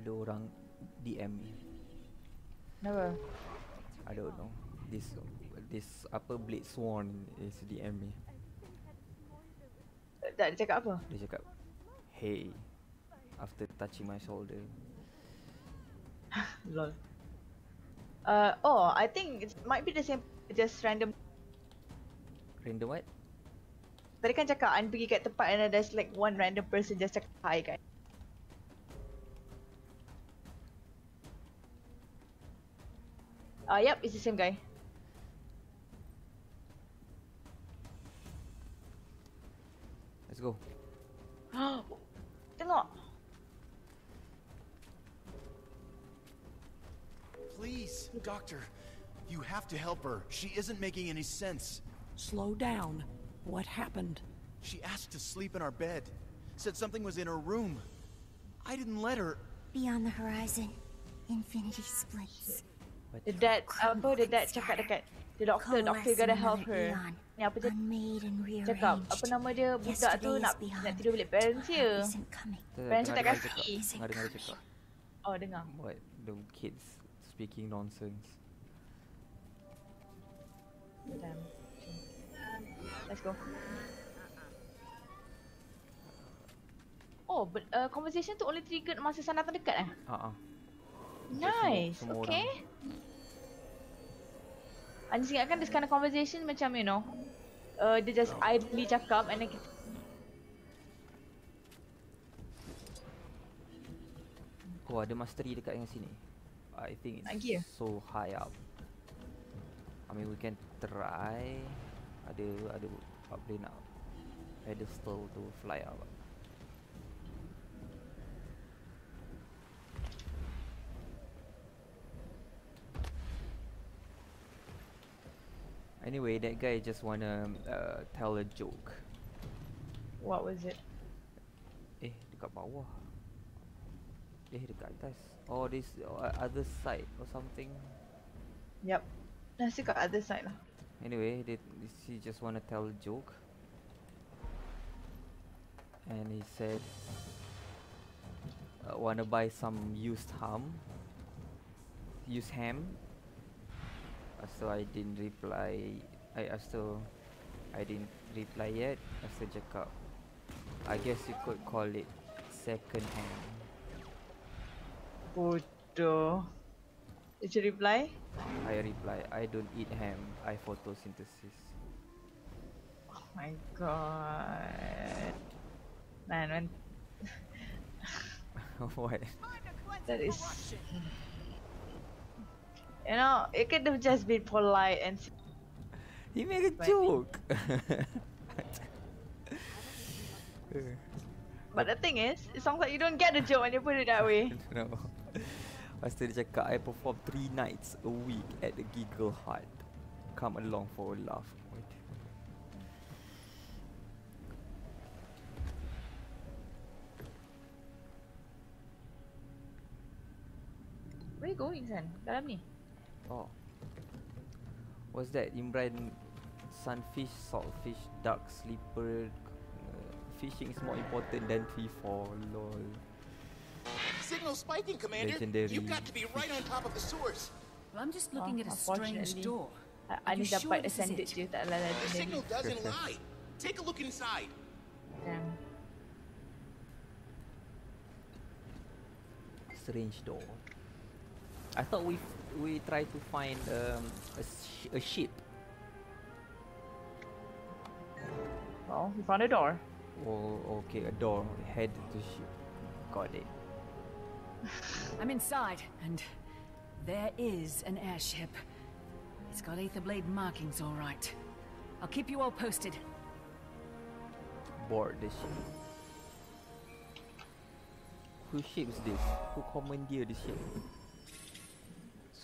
ada orang DM ni. Kenapa? I don't know. This this apa Blade Sworn is DM me. Tak, dia cakap apa? Dia cakap, "Hey." After touching my shoulder. Lol. Uh, oh, I think it might be the same, just random. Random what? Tadi kan cakap, An pergi kat tempat and there's like one random person just cakap hi kan. Uh, yep, it's the same guy. Let's go. Tengok. Please, doctor. You have to help her. She isn't making any sense. Slow down. What happened? She asked to sleep in our bed. Said something was in her room. I didn't let her. Beyond the horizon, infinity splits. The dad, apa the dad cakap dekat the doctor, doctor gotta help her. Ni apa and Cakap, apa nama dia, budak tu nak nak tidur bilik parents dia. Parents tak Dengar- kasi. dengar. Dengar dia cakap. Oh, dengar. What? The kids speaking nonsense. Damn. Let's go. Oh, but uh, conversation tu only triggered masa sana terdekat eh? Ha ah. Nice. semua okay. Anjing ingatkan this kind of conversation macam you know uh, dia just idly cakap and then kita Oh, ada mastery dekat yang sini. I think it's Lagi so high up. I mean we can try. Ada ada apa boleh nak pedestal to fly up. Anyway, that guy just wanna uh, tell a joke. what was it? Eh, dekat bawah. Eh, dekat atas. Oh, this uh, other side or something. Yep. Nasi kat other side lah. Anyway, they, he just wanna tell a joke. And he said, uh, wanna buy some used ham. Used ham. So I didn't reply. I still, I didn't reply yet. I still cakap. I guess you could call it second hand. Bodoh. Did you reply? I reply, I don't eat ham. I photosynthesis. Oh my god. Man, man. what? That is... You know, it could have just been polite and... He made a joke. But the thing is, it sounds like you don't get the joke when you put it that way. no. Lepas tu dia cakap I perform 3 nights a week at the Giggle Hut. Come along for a laugh. Where you going, San? Dalam ni? Oh. What's that? Imran sunfish, saltfish, duck, sleeper. Uh, fishing is more important than FIFA. Lol. Signal spiking, Commander. Legendary You've got to be right on top of the source. Well, I'm just looking Oh, at a strange door. I, Are I you ni sure dapat this is ascended it? je tak lah The legendary. signal doesn't lie. Take a look inside. Damn. Strange door. I thought we we try to find um, a, sh- a ship. Well, we found a door. Oh, okay, a door head to ship. Got it. I'm inside, and there is an airship. It's got Aetherblade markings, all right. I'll keep you all posted. Board the ship. Who ship is this? Who commandeer the ship?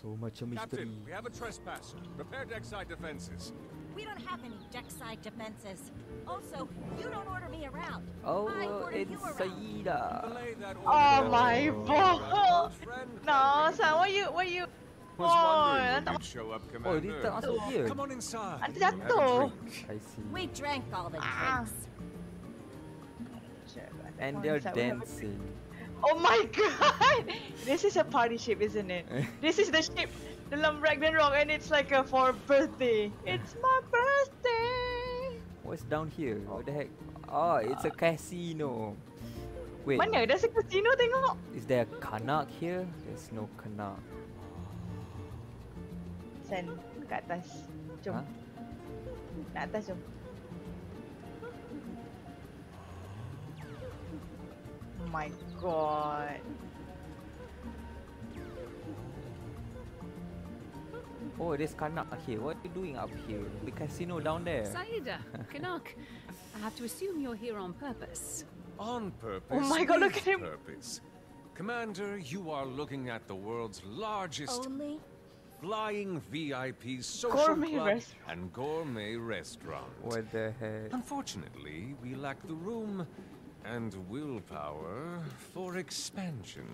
So much a mystery. Captain, we have a trespasser. Repair deckside defenses. We don't have any deckside defenses. Also, you don't order me around. Oh, I it's. Saida. Belay that order. Oh my Old god! friend. No, San, why you, why you... Was Oh, wondering when nanti- you'd show up, Oh, Commander. dia tak masuk. Come on inside. Nanti Have a I see. We drank all the Ah. drinks. And Oh, they're San, we have a- dancing. Oh my god! this is a party ship, isn't it? this is the ship, the Ragnarok, and it's like a for birthday. It's my birthday. What's down here? What the heck? Oh, it's a casino. Wait, Mana? Dah se casino tengok. is there a kanak here? There's no kanak. Sen, kat atas. Jom. Huh? Nak atas jom. My god. Oh, there's Canach here. What are you doing up here? The casino down there. Saida, Canach. I have to assume you're here on purpose. On purpose. Oh my God, look at him. Purpose. Commander, you are looking at the world's largest Only? flying VIP social Gourmet club rest- and gourmet restaurant. What the heck? Unfortunately, we lack the room and willpower for expansion.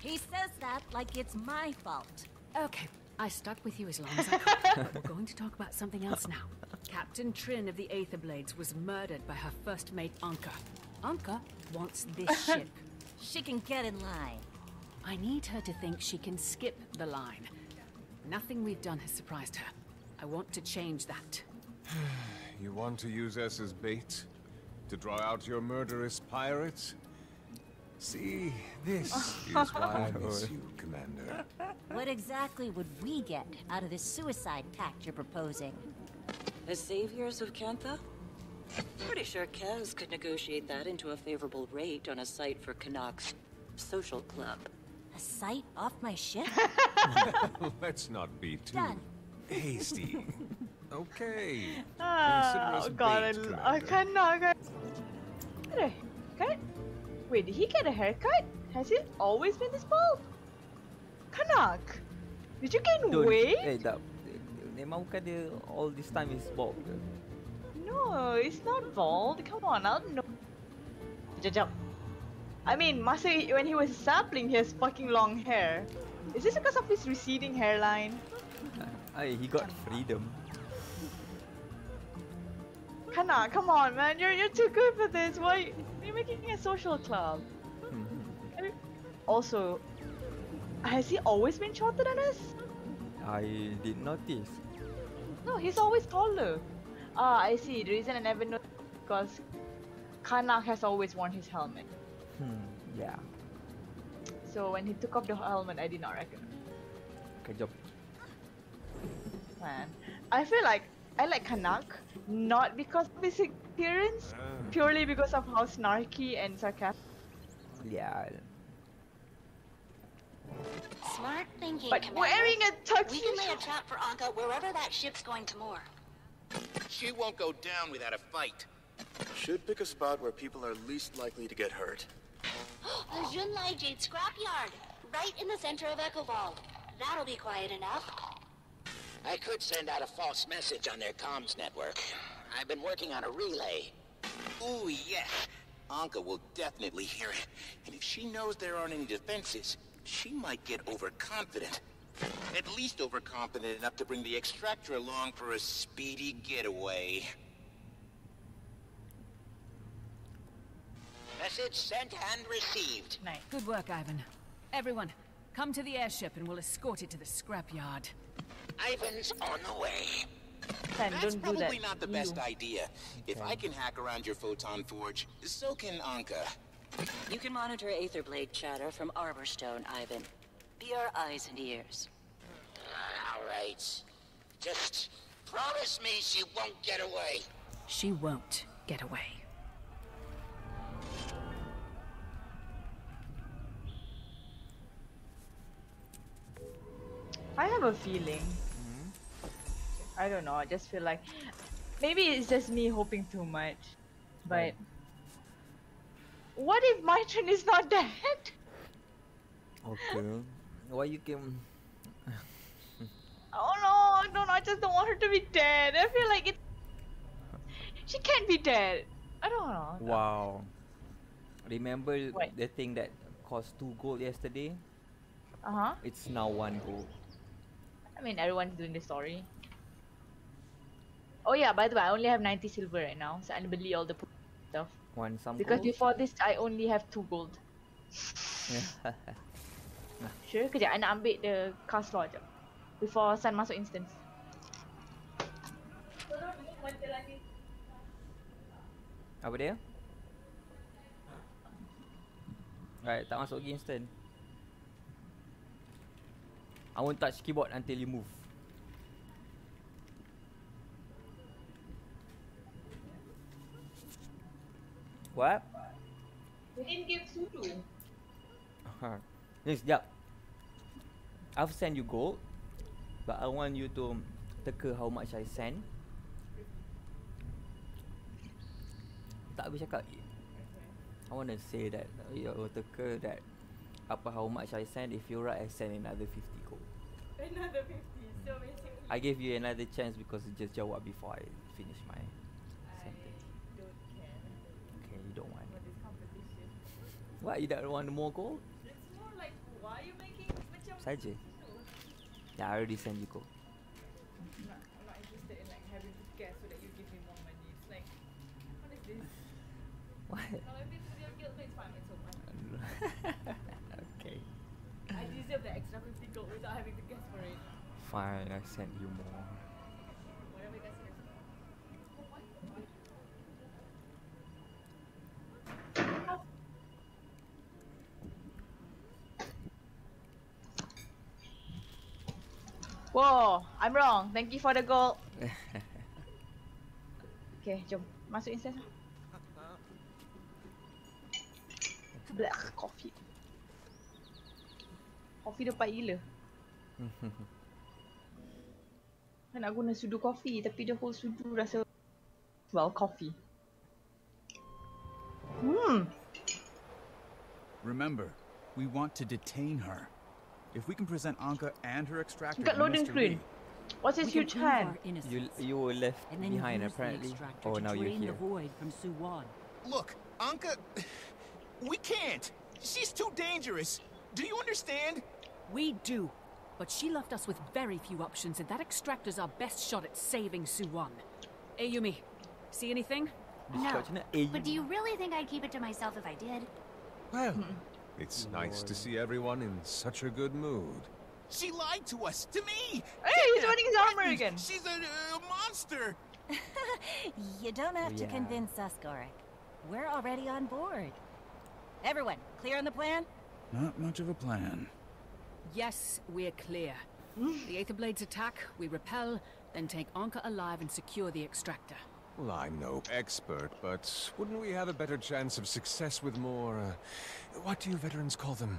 He says that like it's my fault. Okay, I stuck with you as long as I could. we're going to talk about something else now. Captain Trin of the Aetherblades was murdered by her first mate, Anka. Anka wants this ship. She can get in line. I need her to think she can skip the line. Nothing we've done has surprised her. I want to change that. You want to use us as bait? To draw out your murderous pirates? See, this is why I miss you, Commander. What exactly would we get out of this suicide pact you're proposing? The saviors of Cantha? Pretty sure Kaz could negotiate that into a favorable rate on a site for Canach's social club. A site off my ship? Let's not be too Done. hasty. Okay. Ah, oh god, I, bait, I Commander. cannot. Get a haircut? Wait, did he get a haircut? Has he always been this bald? Canach, did you gain Don't- weight? Eh, tak. Memang bukan dia all this time is bald ke? No, it's not bald. Come on, I don't know. Jajap. I mean, masa when he was sapling, he has fucking long hair. Is this because of his receding hairline? Ay, he got freedom. Kana, come on, man. You're you're too good for this. Why? Are You're making a social club. Also, has he always been shorter than us? I did notice. No, he's always taller. Ah, I see. The reason I never know because Kana has always worn his helmet. Hmm, yeah. So when he took off the helmet, I did not recognize. Okay, job. Man, I feel like I like Canach not because of his appearance, ah. purely because of how snarky and sarcastic. Yeah. Smart thinking, But Commander. wearing a We can lay a trap for Anka wherever that ship's going to moor. She won't go down without a fight. Should pick a spot where people are least likely to get hurt. the Junlai Jade scrapyard, right in the center of Echovald. That'll be quiet enough. I could send out a false message on their comms network. I've been working on a relay. Ooh, yes. Anka will definitely hear it. And if she knows there aren't any defenses, she might get overconfident. At least overconfident enough to bring the extractor along for a speedy getaway. Message sent and received. Nice. Good work, Ivan. Everyone, come to the airship and we'll escort it to the scrapyard. Ivan's on the way. Sen, That's don't do probably that. not the You. best idea. If I can hack around your photon forge, so can Anka. You can monitor Aetherblade chatter from Arborstone, Ivan. Be our eyes and ears. Ah, all right. Just promise me she won't get away. She won't get away. I have a feeling. I don't know. I just feel like maybe it's just me hoping too much. But what if my turn is not dead? Okay. Why you came? Oh no, no, no! I just don't want her to be dead. I feel like it. She can't be dead. I don't know. Wow. Remember What? the thing that cost two gold yesterday? Uh huh. It's now one gold. I mean, everyone's doing the story. Oh yeah, by the way, I only have 90 silver right now, so I'm beli all the stuff. One some Because gold. before this, I only have two gold. Sure, kejap. I nak ambil the car slot jap. Before Sun masuk instance. Apa dia? Right, tak masuk lagi instant. I won't touch keyboard until you move. What? We didn't give Sudu. Huh. Ni sekejap. I've sent you gold. But I want you to teka how much I send. Tak habis cakap. I want to say that uh, you teka that apa how much I send. If you're right, I send another 50 gold. Another 50. So basically. I gave you another chance because you just jawab before I finish What? You don't want more gold? It's more like why are you making macam Saja. Yeah, I already sent you gold. I'm not, I'm not interested in like having to guess so that you give me more money. It's like what is this? What? Kalau if it's with your guild, it's fine. It's so fine. okay. I deserve the extra 50 gold without having to guess for it. Fine, I sent you more. Whoa, I'm wrong. Thank you for the gold. Okay, jom. Masuk instance lah. Blech, coffee. Coffee dia pahit gila. Kan nak guna sudu coffee tapi dia whole sudu rasa well coffee. Hmm. Remember, we want to detain her. If we can present Anka and her extractor Got to loading Minister screen. What's his We can huge prove hand? You you were left behind use the apparently. extractor Oh, to now you're drain here. the void from Soo-Won. Look, Anka, we can't. She's too dangerous. Do you understand? We do. But she left us with very few options, and that extractor's our best shot at saving Soo-Won. Ayumi, see anything? No. Macam mana? But do you really think I'd keep it to myself if I did? Well, hmm. It's nice to see everyone in such a good mood. She lied to us, to me. Hey, he's running his armor again. She's a, a monster. You don't have to Yeah. convince us, Gorrik. We're already on board. Everyone, clear on the plan? not much of a plan. Yes, we're clear. Hmm. the Aetherblades attack, we repel, then take Anka alive and secure the extractor. Well, I'm no expert, but wouldn't we have a better chance of success with more, uh, what do you veterans call them?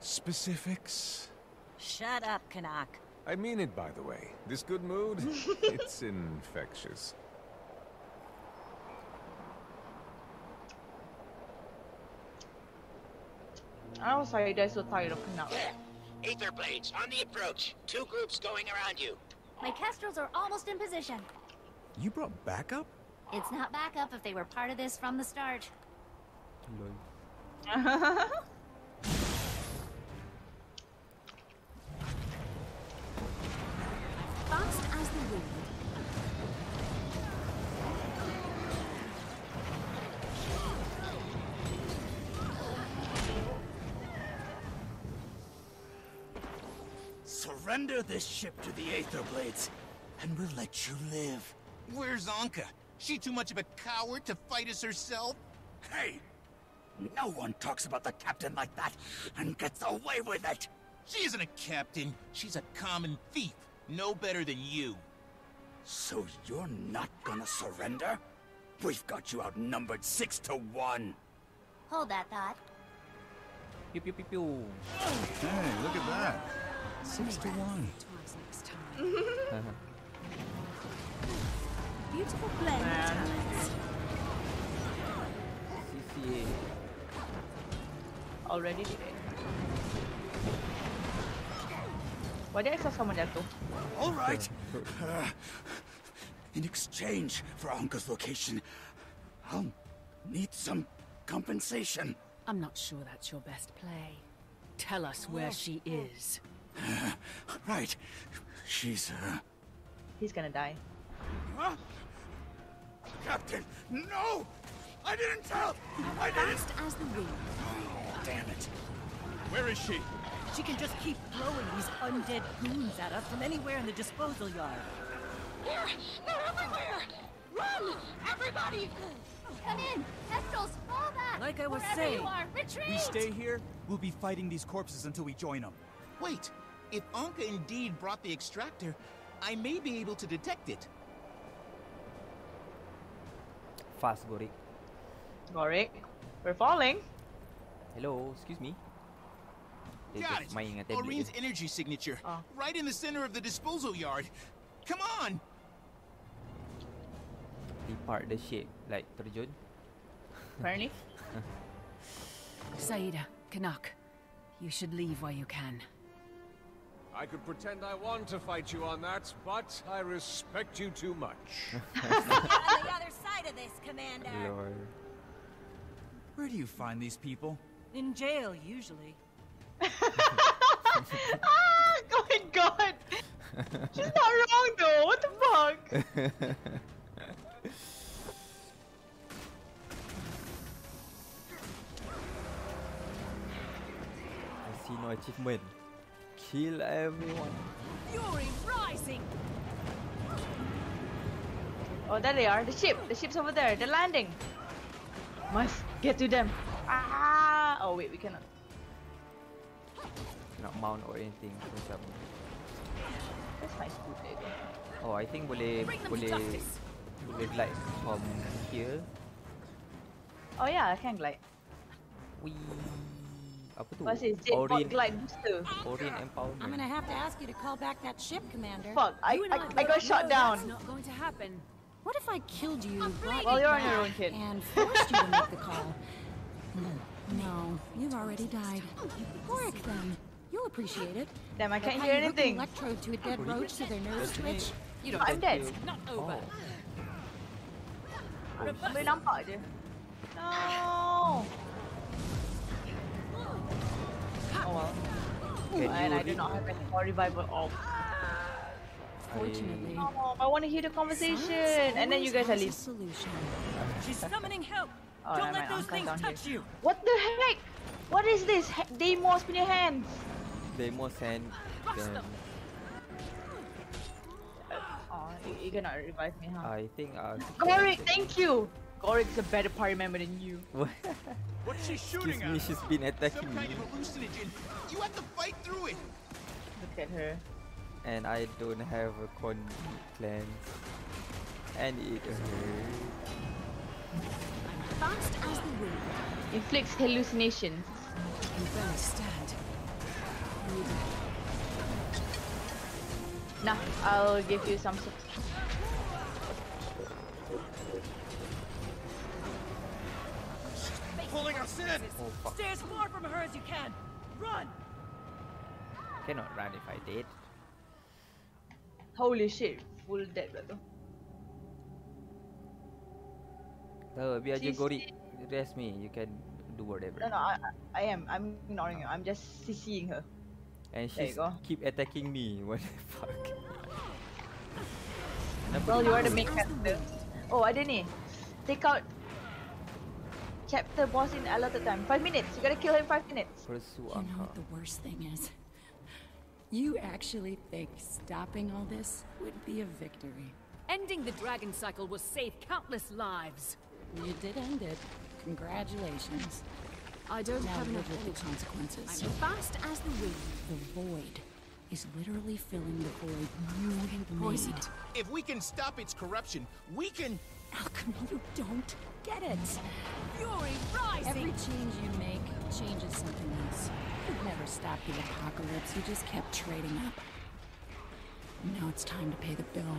Specifics? Shut up, Canach. I mean it, by the way. This good mood, it's infectious. I was sorry, guys so tired of Canach. There. Aetherblades on the approach. Two groups going around you. My Kestrels are almost in position. You brought backup? It's not backup if they were part of this from the start. Fast as the wind. Surrender this ship to the Aether Blades, and we'll let you live. Where's Anka? She too much of a coward to fight us herself? Hey! No one talks about the captain like that and gets away with it! She isn't a captain. She's a common thief. No better than you. So you're not gonna surrender? We've got you outnumbered six to one. Hold that thought. Pew pew pew pew. Hey, look at that. Six to one. Next time. Beautiful blend of talents. CCA. Already did it. Why did I saw someone jatuh? All right. Uh, in exchange for Anka's location, I'll need some compensation. I'm not sure that's your best play. Tell us where she is. Right. She's, uh... He's gonna die. Huh? Captain, no! I didn't tell! I didn't! Fast as the wind. Oh, damn it. Where is she? She can just keep throwing these undead goons at us from anywhere in the disposal yard. They're, they're everywhere! Run! Everybody! Come in! Kestrels, fall back! Like I was Wherever saying. you are, retreat! We stay here, we'll be fighting these corpses until we join them. Wait, if Anka indeed brought the extractor, I may be able to detect it. Fast, Gorrik. Gorrik, we're falling. Hello, excuse me. Dia Got just it! main dengan tablet energy signature. Oh. Right in the center of the disposal yard. Come on! Depart the shape, like terjun. Apparently. Saida, Canach, you should leave while you can. I could pretend I want to fight you on that, but I respect you too much. on the other side of this, Commander. Lol. Where do you find these people? In jail, usually. ah, oh my god! She's not wrong though. What the fuck? I see no achievement. Kill everyone. Fury rising! Oh, there they are. The ship. The ship's over there. They're landing. Must get to them. Ah! Oh wait, we cannot. Not mount or anything. Macam. That's nice bootleg. Oh, I think boleh Bring them to boleh justice. boleh glide from here. Oh yeah, I can glide. Wee. Apa tu? What's it? Orin, glide booster. Orin I'm gonna have to ask you to call back that ship, Commander. Fuck! I You and I, I got shot down. That's not going to happen. What if I killed you right Well, you're on your own, kid. and forced you to make the call? No, you've already died. Oric, then. You'll appreciate it. Damn, I can't how hear you hook an anything. electrode to a dead roach so their nerves twitch. You don't I'm dead. you. Not over. Boleh nampak je. No. Oh well. Can and I do not have any more revival off. Fortunately, Oh, I want to hear the conversation, and then you guys are always leave. has a solution. She's summoning help. Oh, Don't let those things touch you. What the heck? What is this? He- Deimos punya hands. Deimos and then Oh, you, you gonna revive me, huh? I think uh Gorrik, thank you. Gorrik's a better party member than you. What's she Excuse shooting me, at? she's been attacking Some me kind of hallucinogen. You have to fight through it. Look at her. and I don't have a con cleanse. And it hurts. Fast as the wind. Inflicts hallucinations. You better stand. Nah, I'll give you some. sup- Pulling us in! Oh fuck. Stay as far from her as you can. Run! Cannot run if I did. Holy shit, full dead pula tu. Uh, biar je She's- Gorrik rest me. You can do whatever. No, no, I, I- I am. I'm ignoring you. I'm just CCing her. And There you she's go. keep attacking me. What the fuck? Kenapa Well, dia you are the main character. Oh, ada ni. Take out chapter boss in allotted time. Five minutes. You gotta kill him five minutes. You know what the worst thing is? You actually think stopping all this would be a victory. Ending the dragon cycle will save countless lives. You did end it. Congratulations. I don't now have live enough with the energy. consequences. I'm fast as the wind. The void is literally filling the void you made. Poisoned. If we can stop its corruption, we can. Alchemy, you don't get it. Fury rising. Every change you make changes something else. You never stopped the apocalypse, you just kept trading up. Now it's time to pay the bill.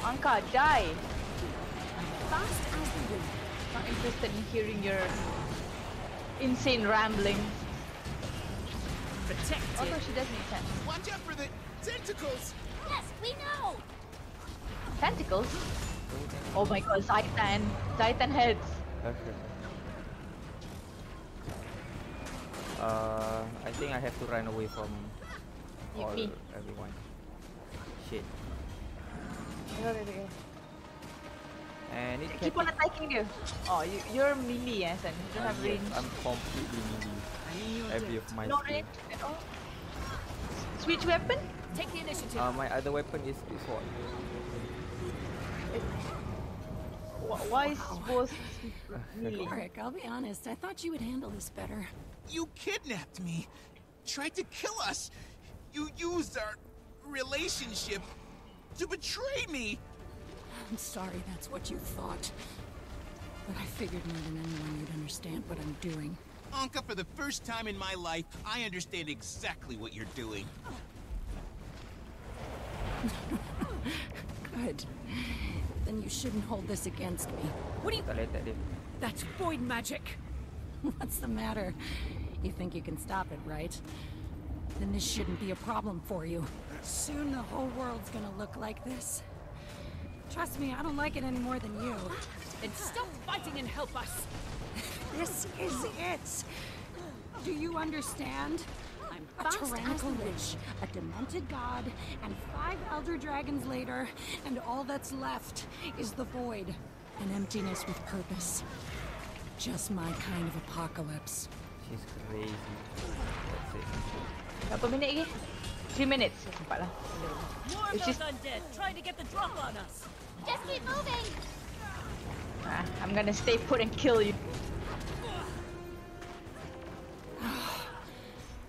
Anka, die. Fast as the wind. Not interested in hearing your insane rambling. Protected. Although she does make sense. Watch out for the tentacles! Yes, we know! Tentacles? Oh my god, Titan. Titan heads. Okay. Uh, I think I have to run away from all everyone. Shit. Okay, okay, okay. And it Keep on attacking you. Oh, you, you're melee eh, son. You don't Uh, have yes, range. I'm completely melee. Every of my Not skill. range at all. Switch weapon? Take the initiative. Uh, my other weapon is this sword. Wh- Why is both melee? Warwick, I'll be honest, I thought you would handle this better. You kidnapped me. Tried to kill us. You used our relationship to betray me. I'm sorry that's what you thought. But I figured more than anyone you'd understand what I'm doing. Anka, for the first time in my life, I understand exactly what you're doing. Good. Then you shouldn't hold this against me. What do you... Tak boleh attack dia. That's void magic. What's the matter? You think you can stop it, right? Then this shouldn't be a problem for you. Soon the whole world's gonna look like this. Trust me, I don't like it any more than you. Then stop fighting and help us. This is it. Do you understand? I'm a tyrannical the lich, a demented god, and five elder dragons later, and all that's left is the void. An emptiness with purpose. Just my kind of apocalypse. She's crazy. That's it. Berapa minit lagi? 3 minutes. Sempat lah. More of those undead trying to get the drop on us. Just keep moving. Ah, I'm gonna stay put and kill you.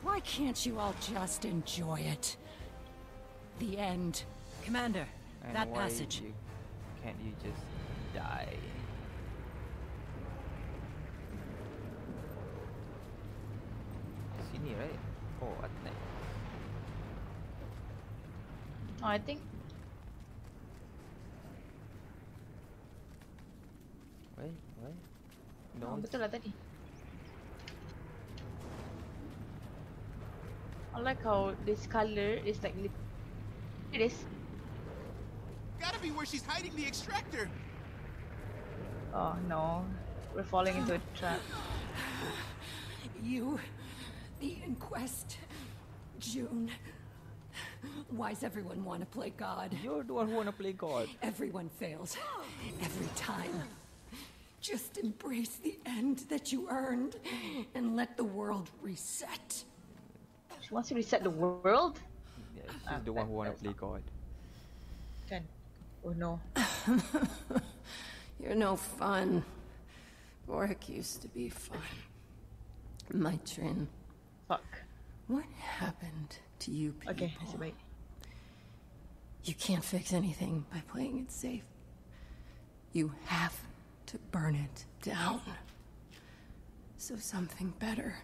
Why can't you all just enjoy it? The end. Commander, And that why passage. You, can't you just die? Sini, right? Oh, at night. Oh, I think Why? Why? No oh, one betul lah tadi. I like how this color is like lit- it is. Gotta be where she's hiding the extractor. Oh no, we're falling into a trap. You, the inquest, Joon. Why Why's everyone want to play God? You're the one who wanna play God. Everyone fails. Every time. Just embrace the end that you earned and let the world reset. She wants to reset the world? Yeah, she's ah, the one who wanna play God. Kan? Oh no. You're no fun. Warwick used to be fun. My Trin. Fuck. What happened to you people? Okay, nasib baik. You can't fix anything by playing it safe. You have to burn it down. So something better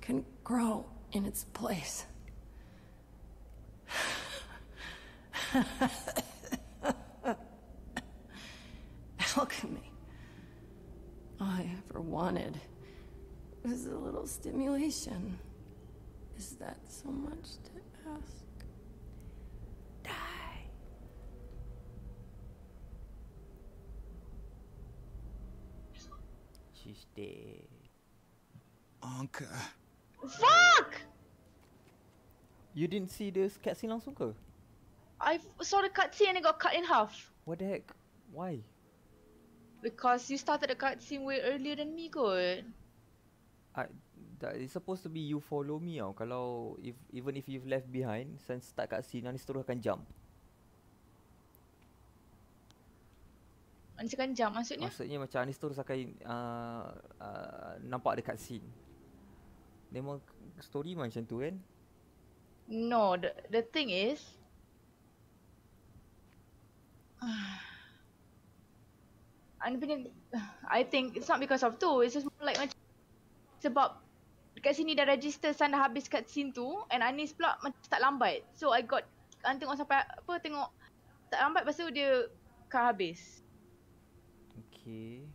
can grow in its place. Alchemy. All I ever wanted was a little stimulation. Is that so much to ask? Die. She's dead. Anka. Fuck! You didn't see the cutscene langsung ke? I saw the cutscene and it got cut in half. What the heck? Why? Because you started the cutscene way earlier than me kot. I, that is supposed to be you follow me tau. Kalau if even if you've left behind, since start cutscene, Anis terus akan jump. Anis akan jump maksudnya? Maksudnya macam Anis terus akan uh, uh, nampak dekat scene. Memang story macam tu kan? No, the the thing is Ani punya I think it's not because of tu, it's just more like macam sebab dekat sini dah register San dah habis kat scene tu and Anis pula macam start lambat. So I got An tengok sampai apa tengok tak lambat lepas tu dia kan habis. Okay.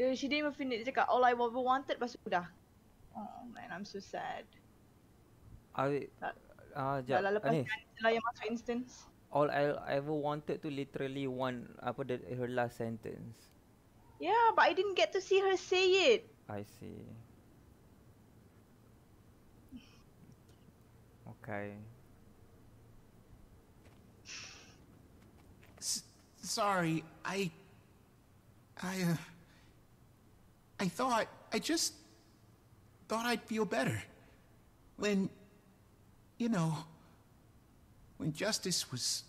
Dia, she didn't even finish. Dia cakap, all I ever wanted, lepas tu dah. Oh man, I'm so sad. Ah, uh, jap. Lepas ah, kan, lah yang masuk instance. All I ever wanted to literally want apa the, her last sentence. Yeah, but I didn't get to see her say it. I see. Okay. S sorry, I, I. Uh... I thought... I just... thought I'd feel better. When... You know... When justice was...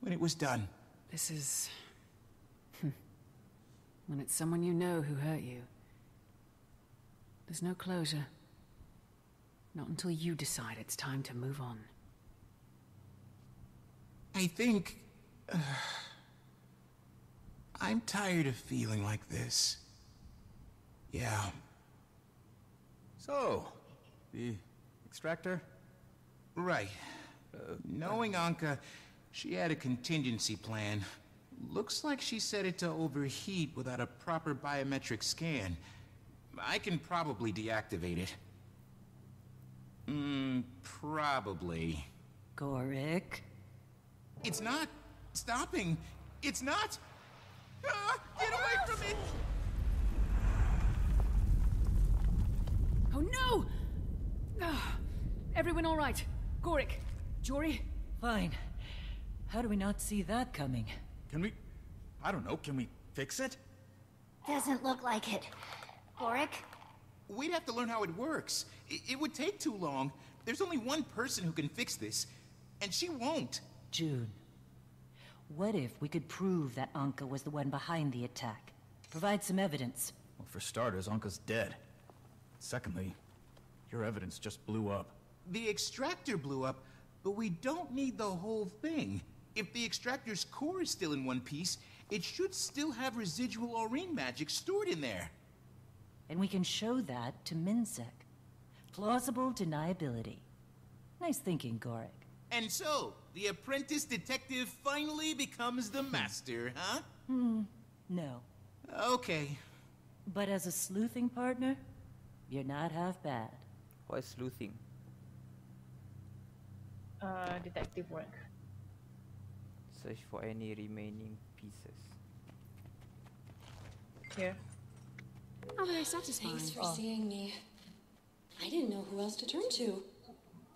When it was done. This is... Hmm. when it's someone you know who hurt you. There's no closure. Not until you decide it's time to move on. I think... Uh, I'm tired of feeling like this. Yeah. So, the extractor? Right. Uh, Knowing Anka, she had a contingency plan. Looks like she set it to overheat without a proper biometric scan. I can probably deactivate it. Hmm, probably. Gorrik? It's not stopping. It's not. Ah, get away from it! Oh no! Ah, everyone all right? Gorrik, Jory? Fine. How do we not see that coming? Can we... I don't know, can we fix it? Doesn't look like it. Gorrik? We'd have to learn how it works. I it would take too long. There's only one person who can fix this, and she won't. Joon. What if we could prove that Anka was the one behind the attack? Provide some evidence. Well, for starters, Anka's dead. Secondly, your evidence just blew up. The extractor blew up, but we don't need the whole thing. If the extractor's core is still in one piece, it should still have residual Aurene magic stored in there. And we can show that to Minsec. Plausible deniability. Nice thinking, Gorrik. And so, the apprentice detective finally becomes the master, huh? Hmm, no. Okay. But as a sleuthing partner, you're not half bad. What is sleuthing? Uh, detective work. Search for any remaining pieces. Here. Oh, very satisfying. Thanks for seeing me. I didn't know who else to turn to.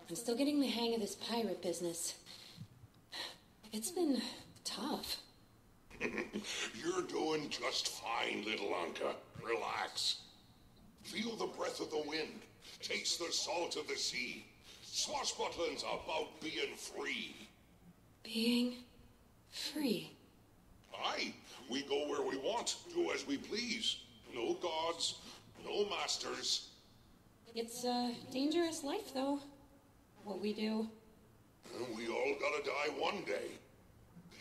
I'm still getting the hang of this pirate business. It's been tough. You're doing just fine, little Anka. Relax. Feel the breath of the wind. Taste the salt of the sea. Swashbuckling's about being free. Being free. Aye, we go where we want, do as we please. No gods, no masters. It's a dangerous life, though. What we do. We all gotta die one day.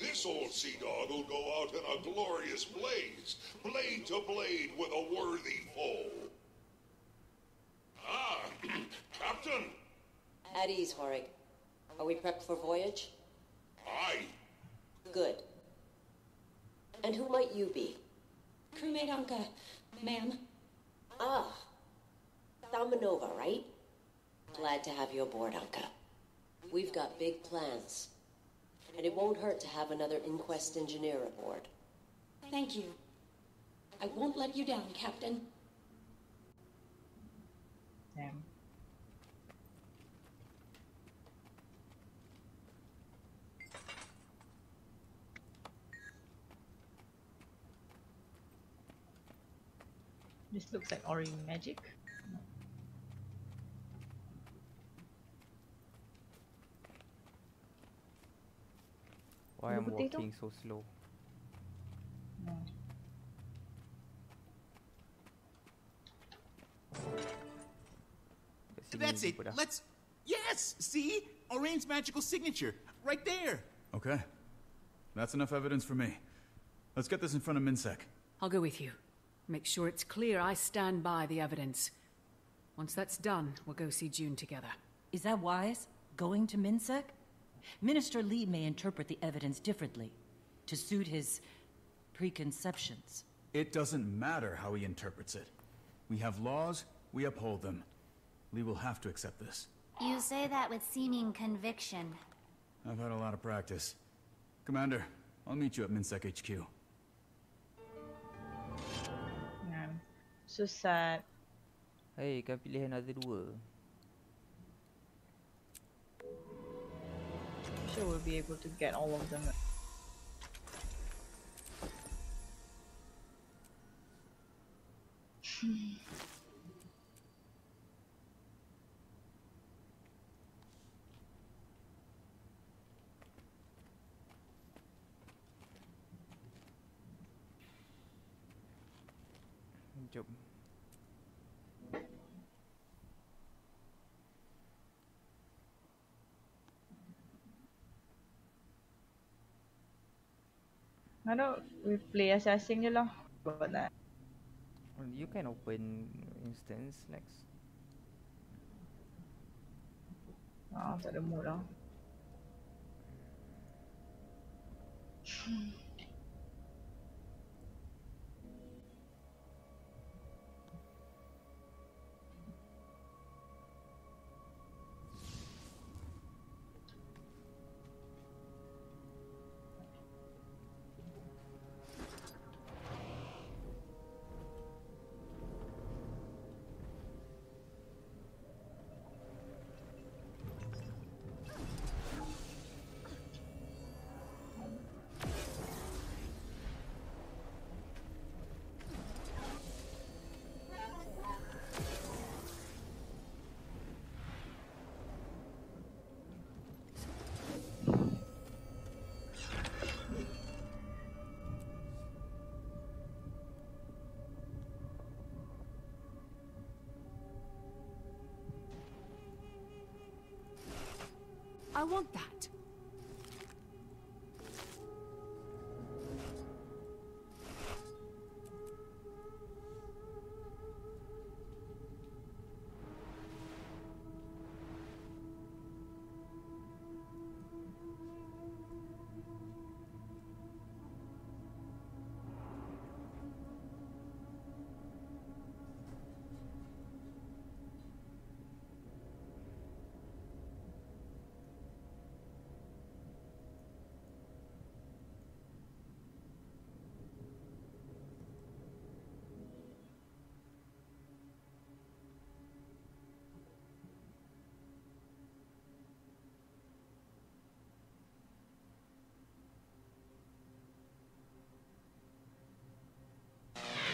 This old sea dog will go out in a glorious blaze, blade to blade with a worthy foe. Ah, Captain! At ease, Horig. Are we prepped for voyage? Aye. Good. And who might you be? Crewmate Anka, ma'am. Ah. Thalmanova, right? Glad to have you aboard, Anka. We've got big plans. And it won't hurt to have another inquest engineer aboard. Thank you. I won't let you down, Captain. Damn. This looks like Ori magic. Why I'm tu? walking so slow? That's it. Let's. Yes! See? Aurene's magical signature. Right there. Okay. That's enough evidence for me. Let's get this in front of Minsec. I'll go with you. Make sure it's clear I stand by the evidence. Once that's done, we'll go see Joon together. Is that wise? Going to Minsec? Minister Li may interpret the evidence differently, to suit his preconceptions. It doesn't matter how he interprets it. We have laws, we uphold them. Li will have to accept this. You say that with seeming conviction. I've had a lot of practice. Commander, I'll meet you at MinSec HQ. Yeah. Susah. Hey, kau pilih another dua. Sure we'll be able to get all of them. Hmm. Don't we play assassin je lah? That. You can open instance next. Ah, tak ada mood lah. I want that.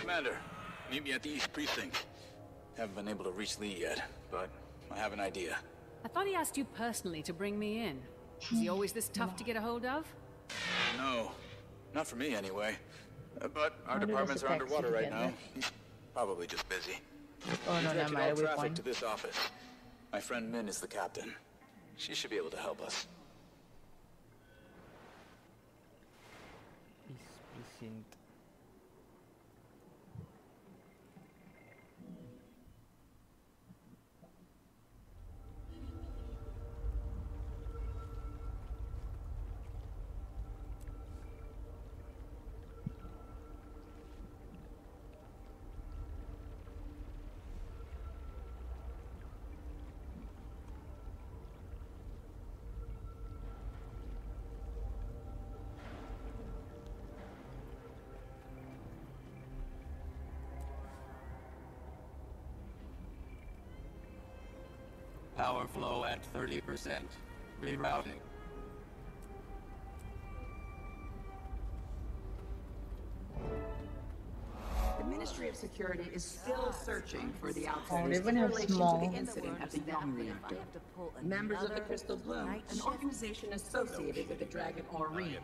Commander, meet me at the East Precinct. Haven't been able to reach Li yet, but I have an idea. I thought he asked you personally to bring me in. Is he always this tough to get a hold of? No, not for me anyway. Uh, but our Why did I departments are underwater right now. He's probably just busy. Oh, no, He's never directed mind, all we traffic fine. to this office. My friend Min is the captain. She should be able to help us. East precinct. At 30%. Rerouting. The Ministry of Security is still searching for the Oh, outsiders they in even have relation to small. the incident at the Young Reactor. Members of the Crystal Bloom, an organization associated with the Dragon Aurene,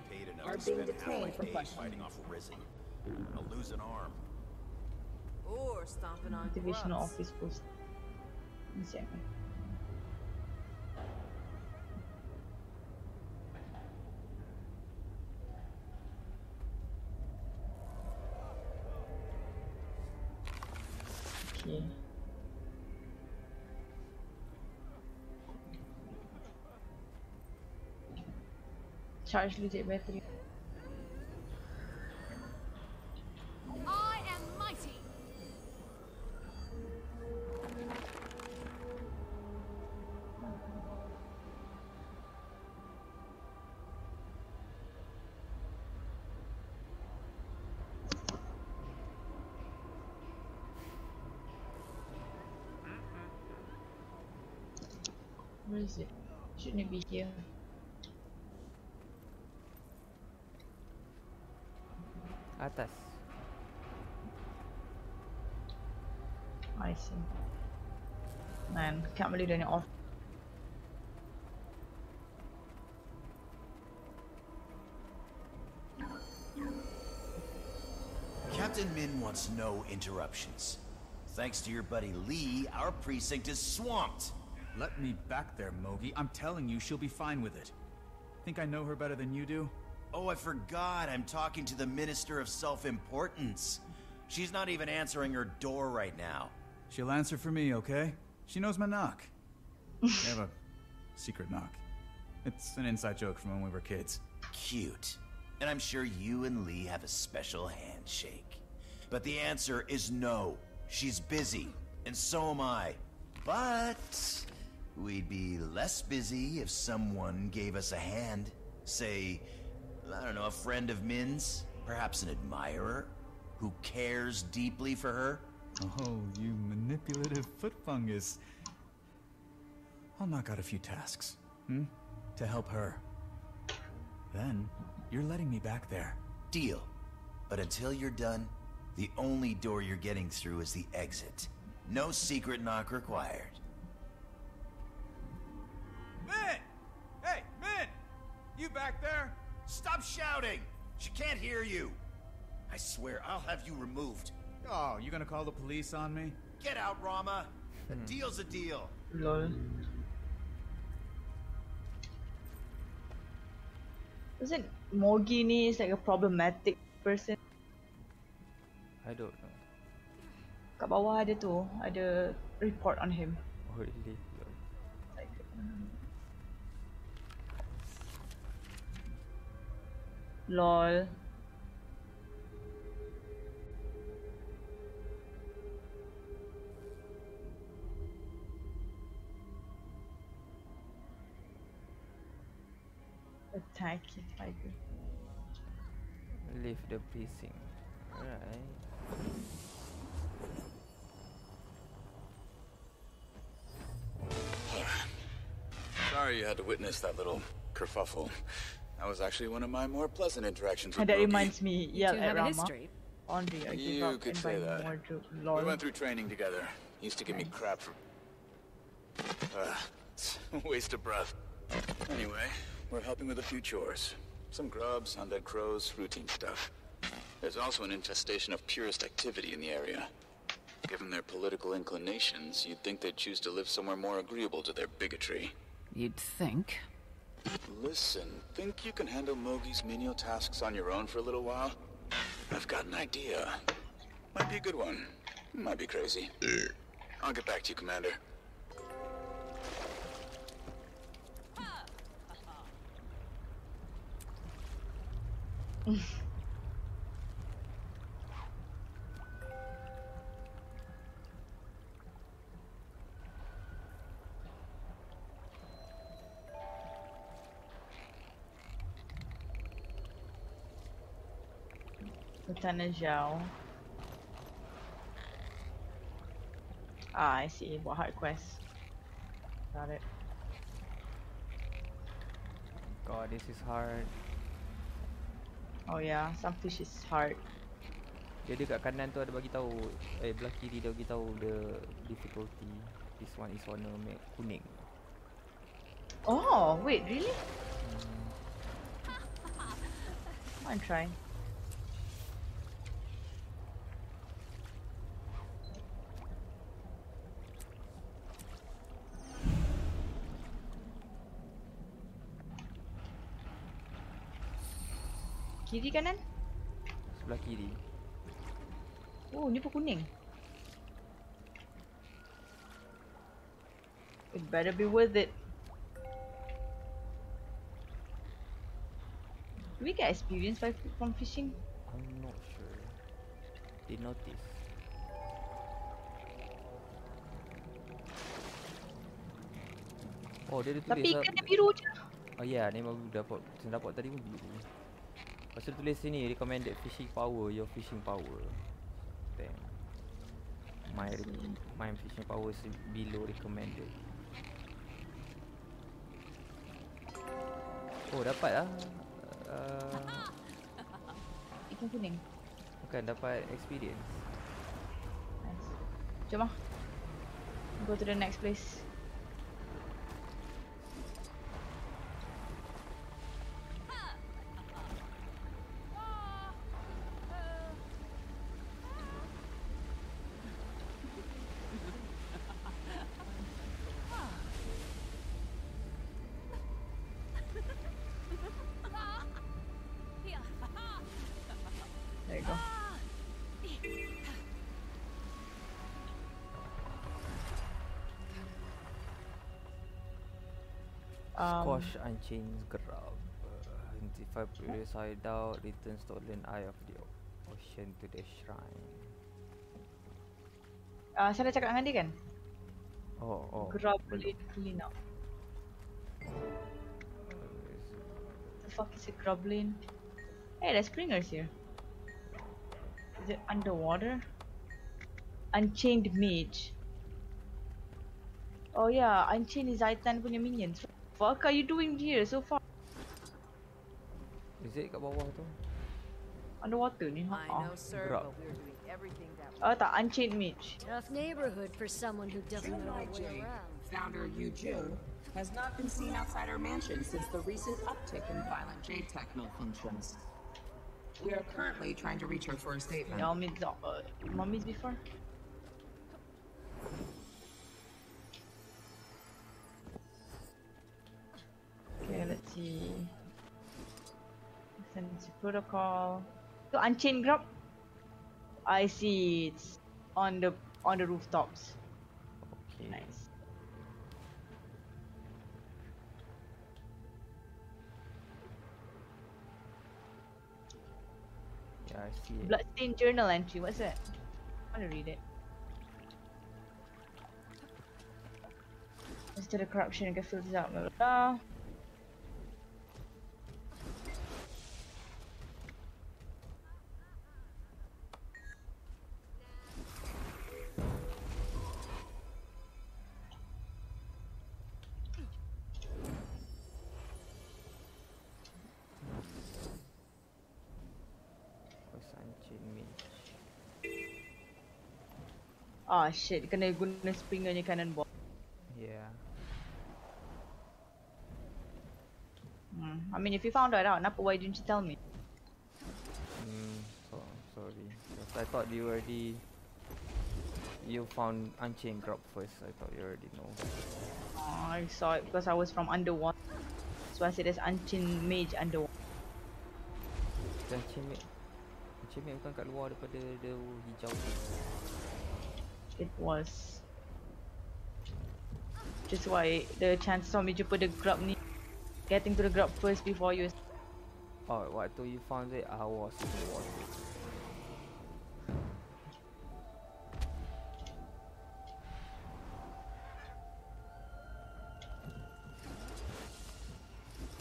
are being detained for questioning. off Rizzy. I'll lose an arm. Or stomping on Divisional grubs. office post. Ini Charge legit battery. I am mighty. Where is it? Shouldn't it be here? Atas. I see. Man, can't believe they're off. Captain Min wants no interruptions. Thanks to your buddy Li, our precinct is swamped. Let me back there, Mogi. I'm telling you, she'll be fine with it. Think I know her better than you do? Oh, I forgot. I'm talking to the Minister of Self-Importance. She's not even answering her door right now. She'll answer for me, okay? She knows my knock. I have a secret knock. It's an inside joke from when we were kids. Cute. And I'm sure you and Li have a special handshake. But the answer is no. She's busy, and so am I. But we'd be less busy if someone gave us a hand. Say, I don't know, a friend of Min's? Perhaps an admirer? Who cares deeply for her? Oh, you manipulative foot fungus. I'll knock out a few tasks, hmm? To help her. Then, you're letting me back there. Deal. But until you're done, the only door you're getting through is the exit. No secret knock required. Min! Hey, Min! You back there? Stop shouting! She can't hear you! I swear, I'll have you removed. Oh, you gonna call the police on me? Get out, Rama! Hmm. A deal's a deal. Lol. Isn't Mogi ni is like a problematic person? I don't know. Kat bawah ada tu, ada report on him. Oh really? Lol. Attack it, tiger. Leave the precinct. Alright. Sorry you had to witness that little kerfuffle. That was actually one of my more pleasant interactions with And that Brokey. reminds me, yeah, two at have a Rama. history. Andre, I give You up could and say that. more to We went through training together. He used to give me crap for... Uh, it's a waste of breath. Anyway, we're helping with a few chores. Some grubs, undead crows, routine stuff. There's also an infestation of purist activity in the area. Given their political inclinations, you'd think they'd choose to live somewhere more agreeable to their bigotry. You'd think. Listen, think you can handle Mogi's menial tasks on your own for a little while? I've got an idea. Might be a good one. Might be crazy. I'll get back to you, Commander. Zhao. Ah, I see. What hard quest? Got it. God, this is hard. Oh yeah, some fish is hard. Dia dekat kanan tu ada bagi tahu eh belah kiri dia bagi tahu the difficulty. This one is warna me- kuning. Oh, wait, really? Come on, try. Kiri kanan? Sebelah kiri. Oh, ni pun kuning. It better be worth it. Do we get experience by from fishing? I'm not sure. They notice. Oh, dia ada tulis Tapi ah- ikan dia biru je. Oh ya, yeah, ni baru dapat saya dapat tadi pun biru. Lepas tu tulis sini recommended fishing power, your fishing power. Damn. My my fishing power is below recommended. Oh, dapat lah. Uh, Ikan kuning. bukan dapat experience. Nice. Jom ah. Go to the next place. Squash Unchained Grub. Uh, identify previous hideout, return stolen eye of the ocean to the shrine. Uh, saya dah cakap dengan dia kan? Oh, oh. Groblin clean up. The fuck is a groblin? Hey, there's springers here. Is it underwater? Unchained mage. Oh yeah, Unchained is Zhaitan punya minions. Fuck are you doing here so far? Is it kat bawah tu? Underwater ni? I Ha. know, sir, but we're doing everything that Oh tak, Unchained mage. Tough neighborhood for someone who doesn't know their way around. founder Yu Jin, has not been seen outside our mansion since the recent uptick in violent Jade Tech malfunctions. We are currently trying to reach her for a statement. Y'all meet the uh, mummies before? See. Ascendancy protocol. So Unchained Grub. I see it's on the on the rooftops. Okay. Nice. Yeah, I see it. Bloodstained journal entry. What's that? I want to read it. Instead of corruption, get filters out. Blah, blah, blah. Ah shit, kena guna springer ni cannonball. Yeah. Hmm. I mean, if you found that out, Napa, why didn't you tell me? Hmm, so, sorry. 'Cause I thought you already... You found Unchained Grub first. I thought you already know. Oh, I saw it because I was from underwater. So I said there's Unchained Mage underwater. Unchained Mage... Unchained Mage bukan kat luar daripada dia hijau tu. It was. Just why the chances of me to put the grub ni getting to the grub first before you is Oh, do you found it, I was in the water.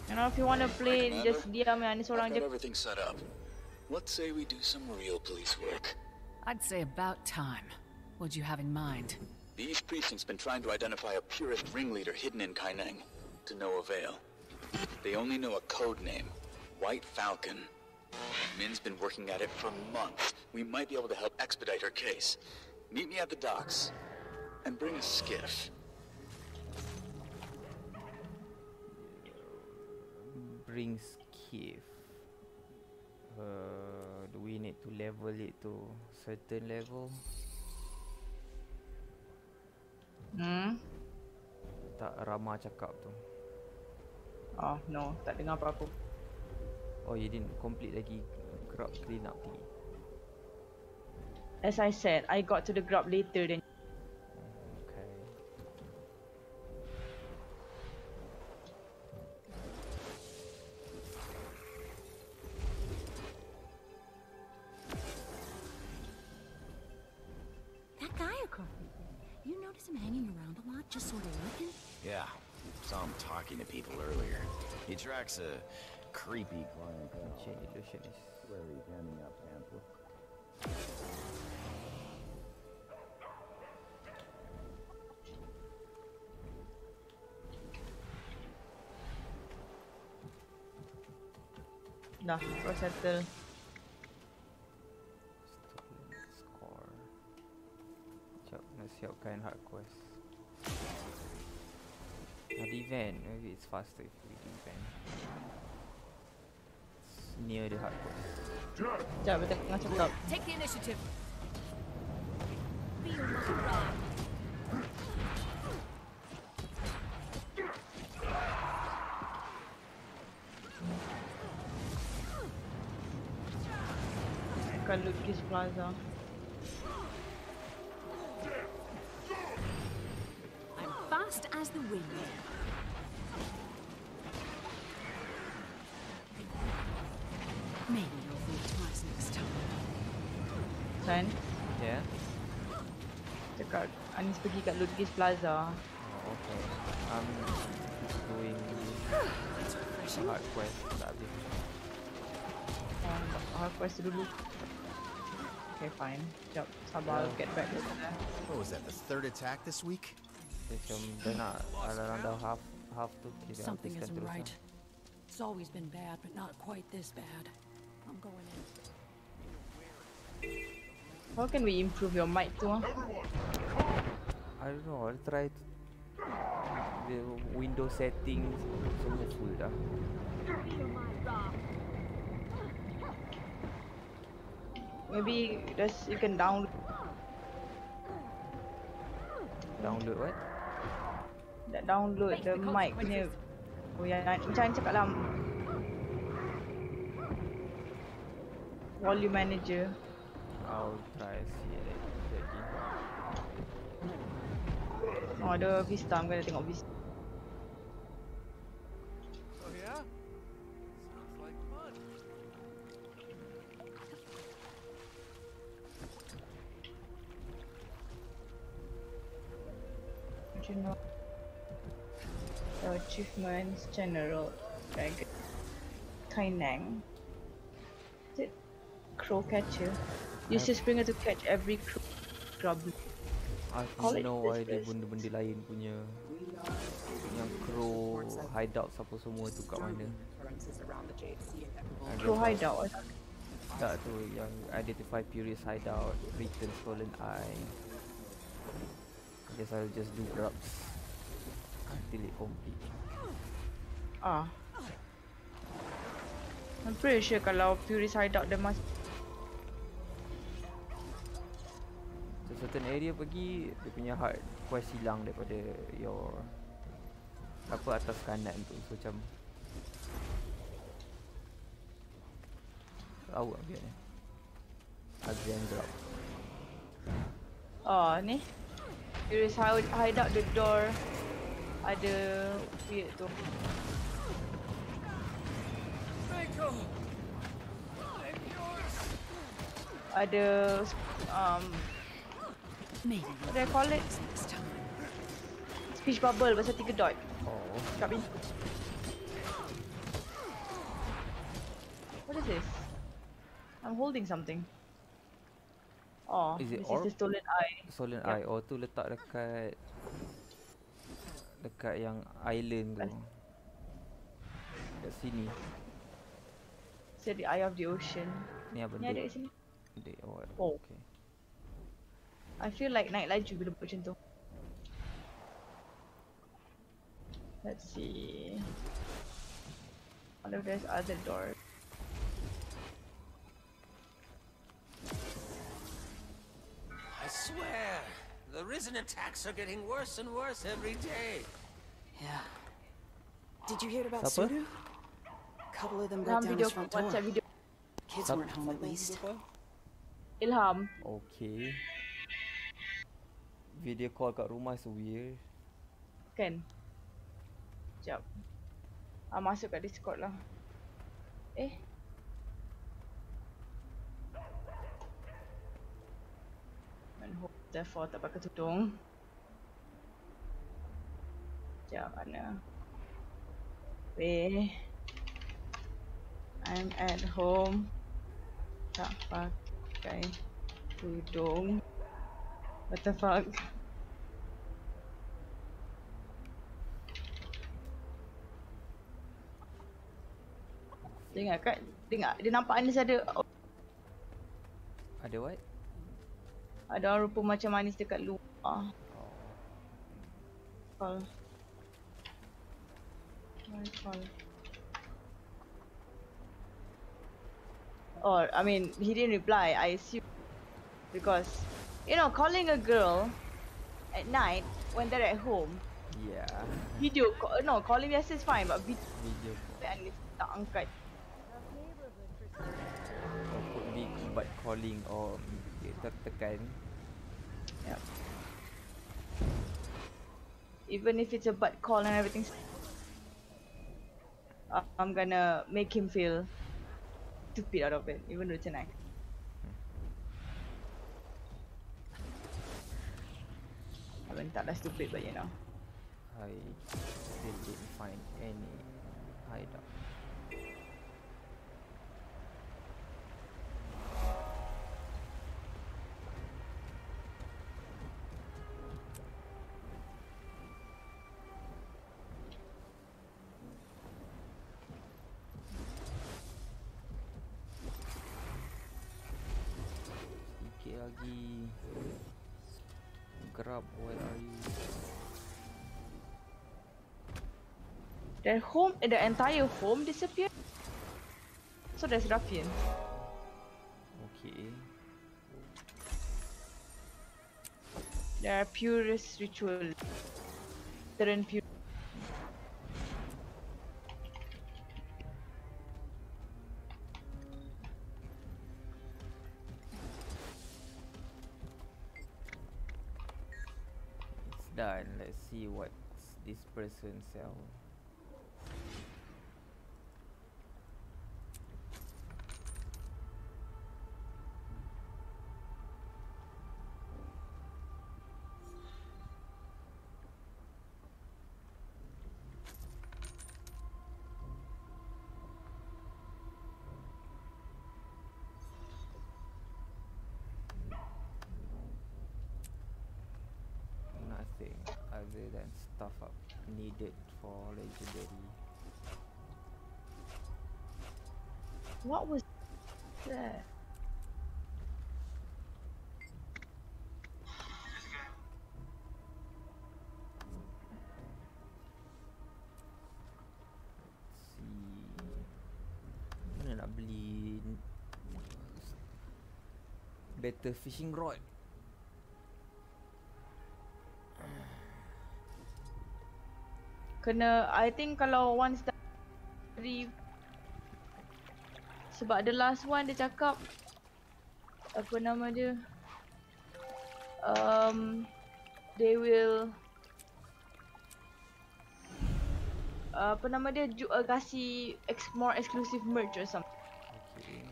You know if you wanna play just diam yang ni I've seorang got je. everything set up. Let's say we do some real police work. I'd say about time. What'd you have in mind? The East Precinct's been trying to identify a purist ringleader hidden in Kaineng. To no avail. They only know a code name. White Falcon. Min's been working at it for months. We might be able to help expedite her case. Meet me at the docks. And bring a skiff. Bring skiff. Uh, do we need to level it to certain level? Hmm? Tak Rama cakap tu. Oh no, tak dengar apa-apa. Oh, you didn't complete lagi grub clean up thingy. As I said, I got to the grub later than just sort of looking? Yeah, saw him talking to people earlier. He tracks a creepy clientele. Chain illusionist. Where he's handing out pamphlets. dah terus settle. Stolen score. Jap, nak siapkan hard quest. Ada event, maybe it's faster if we do event. It's near the hard quest. Sekejap, kita tengah cakap. Take the initiative. Feel my wrath. Akan loot Plaza. I'm fast as the wind. Cakap Anis pergi kat loot Kiss Plaza. Oh, okay. I'm just doing this hard quest tak habis. Um, hard quest dulu. Okay, fine. Sekejap, sabar, I'll get back to there. What was that, the third attack this week? Macam dia nak around dah half half tu kita Something isn't right. It's always been bad, but not quite this bad. I'm going in. How can we improve your mic ah? I don't know, I'll try to the window settings semua full dah. Maybe just you can download Download what? that download the mic punya Oh macam cakap lah Volume manager I'll try see like. Oh ada Vista, I'm gonna tengok Vista Oh yeah? Sounds like fun. General Achievements General Dragon Kaineng Is it Crow Catcher? Use this springer to catch every crow grub I Call don't it know this why first. benda-benda lain punya yang crow hideout apa semua tu kat mana. Crow hideout Tak tu yang identify Furious hideout, return stolen eye. I guess I'll just do grubs until it complete. Ah I'm pretty sure kalau Fury's hideout dia must So certain area pergi dia punya hard quest hilang daripada your apa atas kanan tu. So macam awak biar Azian drop. Oh ni? Fury's hide- hideout the door. Ada weird tu. Ada um Maybe What do I call it? Speech bubble pasal tiga dot Oh Kat pintu What is this? I'm holding something Oh, Is it this orb? is the stolen eye Stolen Yup. Eye Oh tu letak dekat Dekat yang island tu Dekat sini It's at the eye of the ocean Ni apa Ni ada date? kat sini Date oh, what? Oh. okay. I feel like naik laju bila buat macam tu Let's see What if there's other doors I swear, the Risen attacks are getting worse and worse every day. Yeah. Did you hear about Siapa? Sudu? couple of them Ilham broke down video his front door. Kids weren't home at least. Ilham Okay Video call kat rumah so weird. Kan? Sekejap. Ah masuk kat Discord lah. Eh? And hope therefore tak pakai tudung. Sekejap mana? Weh. I'm at home. Tak pakai tudung. What the fuck Dia ingat kat Dia nampak Anis ada Ada what? Ada orang rupa macam manis dekat luar. Call. Why call? Oh, I mean, he didn't reply. I assume because you know, calling a girl at night when they're at home, Yeah. video call, no, calling biasa is fine, but video Video call. and it's tak angkat. Or could be but calling or kita tekan. Yep. Even if it's a butt call and everything, I'm gonna make him feel stupid out of it, even though it's an act. I mean, tak lah stupid, but you know. I still didn't find any hideout. Lagi. Grab, where are you? Their home, the entire home disappeared. So there's ruffian. Okay. There are purist ritual. Terran pure. Sell. Nothing other than stuff up needed for legendary. What was there? Hmm. Mana nak beli better fishing rod? Kena, I think kalau once dah re sebab the last one dia cakap apa nama dia um they will apa nama dia ju, uh, kasih ex, more exclusive merch or something. Okay.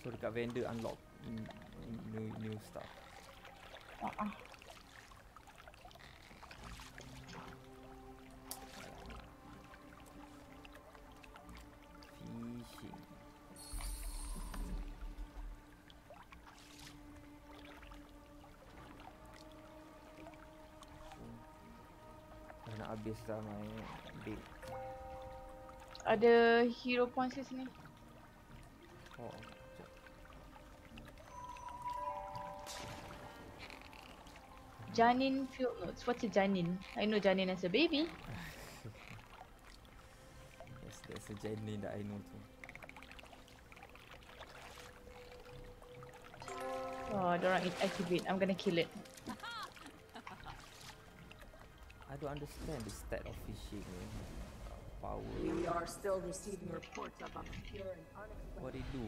So dekat vendor unlock new new stuff. Uh-uh. Fishing. Dah nak habis dah my bait. Ada hero points di sini. Oh. Janin field notes. What's a Janin? I know Janin as a baby. Yes, that's a genuine that I know too. Oh, dorang it activate. I'm gonna kill it. I don't understand the stat of fishing. Power. We are still receiving reports of obscure and unexplained. What they do?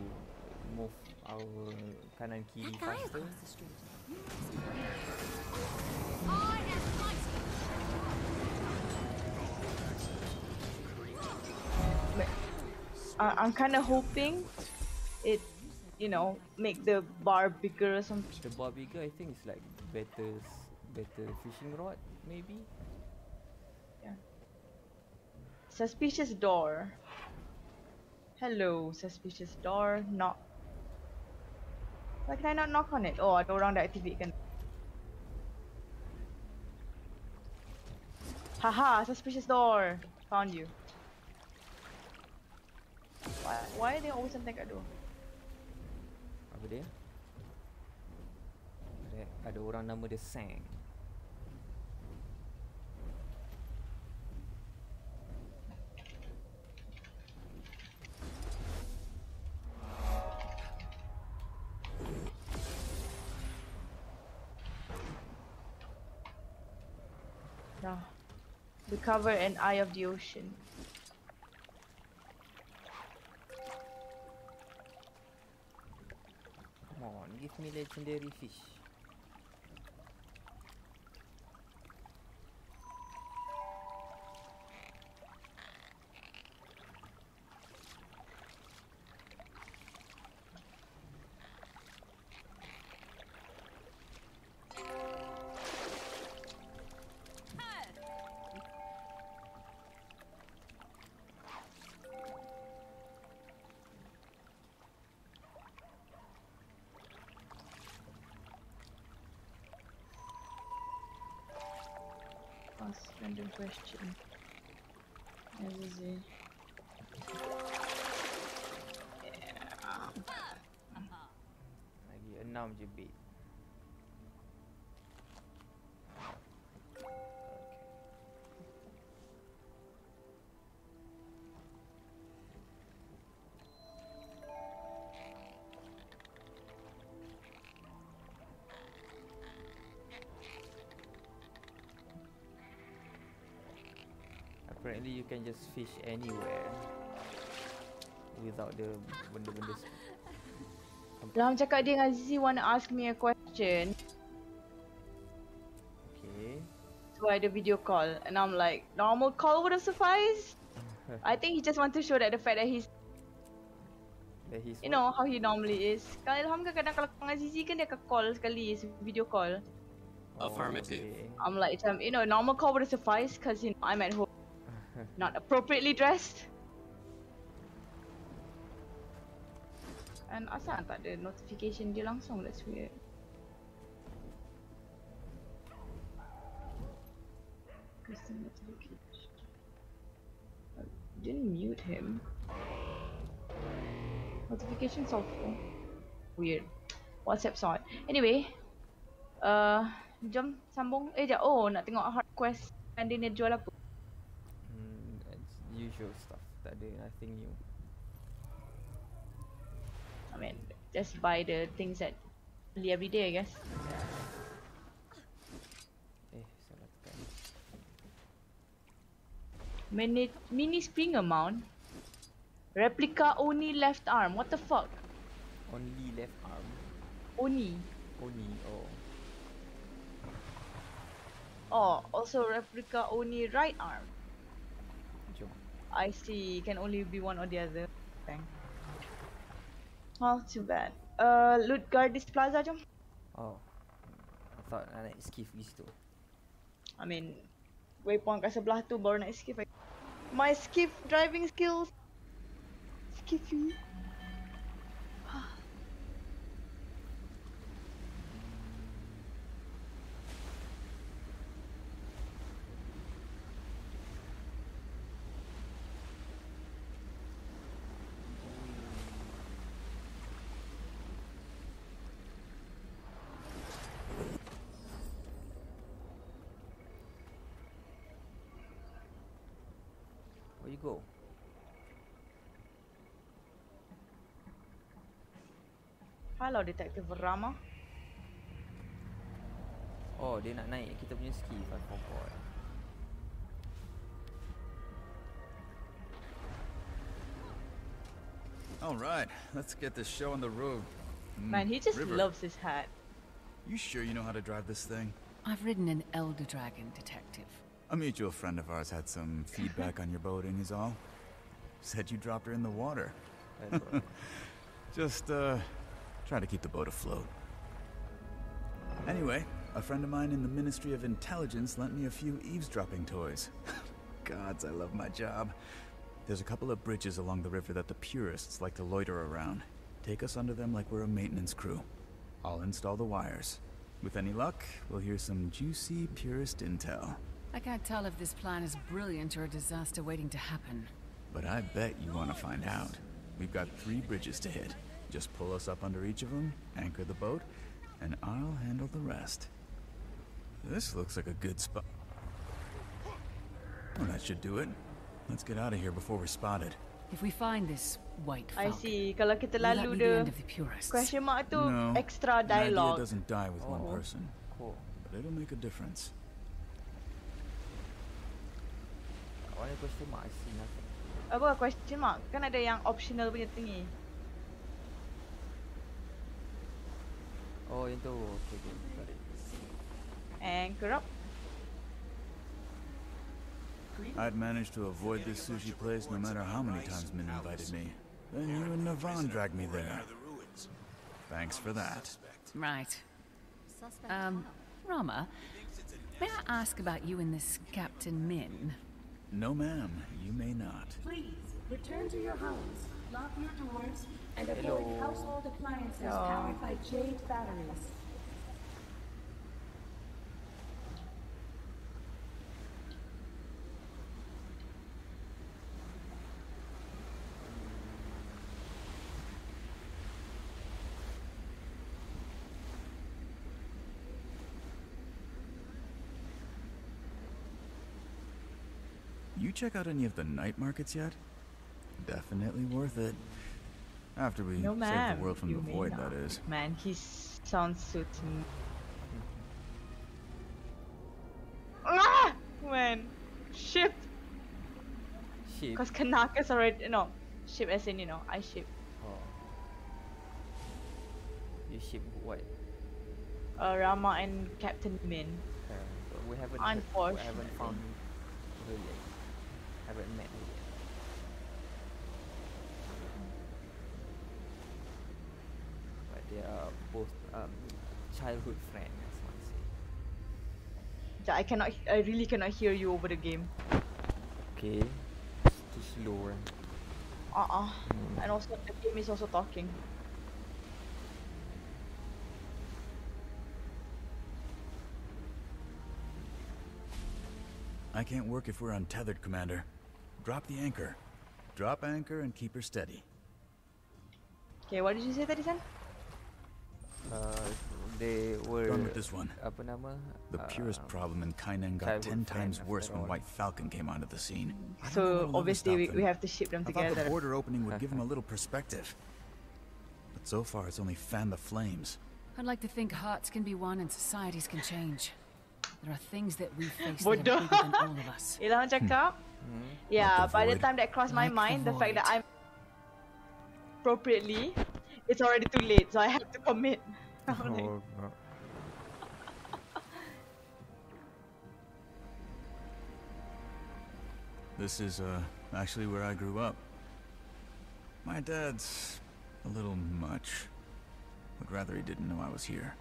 Move our kanan kiri That faster. across the street. I, I'm kind of hoping it, you know, make the bar bigger or something. The bar bigger, I think it's like better, better fishing rod, maybe. Yeah. Suspicious door. Hello, suspicious door. Knock. Why can I not knock on it? Oh, ada orang dah activate kan. Haha, suspicious door. Found you. Why, why are they always santai kat door? Apa dia? Ada, Ada orang nama dia Sang. Dah. Recover an eye of the ocean. On, give me legendary fish. Question. As is it? Lagi enam je bait. Apparently you can just fish anywhere without the benda-benda Lam cakap dia dengan Zizi wanna ask me a question. Okay. So I ada video call and I'm like, normal call would have sufficed. I think he just want to show that the fact that he's That he's you know how he normally is. Kalau Ilham kan kadang kalau dengan Zizi kan dia akan call sekali, video call. Affirmative. I'm like, you know, normal call would have sufficed because you know I'm at home, not appropriately dressed. And asal tak ada notification dia langsung, that's weird. I didn't mute him. Notifications off. Weird. WhatsApp it. Anyway, uh, jom sambung. Eh, jap. Oh, nak tengok hard quest kan dia jual apa. Usual stuff. Tak ada nothing new. I mean, just buy the things that beli every day, I guess. Eh, salah tekan. Mini, mini Springer mount. Replica only left arm. What the fuck? Only left arm. Oni. Oni. Oh. Oh, also replica only right arm. I see. Can only be one or the other. Thank. Oh, too bad. Uh, loot guard this plaza, jom. Oh. I thought nak naik skiff situ. I mean, waypoint kat sebelah tu baru nak skip. My skiff driving skills. Skiffy. Hello, Detective Rama. Oh, dia nak naik kita punya skiff. I forgot. All right, let's get this show on the road. Mm, Man, he just River, loves his hat. You sure you know how to drive this thing? I've ridden an Elder Dragon, Detective. A mutual friend of ours had some feedback on your boating, is all. Said you dropped her in the water. Just, uh, try to keep the boat afloat. Anyway, a friend of mine in the Ministry of Intelligence lent me a few eavesdropping toys. Gods, I love my job. There's a couple of bridges along the river that the purists like to loiter around. Take us under them like we're a maintenance crew. I'll install the wires. With any luck, we'll hear some juicy purist intel. I can't tell if this plan is brilliant or a disaster waiting to happen. But I bet you want to find out. We've got three bridges to hit. Just pull us up under each of them, anchor the boat, and I'll handle the rest. This looks like a good spot. Well, that should do it. Let's get out of here before we're spotted. If we find this white I see. Kalau kita lalu be the the end of the purists? question mark tu No, extra An idea dialogue. doesn't die with one Oh. person, Cool. but it'll make a difference. Why the question mark? I see nothing. Apa question mark? Kan ada yang optional punya thingy. Oh, yang tu. Okay, okay. Got it. Anchor up. I'd managed to avoid this sushi place no matter how many times Min invited me. Then you and Navan dragged me there. Thanks for that. Right. Um, Rama, may I ask about you and this Captain Min? No, ma'am, you may not. Please, return to your homes, lock your doors, and Hello. avoid household appliances Hello. powered by Jade batteries. You check out any of the night markets yet? Definitely worth it. After we No, save the world from you the void, not. that is. Man, he s- sounds so timid. Ah! Man. Ship! Ship? Because Canach's already. No. Ship as in, you know, I ship. Oh. You ship what? Uh, Rama and Captain Min. Uh, but we haven't. heard- We haven't found her yet. Haven't met her yet. They are both um, childhood friends. I want say. Ja, I cannot. I really cannot hear you over the game. Okay. It's too slow. Uh uh. And also, the game is also talking. I can't work if we're untethered, Commander. Drop the anchor. Drop anchor and keep her steady. Okay, what did you say that he Uh, they were. Done with this one. Apa nama? The Purist Uh, problem in Kaineng got ten times worse when. White Falcon came onto the scene. I don't know So obviously we, we have to ship them I thought together. the border opening would give them a little perspective. But so far, it's only fanned the flames. I'd like to think hearts can be won and societies can change. There are things that we face that are Bodoh. bigger than all of us. Ilham cakap. Yeah, Like the by the time that crossed my Like the mind, the fact that. I'm appropriately, it's already too late, so I have to commit. I'm like, Oh, no. This is, uh, actually where I grew up. My dad's a little much. Would rather he didn't know I was here.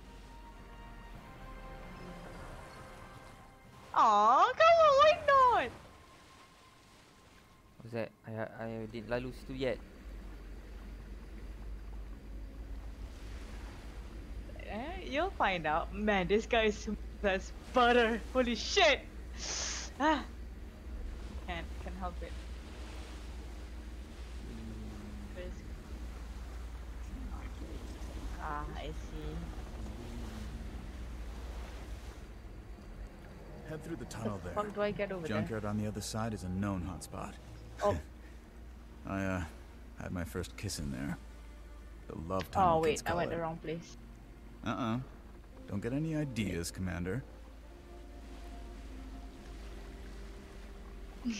Aw, come on, why not? What's that? I I didn't lalu situ yet. Eh, you'll find out. Man, this guy is smooth as butter. Holy shit! Ah, can't can't help it. Ah, I see. Head through the tunnel there. fuck do I get over there? Junkyard on the other side is a known hotspot. Oh. I, uh, had my first kiss in there. The love tunnel Oh wait, I went the wrong place. Uh-uh. Don't get any ideas, Commander.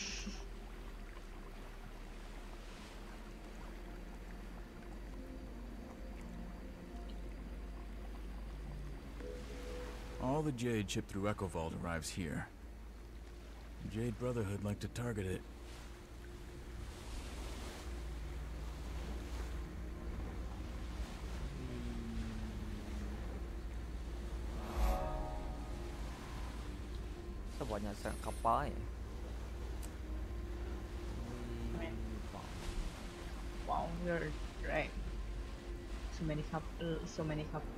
All the Jade shipped through Echovald arrives here. The Jade Brotherhood like to target it. So banyak sangat kapal eh. Wow, you're right. Uh, so many so many couple.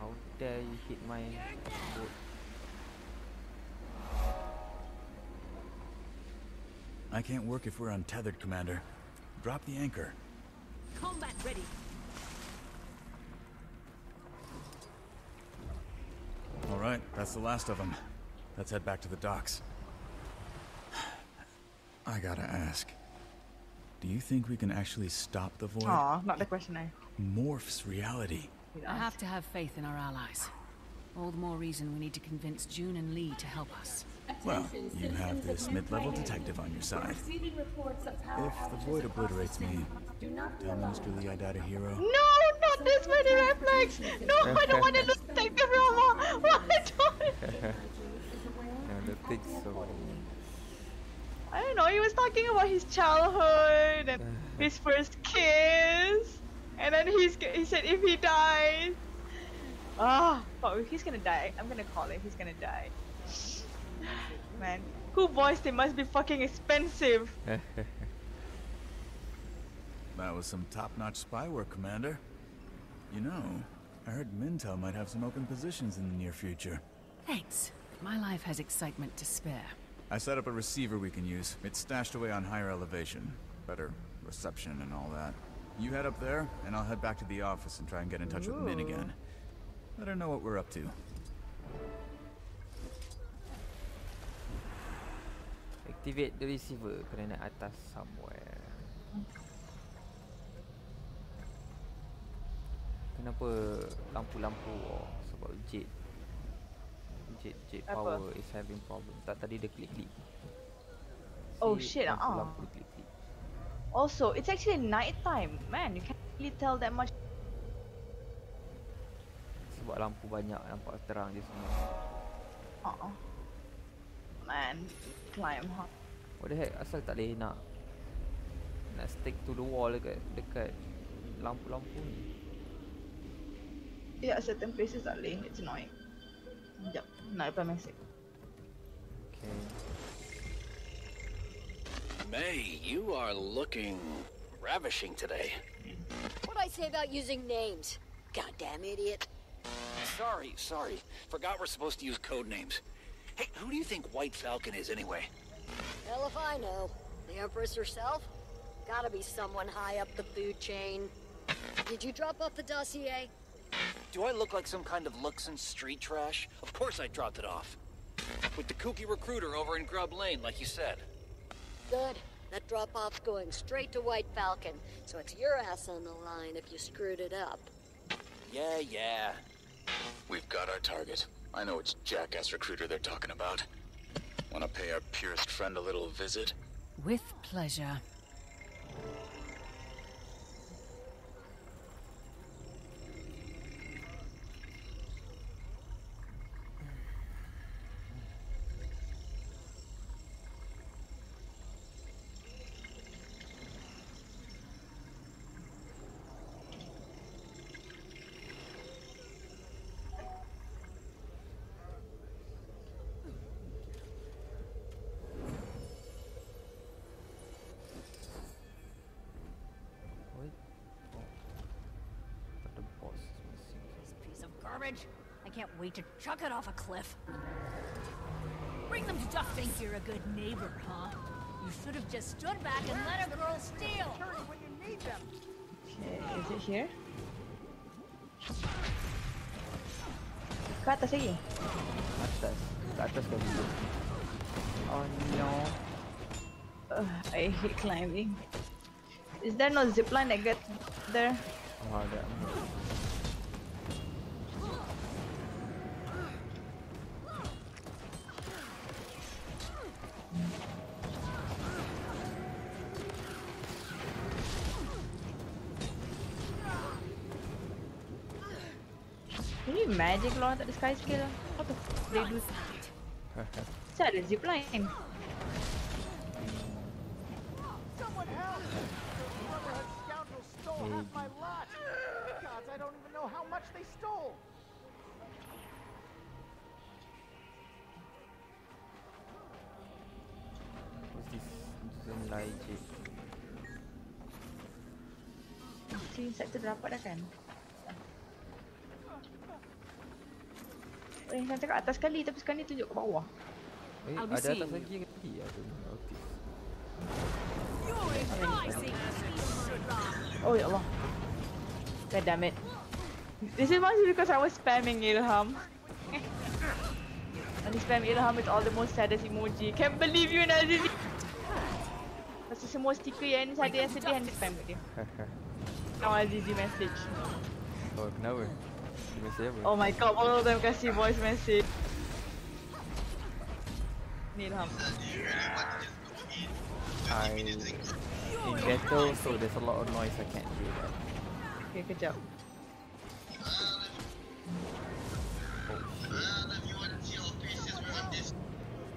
How dare you hit my boat? I can't work if we're untethered, Commander. Drop the anchor. Combat ready. All right, that's the last of them. Let's head back to the docks. I gotta ask. Do you think we can actually stop the void? Aw, not the question I. Morph's reality. I have to have faith in our allies. All the more reason we need to convince Joon and Li to help us. Well, you have this mid-level detective on your side. If the void obliterates me, tell Minister Li I died a hero. No, not this many reflex. No, I don't want to lose Detective Rama. Why don't? I don't think so. I don't know. He was talking about his childhood and his first kiss, and then he's he said if he dies, ah, oh, if he's gonna die, I'm gonna call it. He's gonna die. Man, who voiced him must be fucking expensive. That was some top-notch spy work, Commander. You know, I heard Mintel might have some open positions in the near future. Thanks. My life has excitement to spare. I set up a receiver we can use. It's stashed away on higher elevation. Better reception and all that. You head up there, and I'll head back to the office and try and get in touch with Min again. Let her know what we're up to. Activate the receiver kena naik atas somewhere. Kenapa lampu-lampu oh, sebab jet jet jet Apa? power is having problem. Tak tadi dia klik-klik. Oh shit, ah. Klik-klik. Also, it's actually night time. Man, you can't really tell that much. Sebab lampu banyak nampak terang je semua. Uh-uh. Man, climb hard. What the heck asal tak boleh nak nak stick to the wall dekat dekat lampu-lampu ni. Yeah, certain places are lane. It's annoying. Sekejap, nak reply message. Okay. May, you are looking ravishing today. What'd I say about using names? Goddamn idiot. Sorry, sorry. Forgot we're supposed to use code names. Hey, who do you think White Falcon is anyway? Hell if I know. The Empress herself? Gotta be someone high up the food chain. Did you drop off the dossier? Do I look like some kind of Luxon street trash? Of course I dropped it off. With the kooky recruiter over in Grub Lane, like you said. Good. That drop-off's going straight to White Falcon, so it's your ass on the line if you screwed it up. Yeah, yeah. We've got our target. I know which jackass recruiter they're talking about. Want to pay our purist friend a little visit? With pleasure. Piece garbage. I can't wait to chuck it off a cliff. Bring them to just think you're a good neighbor, huh? You should have just stood back and let a girl steal. when you need them. Okay, is it here? Ke atas lagi? Atas. Kat atas kan dulu. Oh no. Ugh, I hate climbing. Is there no zipline that gets there? Oh ada. Imagine kalau orang tak ada sky skill? What the f they do? Saya ada zipline. Someone help! Whoever has scoundrels stole half my lot! Gods, I don't even know how much they stole! What's this? Zenlai Jet. Si insect tu dah dapat dah kan? Eh, saya cakap atas sekali tapi sekarang ni tunjuk ke bawah. Eh, I'll ada atas lagi lagi. Ada notice. Oh ya Allah. God damn it. This is mostly because I was spamming Ilham. and spam Ilham with all the most saddest emoji. Can't believe you Nazizi. Pasal semua stiker yang ada yang sedih yang spam kat dia. Now Azizi message. oh, kenapa? Dia message apa? Oh my god, all of them kasih voice message. Ni Ilham. I in battle, so there's a lot of noise. I can't do that. Okay, kejap.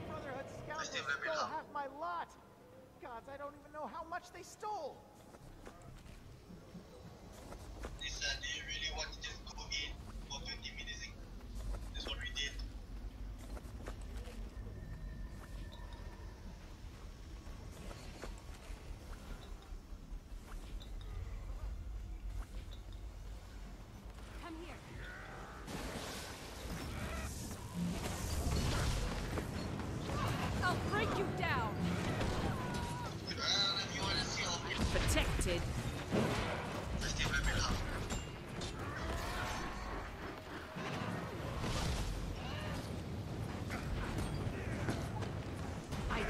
Brotherhood scoundrels stole half my lot. Gods, I don't even know how much they stole.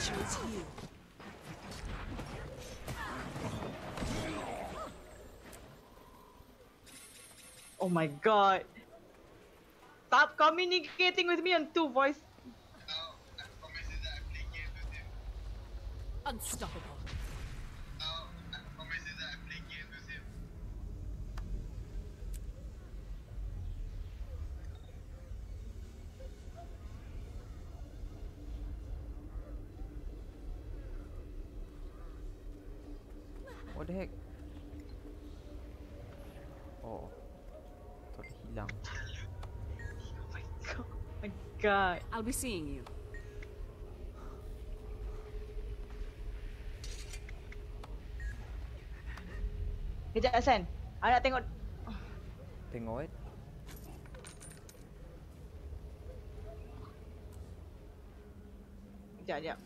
I you. Oh my god. Stop communicating with me on two voice. Unstoppable. What the heck? Oh, thought dia hilang. Oh my god. I'll be seeing you. Kejap Hasan. Aku nak tengok Tengok what? Kejap, kejap.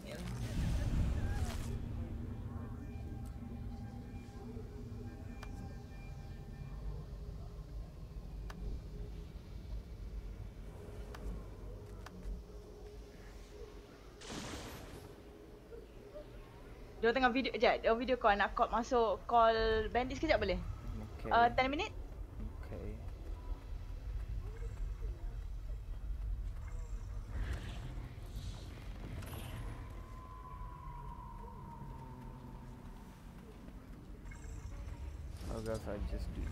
Dia tengah video Sekejap, dia video call Nak call masuk Call bandit sekejap boleh? Okay. Uh, 10 minit? okay. Or else I just do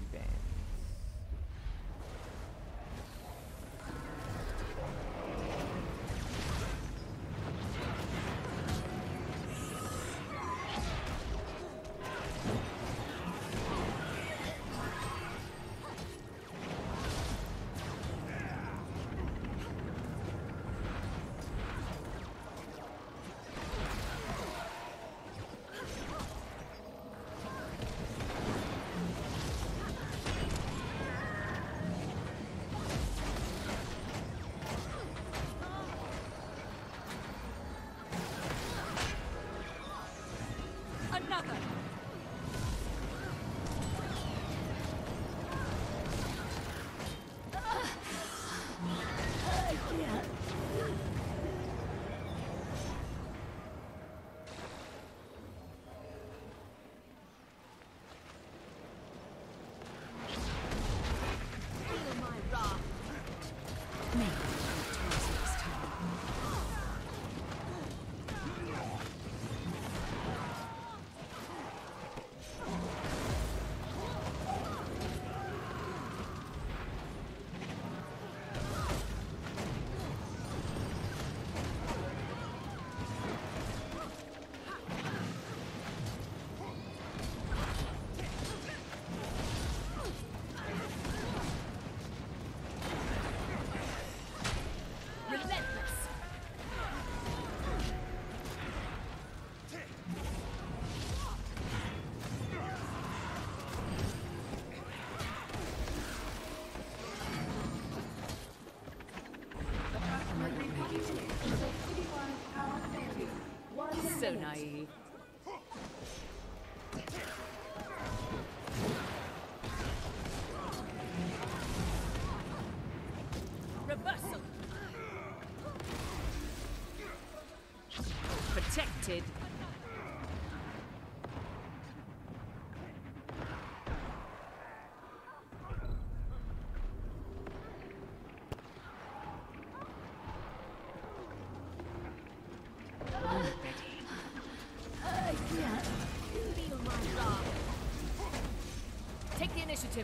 Our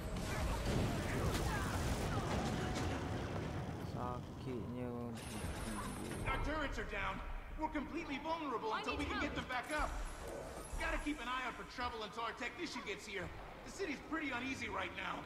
turrets are down. We're completely vulnerable until we can get them back up. Gotta keep an eye out for trouble until our technician gets here. The city's pretty uneasy right now.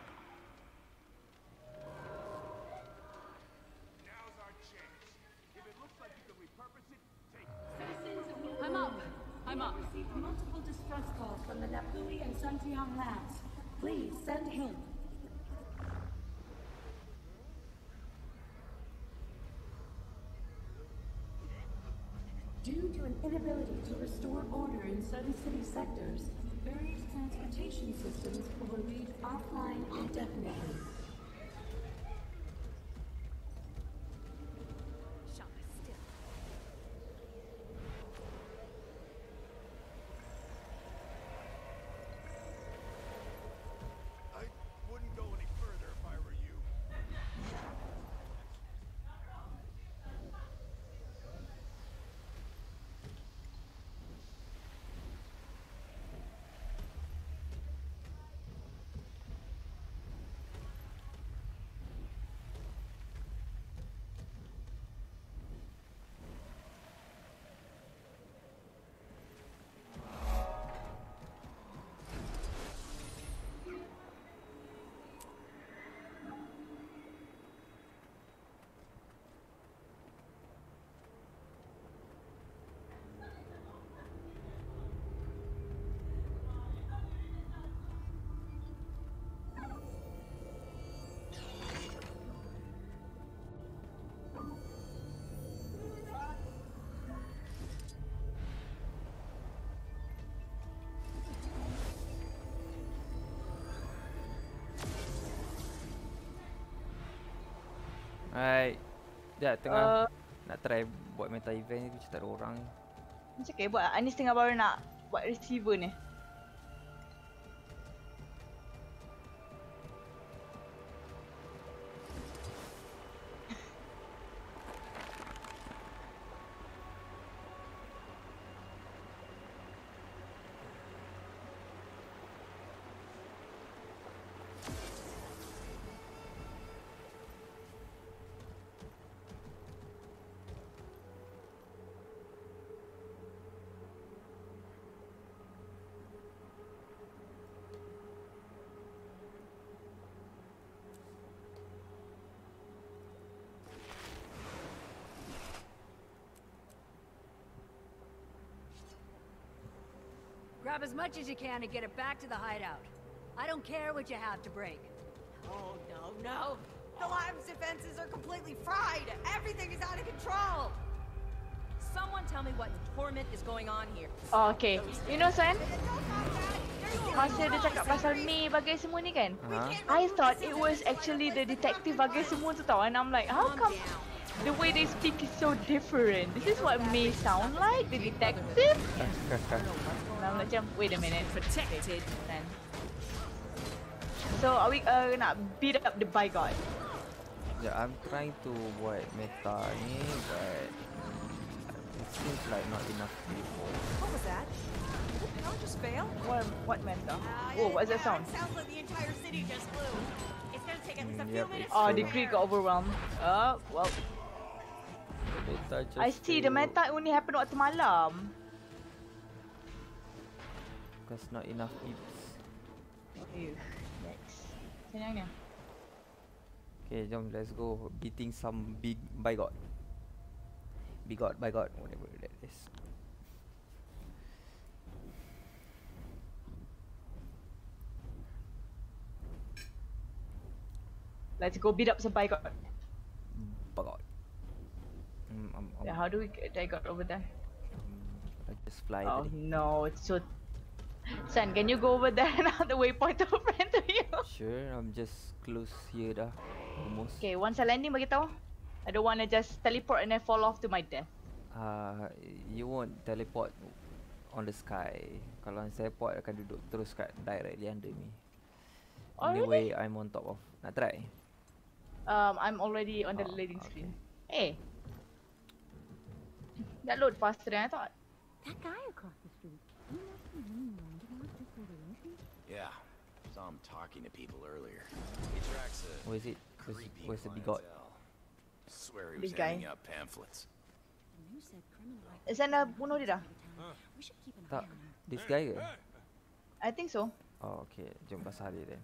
Inability to restore order in certain city sectors, various transportation systems will remain offline indefinitely. Dah tengah Uh. nak try buat meta event ni macam tak ada orang. Macam okay buat Anis tengah baru nak buat receiver ni. Grab as much as you can and get it back to the hideout. I don't care what you have to break. Oh, no, no. The lab's defenses are completely fried. Everything is out of control. Someone tell me what torment is going on here. Oh, okay. You know San? Masa dia cakap pasal May bagai semua ni kan? Uh-huh. Ha? I thought it was actually the detective bagai semua tu tau. And I'm like, how come the way they speak is so different? This is what May sound like, the detective? And macam, wait a minute. Protected. Then. So are we uh, nak beat up the by god? Yeah, I'm trying to buat meta ni but it seems like not enough people. What was that? Did the power just fail? What, what meta? Uh, Oh, what's that sound? It sounds like the entire city just flew. It's gonna take at least a Mm, few yep, minutes it's Oh, to the repair. Greek got overwhelmed. Oh, well. The meta just I see, the meta only happen waktu malam. Because not enough peeps. Ew, next. Senyangnya. Okay, jom let's go beating some big by god. Big god, by god, whatever that is. Let's go beat up some by god. By god. Mm, um, um, Yeah, how do we get that god over there? I just fly Oh no, it's so... San, can you go over there and have the waypoint to friend to you? Sure, I'm just close here dah. Almost. Okay, once I landing bagi tahu. I don't wanna just teleport and then fall off to my death. uh, you won't teleport on the sky. Kalau on teleport akan duduk terus kat directly under me. Oh, Anyway, I'm on top of. Nak try? Um, I'm already on the loading screen. Hey. That load faster than I thought. That guy across saw talking to people earlier. He tracks a Where is it? Where's, creepy where's the bigot? clientele. Swear he Big was guy. handing out pamphlets. You said criminal Zen dah bunuh dia dah? We should keep an Tak, eye on him. this guy ke? I think so. Oh, okay. Jom pasal dia then.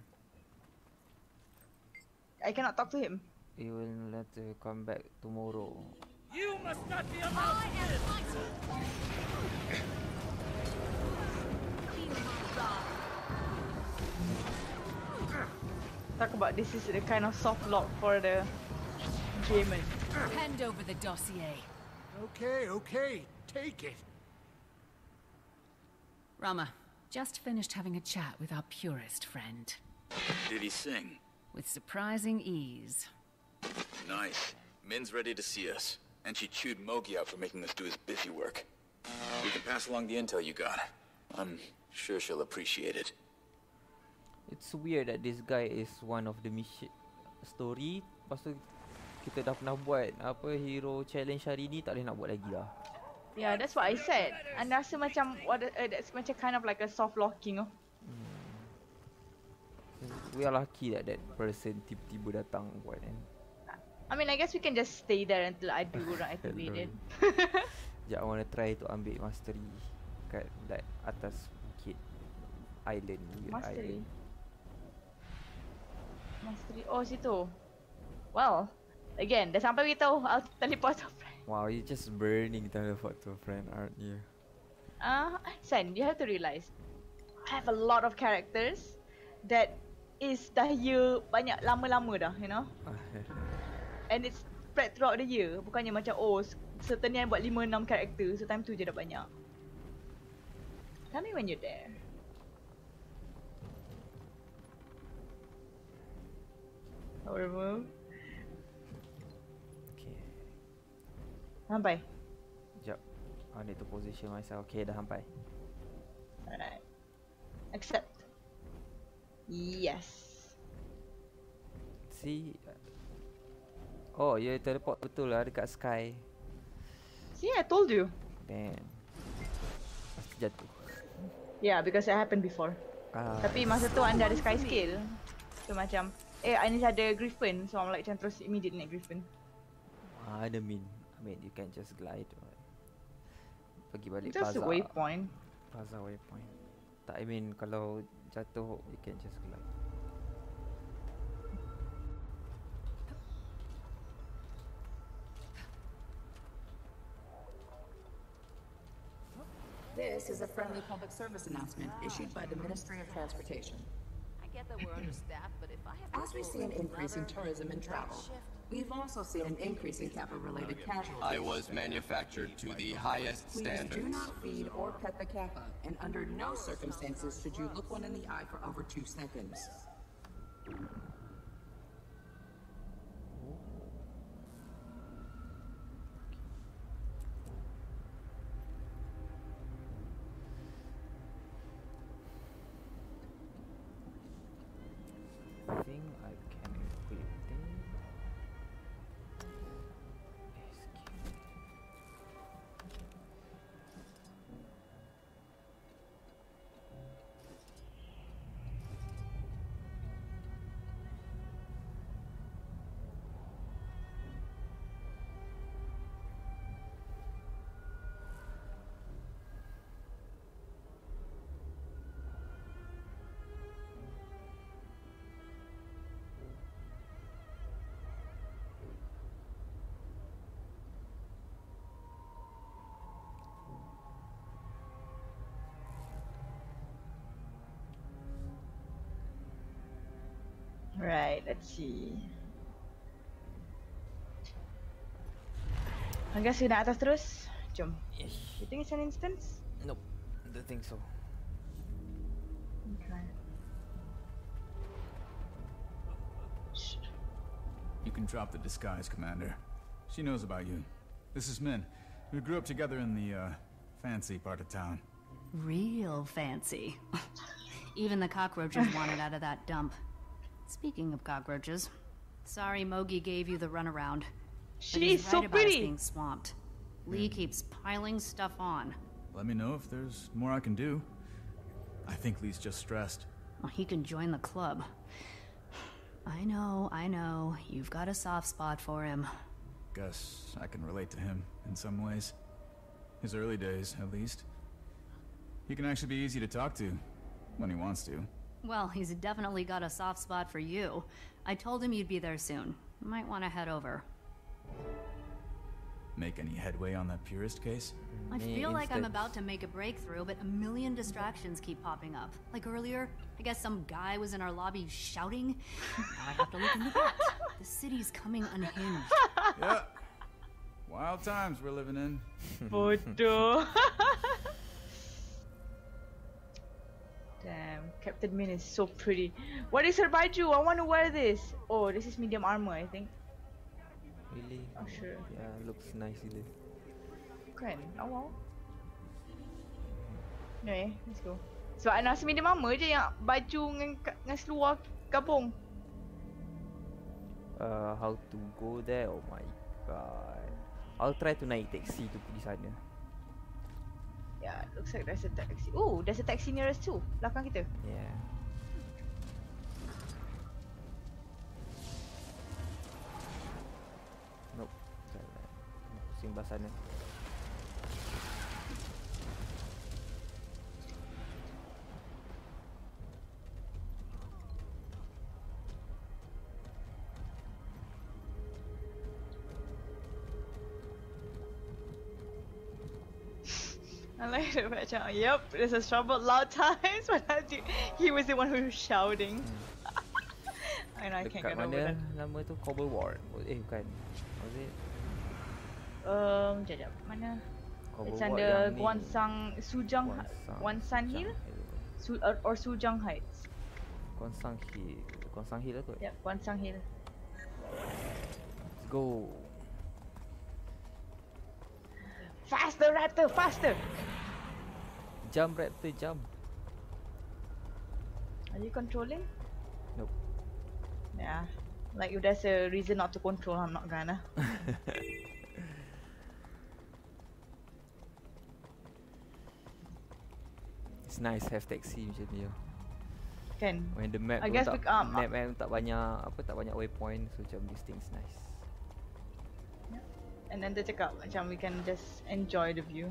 I cannot talk to him. You will let to uh, come back tomorrow. You must not be allowed Talk about this is the kind of soft lock for the gamer. Hand over the dossier. Okay, okay, take it. Rama, just finished having a chat with our purist friend. Did he sing? With surprising ease. Nice. Min's ready to see us. And she chewed Mogi out for making us do his busy work. We can pass along the intel you got. I'm sure she'll appreciate it. It's weird that this guy is one of the mission story. Lepas tu kita dah pernah buat apa hero challenge hari ni tak boleh nak buat lagi lah. Yeah, that's what I said. And rasa macam what uh, that's macam kind of like a soft locking oh. We are lucky that that person tiba-tiba datang buat kan. I mean, I guess we can just stay there until I do not activate it. Sekejap I wanna try to ambil mastery kat like atas bukit island Mastery. island. Mastery. Oh, situ. Well, again, dah sampai kita tahu I'll teleport to friend. Wow, you just burning teleport to friend, aren't you? Ah, uh, Sen, you have to realize I have a lot of characters that is dah year banyak lama-lama dah, you know? And it's spread throughout the year. Bukannya macam oh, certain yang buat 5 6 karakter, so time tu je dah banyak. Tell me when you're there. Horrible. Okay. Sampai. Sekejap. I need to position myself. Okay, dah sampai. Alright. Accept. Yes. See? Oh, you teleport betul lah dekat sky. See, I told you. Damn. Pasti jatuh. Yeah, because it happened before. Ah. Tapi masa tu anda ada sky scale. So macam, eh Anis ada griffin. So I'm like macam terus immediate naik griffin. Ah, ada mean. I mean, you can just glide. Or pergi balik Just a plaza. waypoint. Plaza waypoint. Tak, I mean kalau jatuh, you can just glide. This is a friendly public service announcement issued by the Ministry of Transportation. I get that we're understaffed, but if I have As we see an increase in tourism and travel, we've also seen an increase in Kappa-related casualties. I was manufactured to the highest Please do not feed or pet the Kappa, and under no circumstances should you look one in the eye for over two seconds. Right, let's see. I guess you nak atas terus. Jom. Yes. You think it's an instance? Nope, don't think so. Okay. You can drop the disguise, Commander. She knows about you. This is Min. We grew up together in the, uh, fancy part of town. Real fancy. Even the cockroaches wanted out of that dump. Speaking of cockroaches, sorry Mogi gave you the runaround. She's She he's is so right about pretty. being swamped. Li keeps piling stuff on. Let me know if there's more I can do. I think Li's just stressed. Well, he can join the club. I know, I know. You've got a soft spot for him. Guess I can relate to him in some ways. His early days, at least. He can actually be easy to talk to when he wants to. Well, he's definitely got a soft spot for you. I told him you'd be there soon. Might want to head over. Make any headway on that purist case? I feel like I'm about to make a breakthrough, but a million distractions keep popping up. Like earlier, I guess some guy was in our lobby shouting. Now I have to look into that. The city's coming unhinged. yeah. Wild times we're living in. Bodoh. Damn, Captain Min is so pretty. What is her baju? I want to wear this. Oh, this is medium armor, I think. Really? Oh, sure. Yeah, looks nice gila. Kan? Awal. No eh, let's go. Sebab anak rasa medium armor je yang baju dengan, dengan seluar gabung. Uh, how to go there? Oh my god. I'll try to naik taxi to pergi sana. Yeah, looks like there's a taxi. Oh, there's a taxi near us too. Belakang kita. Yeah. Nope. Pusing belah sana. I like it macam, yep, there's a troubled loud times but I think he was the one who was shouting. and I can't Dekat get over that. nama tu? Cobble Ward. Eh bukan. Was it? Um, jap, jap. Mana? Cobble It's under. Guansang Sujang Wansan Hill? Su or, or Sujang Heights. Guansang Hill. Guansang Hill lah kot. Yep, Guansang Hill. Let's go. Faster, Raptor, faster! Jump Raptor, jump. Are you controlling? Nope. Yeah. Like if there's a reason not to control, I'm not gonna. It's nice have taxi macam ni. lah. Kan? When the map I tu guess tak, bec- um, map yang tak banyak apa tak banyak waypoint so macam this thing's nice. And then dia cakap macam we can just enjoy the view.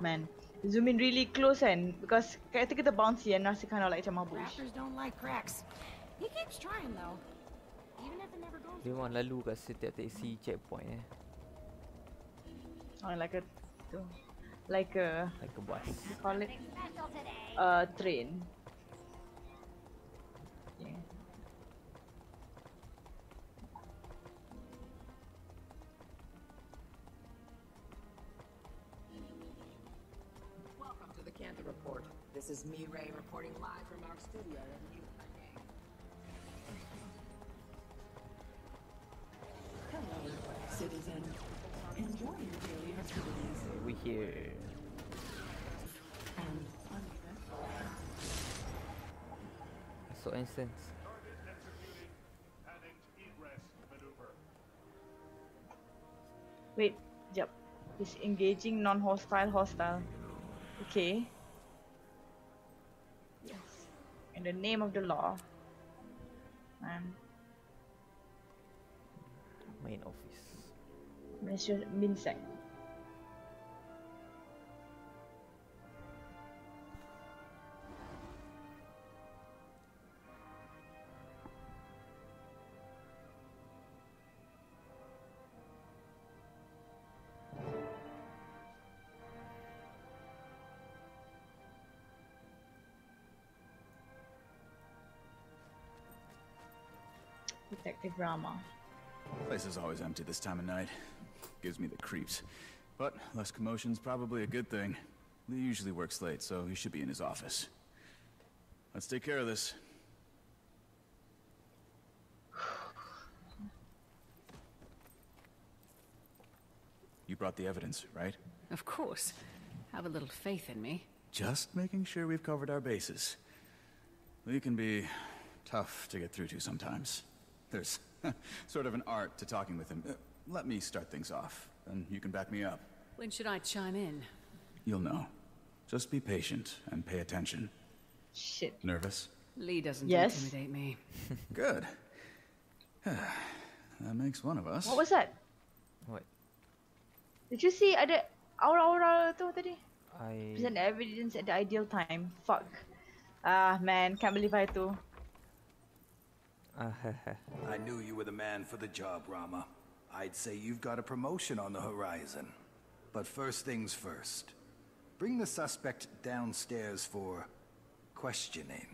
Man, zoom in really close kan because kata kita bouncy and rasa kind of like macam mabuk. Raptors don't like cracks. He keeps trying though. Even if it never goes. Dia memang lalu kat setiap taxi checkpoint eh. Oh, like a tu. Like a Like a bus. call it uh train. Yeah. This is me, Ray, reporting live from our studio in New Hello, citizen. Enjoy your daily activities. We here. And So instance. Wait, jap. He's engaging non-hostile hostile. Okay. In the name of the law. Man. Main office. Minister Minsec. Rama. Place is always empty this time of night. Gives me the creeps. But less commotion's probably a good thing. Li usually works late, so he should be in his office. Let's take care of this. You brought the evidence, right? Of course. Have a little faith in me. Just making sure we've covered our bases. Li can be tough to get through to sometimes. There's sort of an art to talking with him. Uh, let me start things off, and you can back me up. When should I chime in? You'll know. Just be patient and pay attention. Shit. Nervous? Li doesn't Yes. intimidate me. Good. that makes one of us. What was that? What? Did you see ada aura-aura tu tadi? I Present the evidence at the ideal time. Fuck. Ah, man. Can't believe I too. I knew you were the man for the job, Rama. I'd say you've got a promotion on the horizon. But first things first. Bring the suspect downstairs for questioning.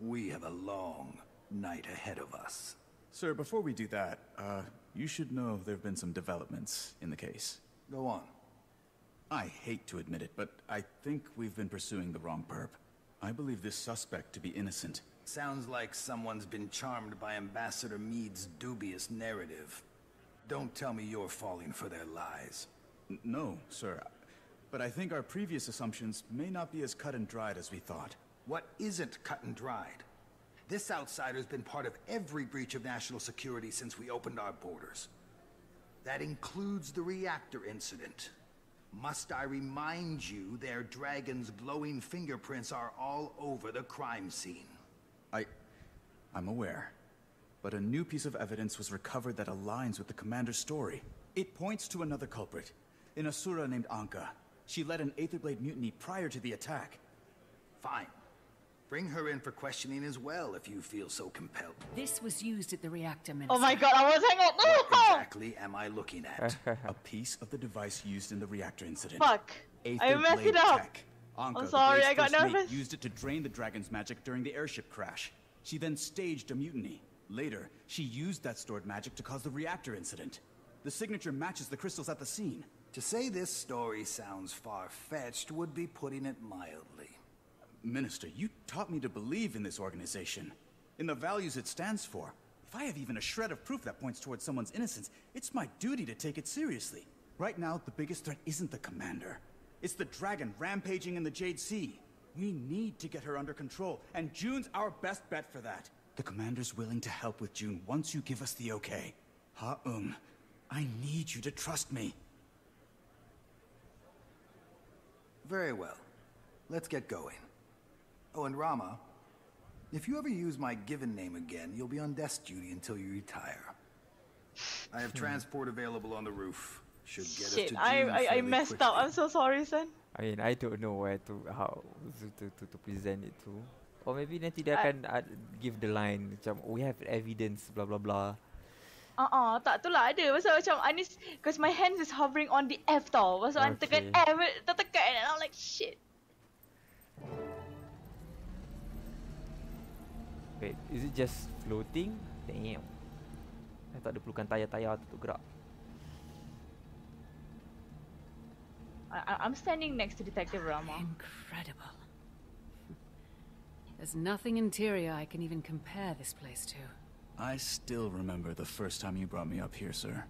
We have a long night ahead of us. Sir, before we do that, uh, you should know there have been some developments in the case. Go on. I hate to admit it, but I think we've been pursuing the wrong perp. I believe this suspect to be innocent. Sounds like someone's been charmed by Ambassador Meade's dubious narrative. Don't tell me you're falling for their lies. N- no, sir. But I think our previous assumptions may not be as cut and dried as we thought. What isn't cut and dried? This outsider's been part of every breach of national security since we opened our borders. That includes the reactor incident. Must I remind you their dragon's glowing fingerprints are all over the crime scene? I... I'm aware. But a new piece of evidence was recovered that aligns with the commander's story. It points to another culprit, an Asura named Ankka. She led an Aetherblade mutiny prior to the attack. Fine. Bring her in for questioning as well if you feel so compelled. This was used at the reactor, Minister. Oh my god, I was hanging out. What exactly am I looking at? a piece of the device used in the reactor incident. Fuck. I messed it up. Tech. Ankka, I'm sorry, I got first mate, nervous. used it to drain the dragon's magic during the airship crash. She then staged a mutiny. Later, she used that stored magic to cause the reactor incident. The signature matches the crystals at the scene. To say this story sounds far-fetched would be putting it mildly. Minister, you taught me to believe in this organization, in the values it stands for. If I have even a shred of proof that points towards someone's innocence, it's my duty to take it seriously. Right now, the biggest threat isn't the commander. It's the dragon rampaging in the Jade Sea. We need to get her under control, and Joon's our best bet for that. The commander's willing to help with Joon once you give us the okay. Ha-Um, I need you to trust me. Very well. Let's get going. Oh, and Rama, if you ever use my given name again, you'll be on desk duty until you retire. I have hmm. transport available on the roof. Should get us Shit, to I, I, I messed quickly. up. I'm so sorry, son. I mean, I don't know where to how to to, to, to present it to. Or maybe nanti dia I- akan uh, give the line macam we have evidence blah blah blah. Uh-uh, tak tu lah ada. Pasal macam Anis, because my hands is hovering on the F tau. Pasal okay. tekan. F, tertekan and I'm like, shit. Wait, is it just floating? Damn. I thought dia perlukan tayar-tayar tu untuk gerak. I, I- I'm standing next to Detective Rama. Incredible. There's nothing interior I can even compare this place to. I still remember the first time you brought me up here, sir.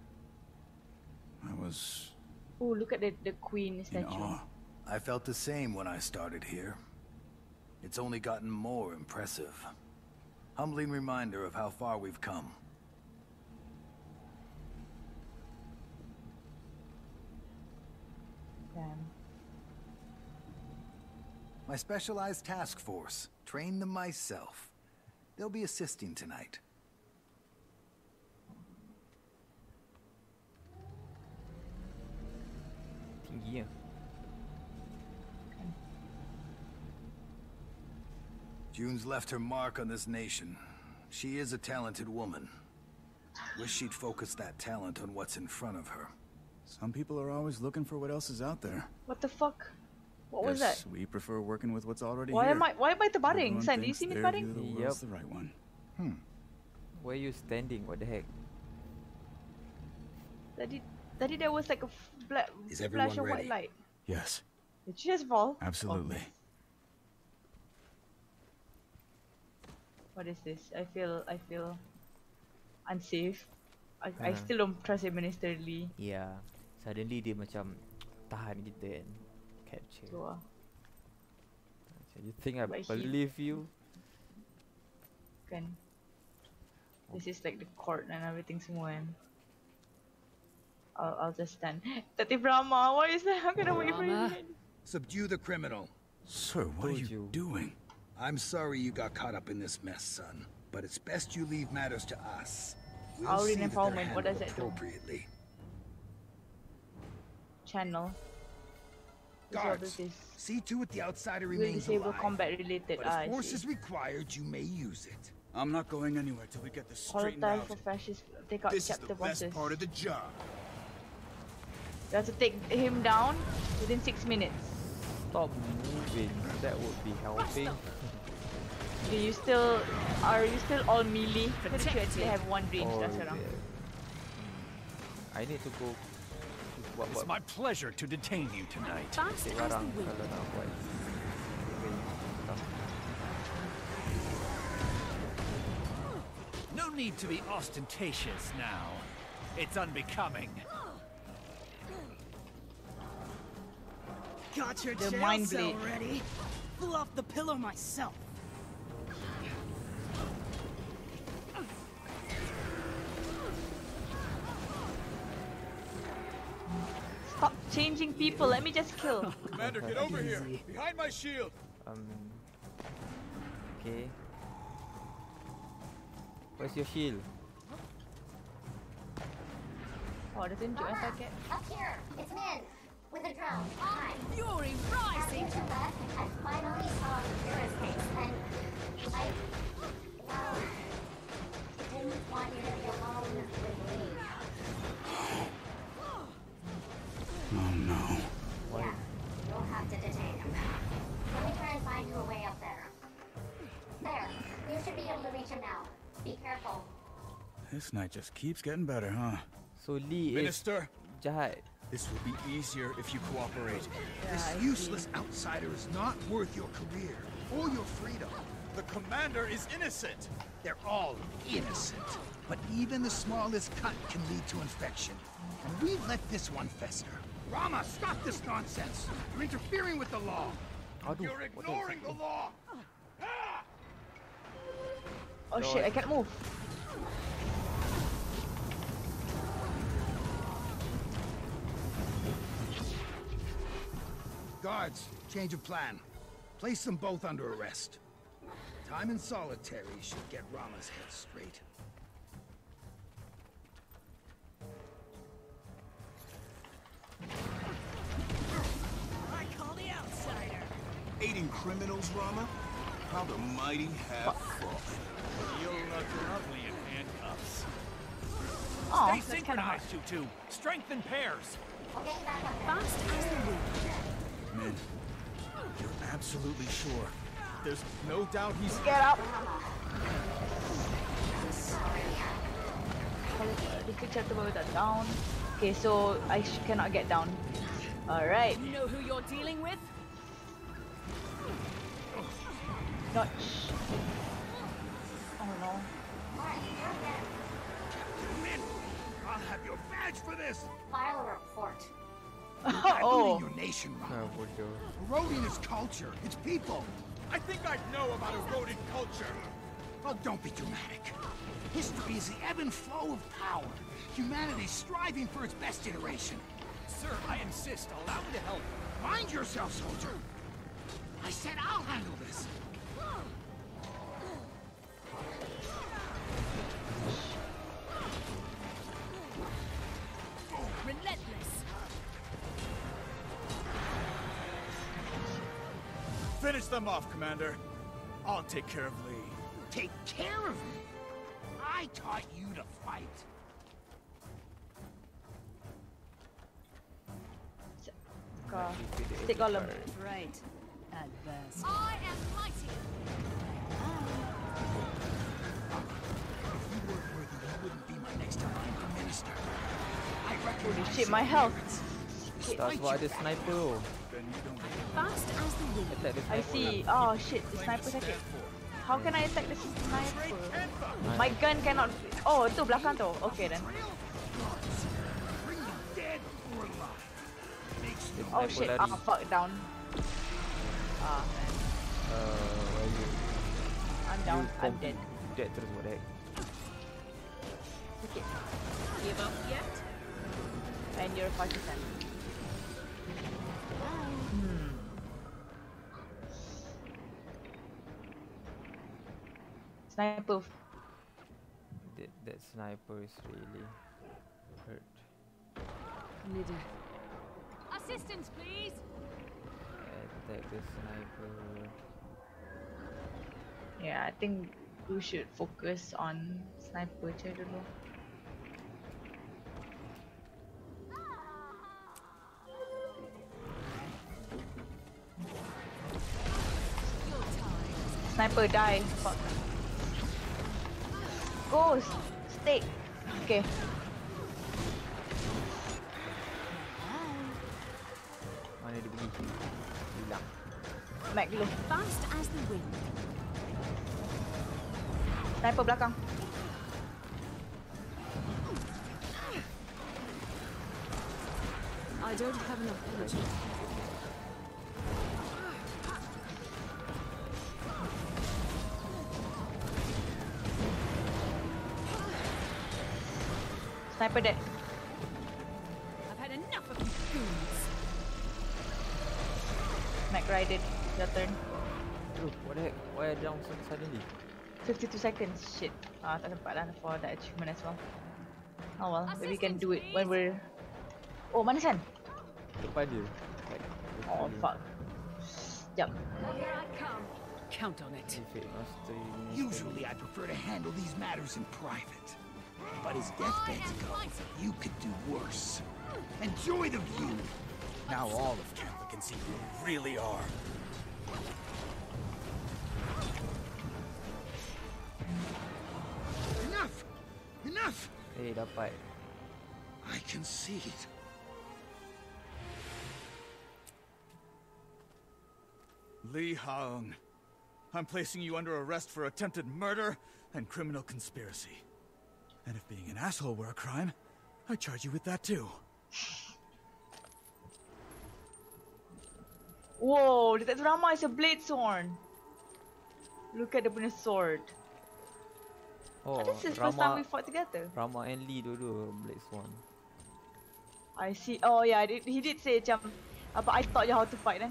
I was Oh, look at the, the queen in statue. awe. I felt the same when I started here. It's only gotten more impressive. Humbling reminder of how far we've come. Damn. My specialized task force. Trained them myself. They'll be assisting tonight. Tinggi ya. June's left her mark on this nation. She is a talented woman. Wish she'd focus that talent on what's in front of her. Some people are always looking for what else is out there. What the fuck? What was Guess that? We prefer working with what's already Why here. am I why am I the Everyone San, do you see me their terbaring? view of the Yep. world's the right one. Hmm. Where you standing? What the heck? Tadi tadi there was like a f- black Is flash everyone of white ready? light. Yes, Did she just fall? absolutely. What is this? I feel I feel unsafe. I, I Uh. still don't trust Administrator Li. Yeah. Suddenly dia macam tahan kita kan. Capture. Tu lah. Macam, You think I But he- believe you? Kan. This is like the court and everything semua kan. I'll, I'll just stand. Tati Brahma, why is that? I'm gonna wait for you. Subdue the criminal. Sir, what are you doing? I'm sorry you got caught up in this mess, son. But it's best you leave matters to us. We'll Our see that they're what does handled that do? Appropriately. Channel. This is what Guards, this is. see to it the outsider Will remains disable alive. combat related. But if I force is required, you may use it. I'm not going anywhere till we get this straightened Volatile out. for fascists. Take out This is chapter the best part of the job. You have to take him down within six minutes. Stop moving. That would be helping. Do you still are you still all melee? Because you actually have one range Oh, dah sekarang. yeah. I need to go buat It's my pleasure to detain you tonight. cek barang kalau nak buat range stuff. No need to be ostentatious now. It's unbecoming. Got your The jail mind cell blade. ready. Flew off the pillow myself. Stop changing people. Let me just kill. Commander, get over here! Behind my shield! Um. Okay. Where's your shield? Oh, ada tunjuk yang target. Up here, it's Min, with a drone. Hi. Fury After you left, I finally saw the Pyrrhus case, and I, well, didn't want you to be alone with me. No. Yeah, you'll have to detain him. Let me try and find you a way up there. There, you should be able to reach him now. Be careful. This night just keeps getting better, huh? So Li Minister, is jahat. this will be easier if you cooperate. This useless outsider is not worth your career or your freedom. The commander is innocent! They're all innocent. But even the smallest cut can lead to infection. And we've let this one fester. Rama, stop this nonsense! You're interfering with the law! You're ignoring the law! Oh shit, I can't move. Guards, change of plan. Place them both under arrest. Time in solitary should get Rama's head straight. Aiding criminals, Rama? How the mighty have fallen. You'll look lovely in handcuffs. Oh, Stay that's synchronized, you two. Strength in pairs. Fast as the wind. Min, you're absolutely sure. There's no doubt he's- Get up. Defeat chapter but without down. Okay, so I sh- cannot get down. Alright. You know who you're dealing with? Not sh- Oh no. Min, I'll have your badge for this! File a report. I Oh. believe your nation, Rama. bodoh. Eroding its culture, its people. I think I know about eroding culture! Oh, don't be dramatic. History is the ebb and flow of power. Humanity striving for its best iteration. Sir, I insist. Allow me to help. Mind yourself, soldier. I said I'll handle this. Finish them off, Commander. I'll take care of Li. Take care of me. I taught you to fight. Ka. Stick golem. Right. At best. I am mighty. You weren't worthy, you wouldn't be my next in line for minister. I Holy recognize shit, my health. That's why sebab ada sniper tu. Fast as the wind. I see. Oh shit, the sniper sakit. How can I attack the sniper? My gun cannot. Oh, tu belakang tu. Okay then. Bring them dead before The Oh sniper shit, lari. ah fuck, down. Ah, man. Uh, where you? I'm down, You I'm dead. Dead terus what the heck? Okay. Give up yet? And you're 5%. Sniper. That, that sniper is really hurt. Nida. Assistance, please. Attack the sniper. Yeah, I think we should focus on sniper je dulu. Sniper die. Fuck. Ghost. Stick. Okay. I Mana dia pergi? Hilang. Mac dulu. Fast as the wind. Sniper belakang. I don't have enough energy. Sniper dead. I've had enough of you goons. Mac rided. Your turn. Aduh, what the heck? Why I down so suddenly? 52 seconds. Shit. Ah, tak sempat lah for that achievement as well. Oh well, maybe we can do it when we're... Oh, mana San? Depan dia. Like, Oh, depan dia. fuck. Jap. Here I come. Count on it. If it must be Usually I prefer to handle these matters in private. But as deathbeds go, you could do worse. Enjoy the view! Now all of Catholic can see who you really are. Enough! Enough! Eh, dapat. I can see it. Li Haoyun, I'm placing you under arrest for attempted murder and criminal conspiracy. And if being an asshole were a crime, I'd charge you with that too. Whoa, that Rama is a Bladesworn. Look at the punya sword. Oh, this is first time we fought together. Rama and Li dulu Black Swan. I see. Oh yeah, he he did say macam but I taught you how to fight eh.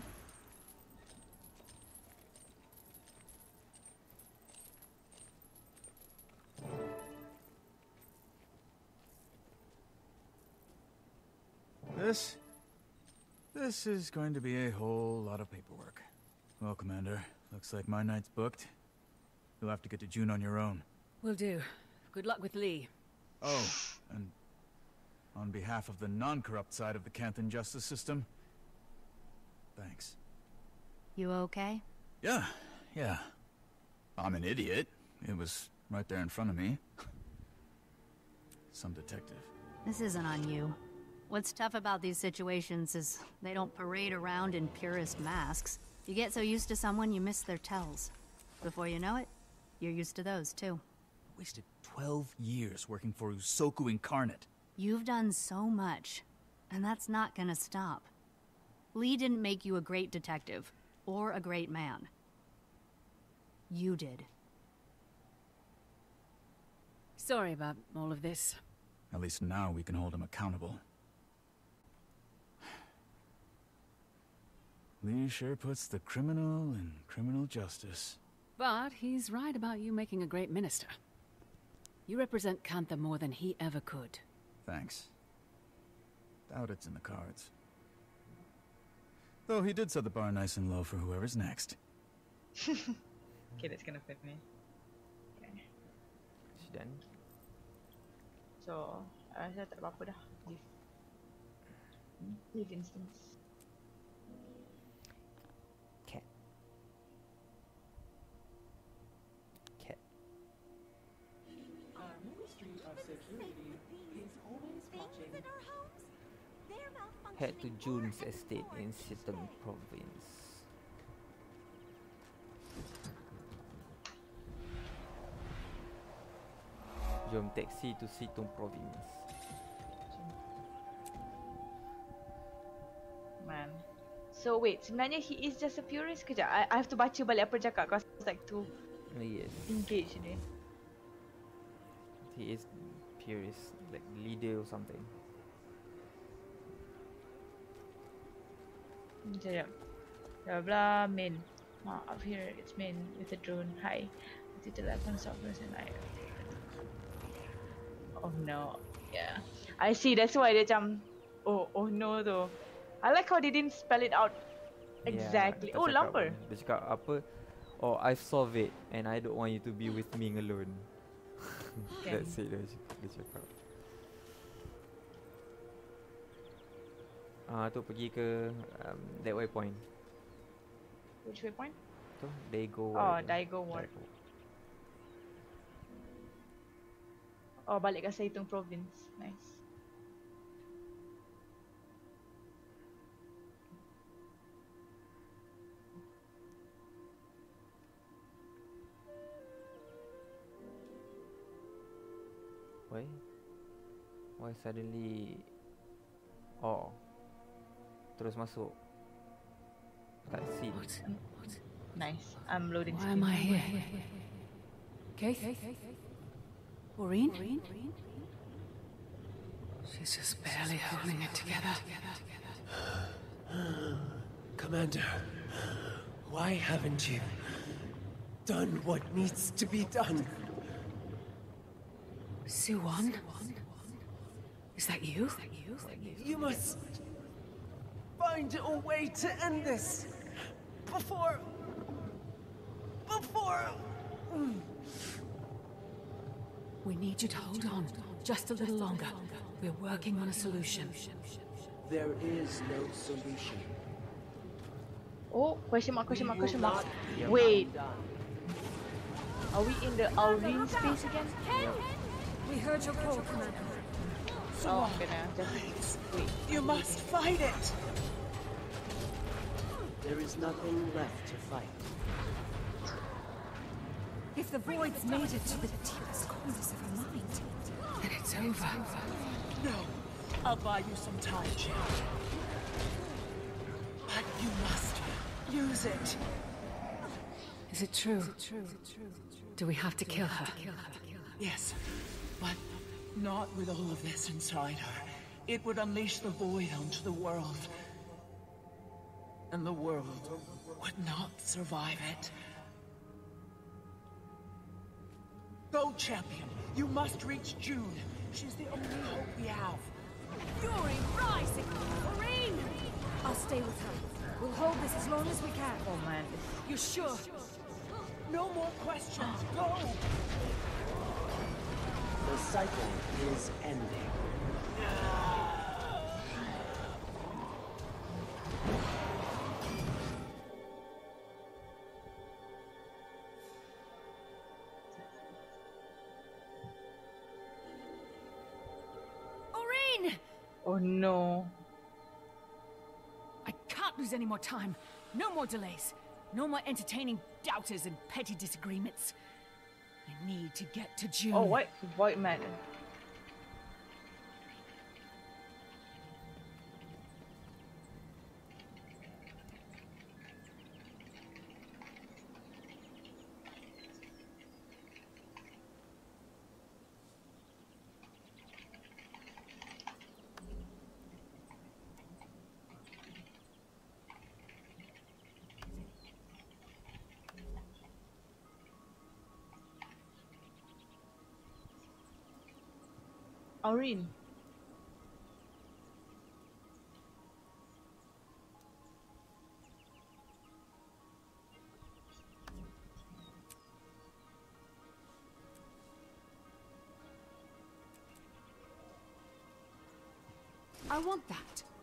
This? This is going to be a whole lot of paperwork. Well, Commander, looks like my night's booked. You'll have to get to Joon on your own. Will do. Good luck with Li. Oh, and on behalf of the non-corrupt side of the Canthan justice system, thanks. You okay? Yeah, yeah. I'm an idiot. It was right there in front of me. Some detective. This isn't on you. What's tough about these situations is they don't parade around in purist masks. You get so used to someone, you miss their tells. Before you know it, you're used to those too. Wasted 12 years working for Usoku Incarnate. You've done so much, and that's not gonna stop. Li didn't make you a great detective, or a great man. You did. Sorry about all of this. At least now we can hold him accountable. Li sure puts the criminal in criminal justice. But he's right about you making a great minister. You represent Cantha more than he ever could. Thanks. Doubt it's in the cards. Though he did set the bar nice and low for whoever's next. Kid, that's gonna fit me. Okay. She done? So, I rasa tak ada apa-apa dah. Leave. Leave instance. Head to Joon's estate in Seitung province. Jom taxi to Seitung province. Man, So wait, sebenarnya he is just a purist kejap. I, I have to baca balik apa cakap cause it's like too Yes. engaged ni. He is purist, like leader or something. Sekejap. Blah blah main. Ah, up here it's main with the drone. Hi. With the telephone software and I. Oh no. Yeah. I see. That's why they jump. oh oh no though. I like how they didn't spell it out exactly. dia oh lumber. Dia cakap apa? Oh, I've solved it and I don't want you to be with me alone. Kan. That's it dia, dia cakap. Ah tu pergi ke um, that waypoint. Which waypoint? Tu Dago. Oh, Daigo Ward. Oh, balik ke Saitung Province. Nice. Why? Why suddenly Oh Terus masuk Kat scene Nice. I'm loading Why am I here? Keith? Maureen? She's just barely holding it together. Commander, why haven't you done what needs to be done? Soo-Won? Is that you? You must find a way to end this before. before. We need you to hold on just a little longer. We're working on a solution. There is no solution. Oh, question mark, question mark, question mark. not be Wait. Are we in the Alvin space again? We heard your call, Commander. Oh, I'm gonna just wait. You must fight it. There is nothing left to fight. If the void's made it to the deepest corners of her mind, then it's over. No, I'll buy you some time, Jim. But you must use it. Is it true? Is it true? Do we have to kill her? Yes, but not with all of this inside her. It would unleash the void onto the world. And the world would not survive it. Go, champion. You must reach Joon. She's the only hope we have. Fury rising! Marine! I'll stay with her. We'll hold this as long as we can. Oh man. You sure? No more questions. Go! The cycle is ending. Maureen! Oh no. I can't lose any more time. No more delays. No more entertaining doubters and petty disagreements. I need to get to Joon. Oh, what? Void man. I want that.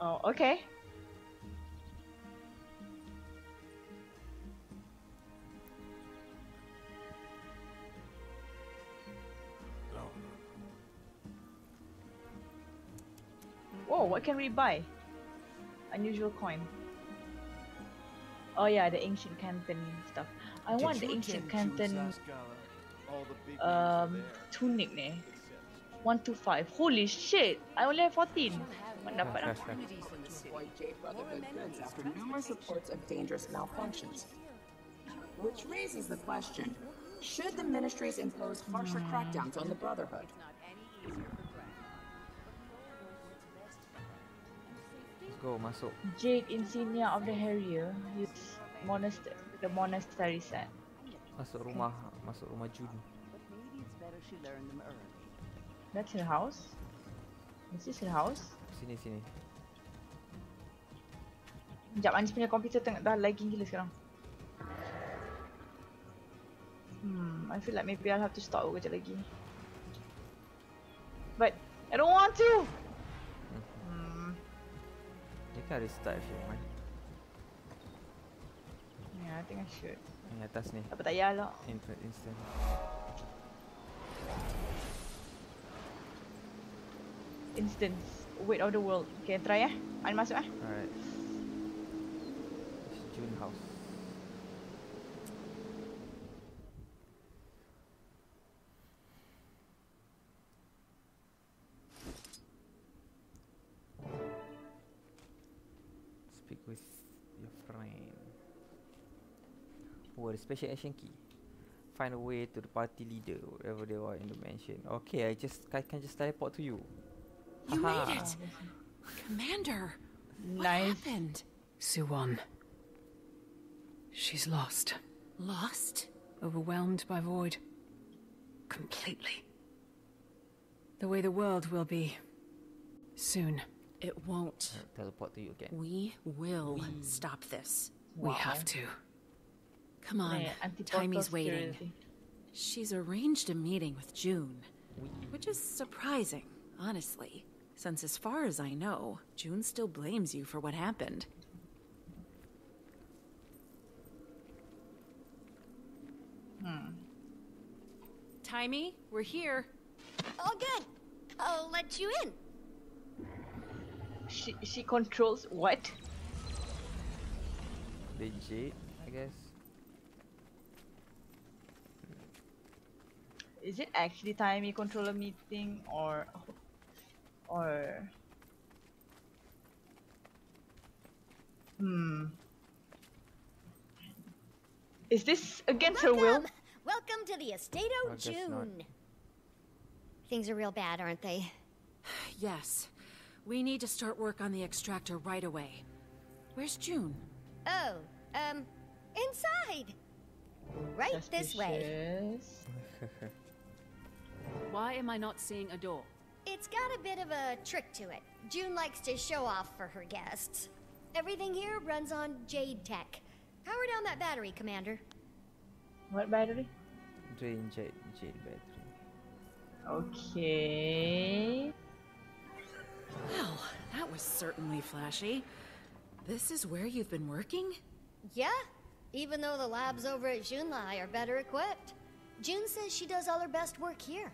Oh, okay. Whoa, what can we buy? Unusual coin. Oh yeah, the ancient Canthan stuff. I Did want the ancient Canthan last gala? All the big um tunic ni. 125. Holy shit! I only have 14. Mana dapat lah. Avoid Jade Brotherhood goods after numerous reports of dangerous malfunctions. Which raises the question, should the ministries impose harsher crackdowns on the Brotherhood? Let's go, masuk. Jade insignia of the Harrier. Use monastery, the monastery set. Masuk rumah, masuk rumah Joon. That's her house. Is this her house? Sini sini. Sekejap, Anis punya komputer tengah dah lagging gila sekarang. Hmm, I feel like maybe I'll have to stop kejap lagi. But, I don't want to! Hmm, You can restart if you yeah, I think I should. Yang atas ni. Apa tak payah lah. Instant. Instance. Weight of the world. Okay, try eh. Anis masuk eh. Alright. It's Joon house. Speak with your friend. Oh, the special action key. Find a way to the party leader, wherever they are in the mansion. Okay, I just I can just teleport to you. You Haha. made it! Commander! What Nice. happened? Soo-Won. She's lost. Lost? Overwhelmed by void. Completely. The way the world will be. Soon. It won't. Teleport to you again. We will stop this. We have to. Come on, Yeah, anti-portal Taimi's waiting. She's arranged a meeting with Joon, which is surprising, honestly, since as far as I know, Joon still blames you for what happened. Hmm. Taimi, we're here. Oh, good. I'll let you in. She, she controls what? The Jade, I guess. Is it actually Taimi you control a meeting or or Hmm. Is this against her will? Welcome. Welcome to the estate of. Joon. Things are real bad, aren't they? Yes. We need to start work on the extractor right away. Where's Joon? Oh, um, inside. Right this way. Suspicious. Why am I not seeing a door? It's got a bit of a trick to it. Joon likes to show off for her guests. Everything here runs on Jade Tech. Power down that battery, Commander. What battery? Drain Jade, Jade battery. Okay. Well, that was certainly flashy. This is where you've been working? Yeah, even though the labs over at Junlai are better equipped. Joon says she does all her best work here.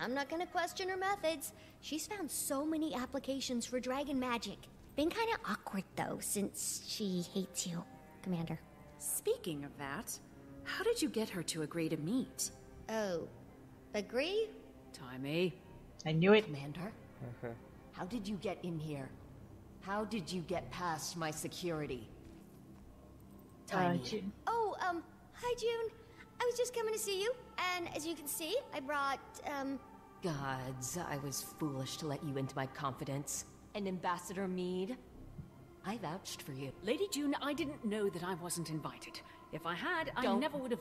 I'm not gonna question her methods. She's found so many applications for dragon magic. Been kinda awkward though, since she hates you, Commander. Speaking of that, how did you get her to agree to meet? Oh, agree? Taimi. I knew it. Commander, how did you get in here? How did you get past my security? Uh, Taimi. Joon. Oh, um, hi Joon. I was just coming to see you, and as you can see, I brought, um, Gods, I was foolish to let you into my confidence. And Ambassador Mead, I vouched for you. Lady Joon, I didn't know that I wasn't invited. If I had, I Don't- never would have.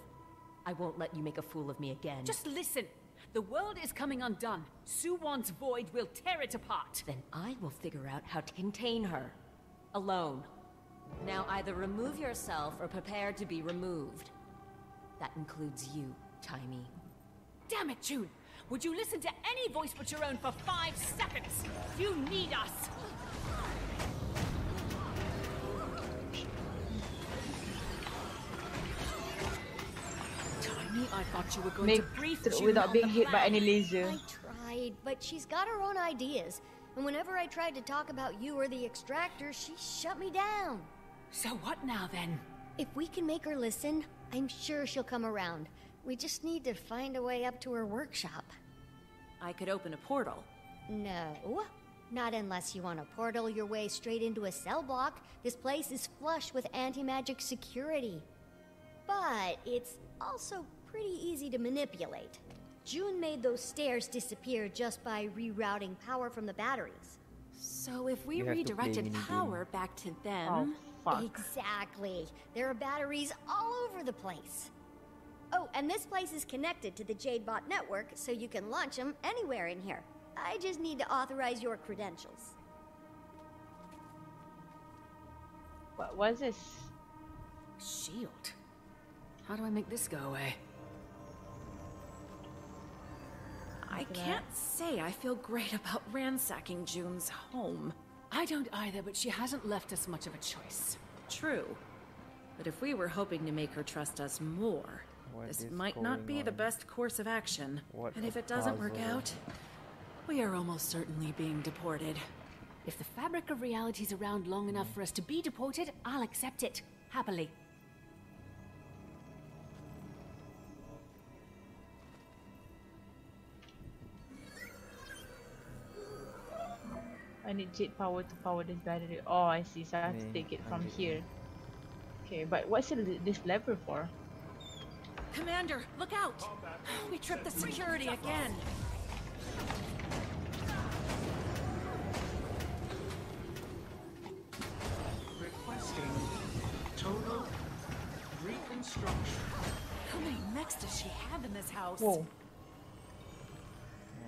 I won't let you make a fool of me again. Just listen. The world is coming undone. Soo-Won's void will tear it apart. Then I will figure out how to contain her. Alone. Now either remove yourself or prepare to be removed. That includes you, Taimi. Damn it, Joon! Would you listen to any voice but your own for five seconds? You need us! Tiny, I thought you were going Make to brief Joon without being hit by any laser. I tried, but she's got her own ideas. And whenever I tried to talk about you or the extractor, she shut me down. So what now, then? If we can make her listen, I'm sure she'll come around. We just need to find a way up to her workshop. I could open a portal. No. Not unless you want to portal your way straight into a cell block. This place is flush with anti magic security. But it's also pretty easy to manipulate. Joon made those stairs disappear just by rerouting power from the batteries. So if we You have to play redirected power back to them. Oh, exactly. There are batteries all over the place. Oh, and this place is connected to the Jadebot network, so you can launch them anywhere in here. I just need to authorize your credentials. What was this? Shield. How do I make this go away? I can't say I feel great about ransacking Joon's home. I don't either, but she hasn't left us much of a choice. True. But if we were hoping to make her trust us more, What this might not going be the best course of action. What and if it doesn't work out, we are almost certainly being deported. If the fabric of reality is around long enough for us to be deported, I'll accept it. Happily. I need jet power to power this battery. Oh, I see. So I have to take it from here. Okay, but what's this lever for? Commander, look out! We tripped the security again. Requesting total reconstruction. How many mechs does she have in this house? Whoa.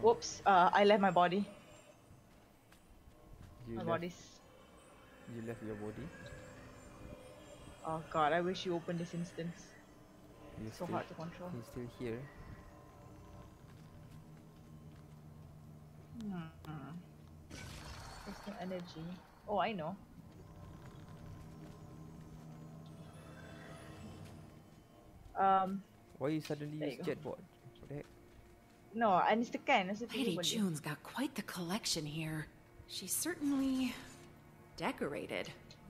Whoops. Uh, I left my body. You my left, body's. you left your body. Oh god, I wish you opened this instance. You so still, hard to control. He's still here. Hmm. Personal energy. Oh, I know. Um, Why you suddenly use you go. jetbot? What the heck? no, I need to can. That's the Lady Joon's got quite the collection here. She's certainly decorated.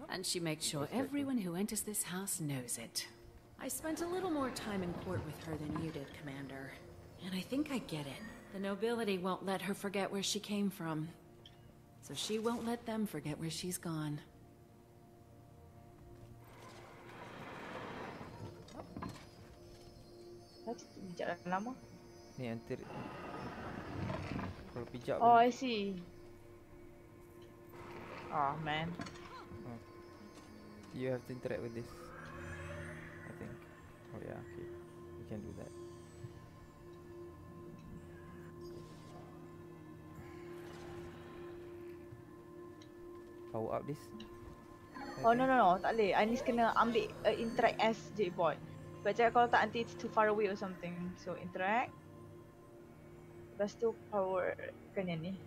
And she makes sure everyone who enters this house knows it. I spent a little more time in court with her than you did, Commander. And I think I get it. The nobility won't let her forget where she came from. So she won't let them forget where she's gone. Pijak dah lama. Ni antir Kalau pijak Oh, I see. Oh man. oh. You have to interact with this I think Oh yeah, okay You can do that Power up this Oh no no no, tak boleh. Anis kena ambil uh, interact as J-boy. Sebab cakap kalau tak nanti it's too far away or something. So interact. Lepas tu power kan yang ni.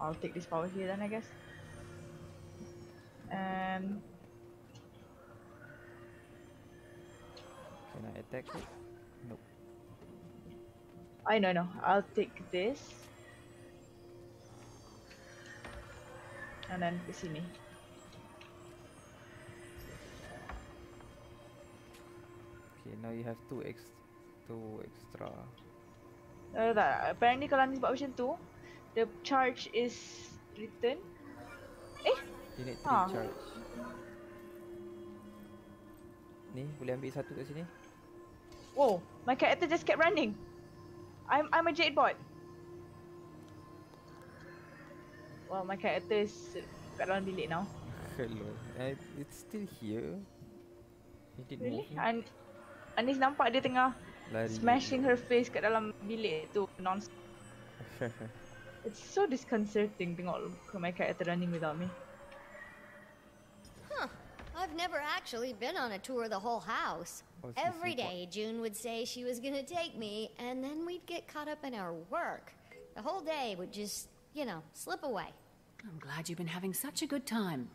I'll take this power here then I guess. And Can I attack it? Nope I know no, I'll take this. And then ke sini. Okay now you have two ex two extra Uh, tak, apparently kalau Anis buat macam tu, the charge is return. Eh? You need three Ah. charge Ni boleh ambil satu kat sini Whoa, my character just kept running. I'm I'm a jade bot. Well, my character is kat dalam bilik now. Hello uh, It's still here did Really? move An Anis nampak dia tengah Lari smashing her face kat dalam bilik tu non It's so disconcerting tengok my character running without me. Huh. I've never actually been on a tour of the whole house. Oh, it's Every Joon would say she was gonna take me, and then we'd get caught up in our work. The whole day would just, you know, slip away. I'm glad you've been having such a good time.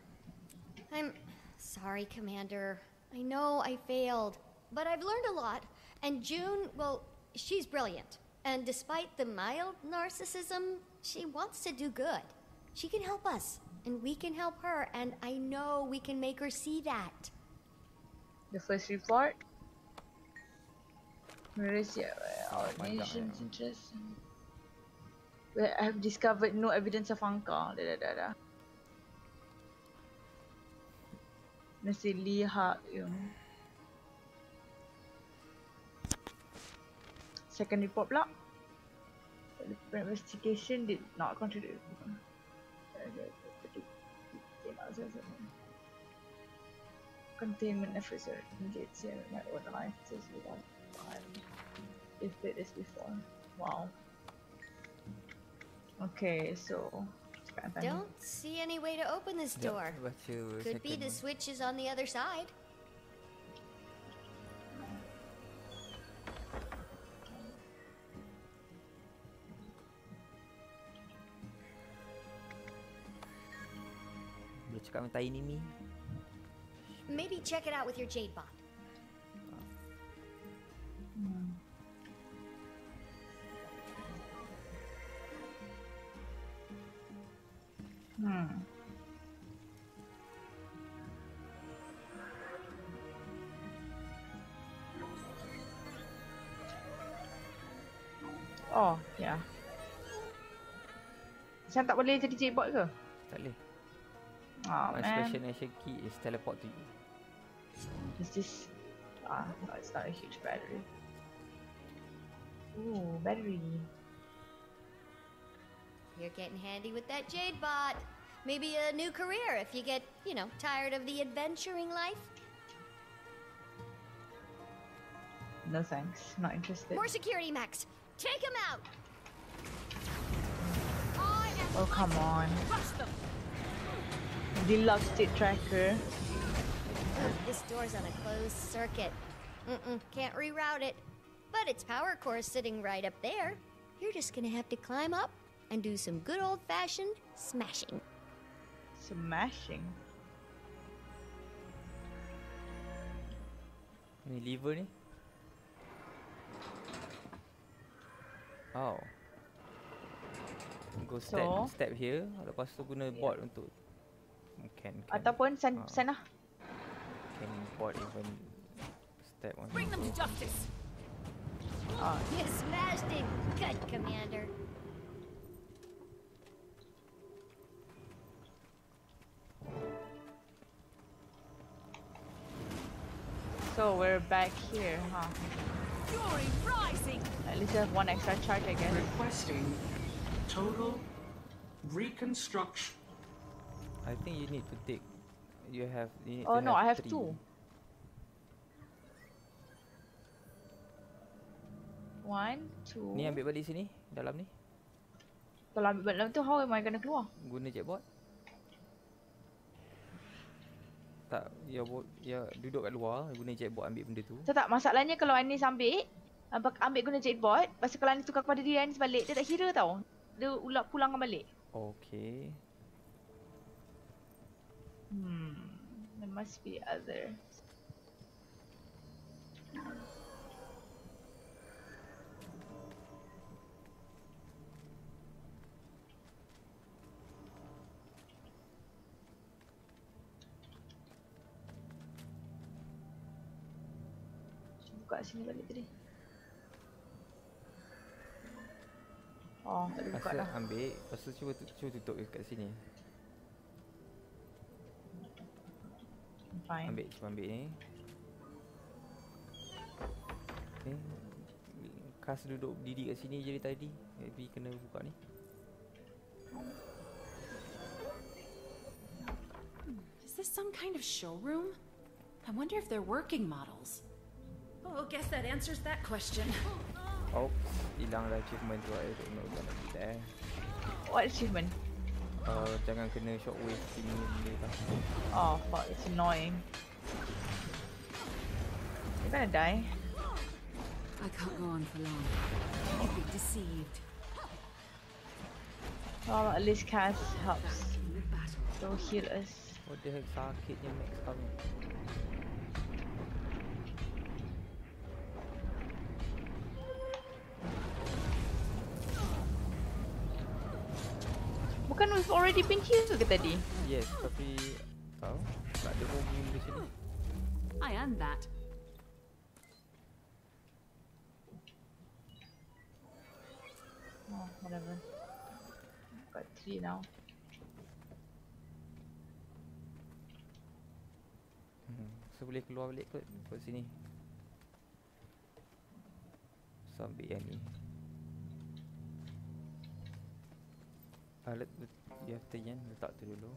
I'm sorry, Commander. I know I failed, but I've learned a lot. And Joon, well, she's brilliant. And despite the mild narcissism, she wants to do good. She can help us, and we can help her, and I know we can make her see that. The first report. Where is it? Our oh nation's interest. Where I have discovered no evidence of Ankka. Da da da da. Mesti lihat yung second report pula. The investigation did not contribute. Containment efforts are engaged in my own life to see that if it is before. Wow. Okay, so I Don't see any way to open this door. baca Could be the one. switch is on the other side. Cakap dengan Tiny Me. Maybe check it out with your Jade Bot. Hmm. Oh, ya. Macam tak boleh jadi jailbot ke? Tak boleh. Oh, My man. special nation key is teleport to you. Is this... Ah, no, it's not a huge battery. Ooh, battery. You're getting handy with that Jade Bot. Maybe a new career if you get, you know, tired of the adventuring life. No thanks, not interested. More security, Max. Take him out. Oh, come on. Deluxe state tracker. This door's on a closed circuit. Mm-mm, can't reroute it. But its power core's sitting right up there. You're just gonna have to climb up and do some good old-fashioned smashing. Smashing? Ni lever ni. Oh. Go step So? step here, lepas tu guna board untuk can, can Ataupun san ah, sana. can board even step on Bring them to justice. Ah. You smashed it. Good, Commander. So we're back here, huh? Fury rising. At least I have one extra charge, I guess. Requesting total reconstruction. I think you need to take you have you need Oh to no, I have three. two. One, two. Ni ambil balik sini dalam ni. Kalau ambil dalam tu, how am I gonna keluar? Guna jetboard. Tak, ya ya duduk kat luar guna jetboard ambil benda tu. Tak tak, masalahnya kalau Anis ambil, ambil, ambil guna jetboard, lepas tu kalau Anis tukar kepada dia Anis balik, dia tak kira tau. Dia ulang pulangkan balik. Okay. Hmm, there must be other. Buka sini balik tadi. Oh, tak boleh buka dah. ambil, lepas tu cuba cuba tutup kat sini. Fine. Ambil, cuba ambil ni. Ni. Kas duduk berdiri kat sini je dari tadi. Maybe kena buka ni. Is this some kind of showroom? I wonder if they're working models. Oh, guess that answers that question. Oh, hilang dah achievement tu. I don't know gonna be there. What achievement? Uh, jangan kena shockwave sini benda tak. Oh, fuck, it's annoying. You're gonna die. I can't go on for long. You'd be deceived. Well, at least Kas helps to heal us. What the heck sakitnya Max kami. Already been here ke tadi? Yes, tapi tahu tak ada di sini. I am that. Oh, whatever. Got three now. Hmm. So boleh keluar balik kot kot sini. So ambil yang ni. Ah, let, let, you have to yan, letak tu dulu.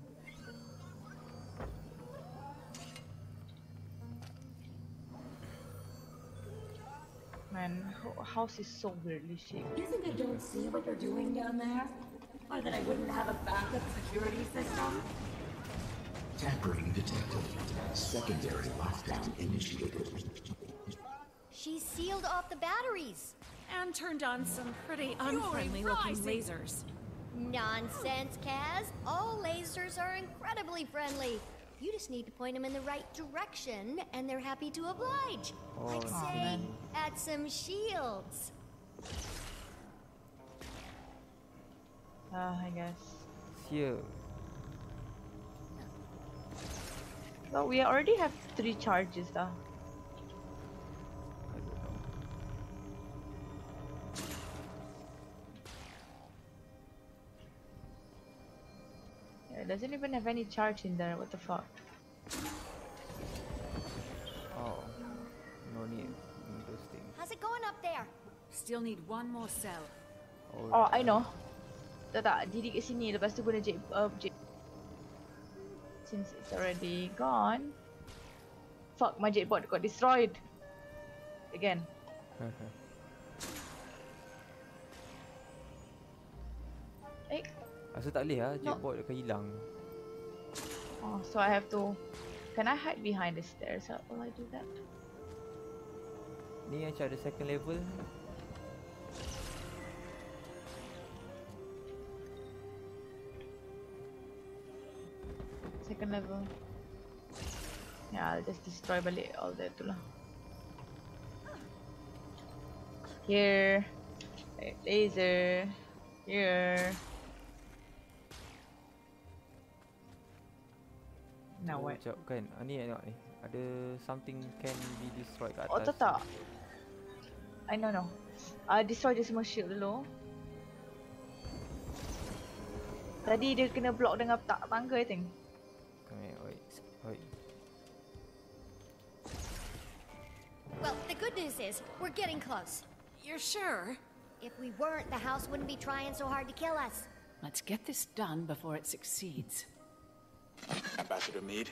Man, house is so weirdly shaped. You think I don't see what they're doing down there? Or that I wouldn't have a backup security system? Tampering detected. Secondary lockdown initiated. She sealed off the batteries. And turned on some pretty unfriendly looking lasers. Nonsense, Kas. All lasers are incredibly friendly. You just need to point them in the right direction, and they're happy to oblige. like, Oh, say, man. at some shields. Ah, I guess. Here. Well, we already have three charges though. Yeah, it doesn't even have any charge in there. What the fuck? Oh. No need. Interesting. How's it going up there? Still need one more cell. Oh, I know. Tak tak, diri kat sini lepas tu guna jet, uh, jet. Since it's already gone. Fuck, my jetbot got destroyed. Again. Rasa tak boleh lah, No. jetbot akan hilang. oh, so I have to... Can I hide behind the stairs? How will I do that? Ni macam ada second level. Second level. Yeah, I'll just destroy balik all that tu lah. Here. Laser. Here. Now Oh, what? Sekejap kan. Ah, ni tengok ni. Ada something can be destroyed kat atas. Oh, tak tak. I know, no. Uh, destroy je semua shield dulu. Tadi dia kena block dengan tak tangga, I think. Okay, wait. Wait. Well, the good news is, we're getting close. You're sure? If we weren't, the house wouldn't be trying so hard to kill us. Let's get this done before it succeeds. Ambassador Meade?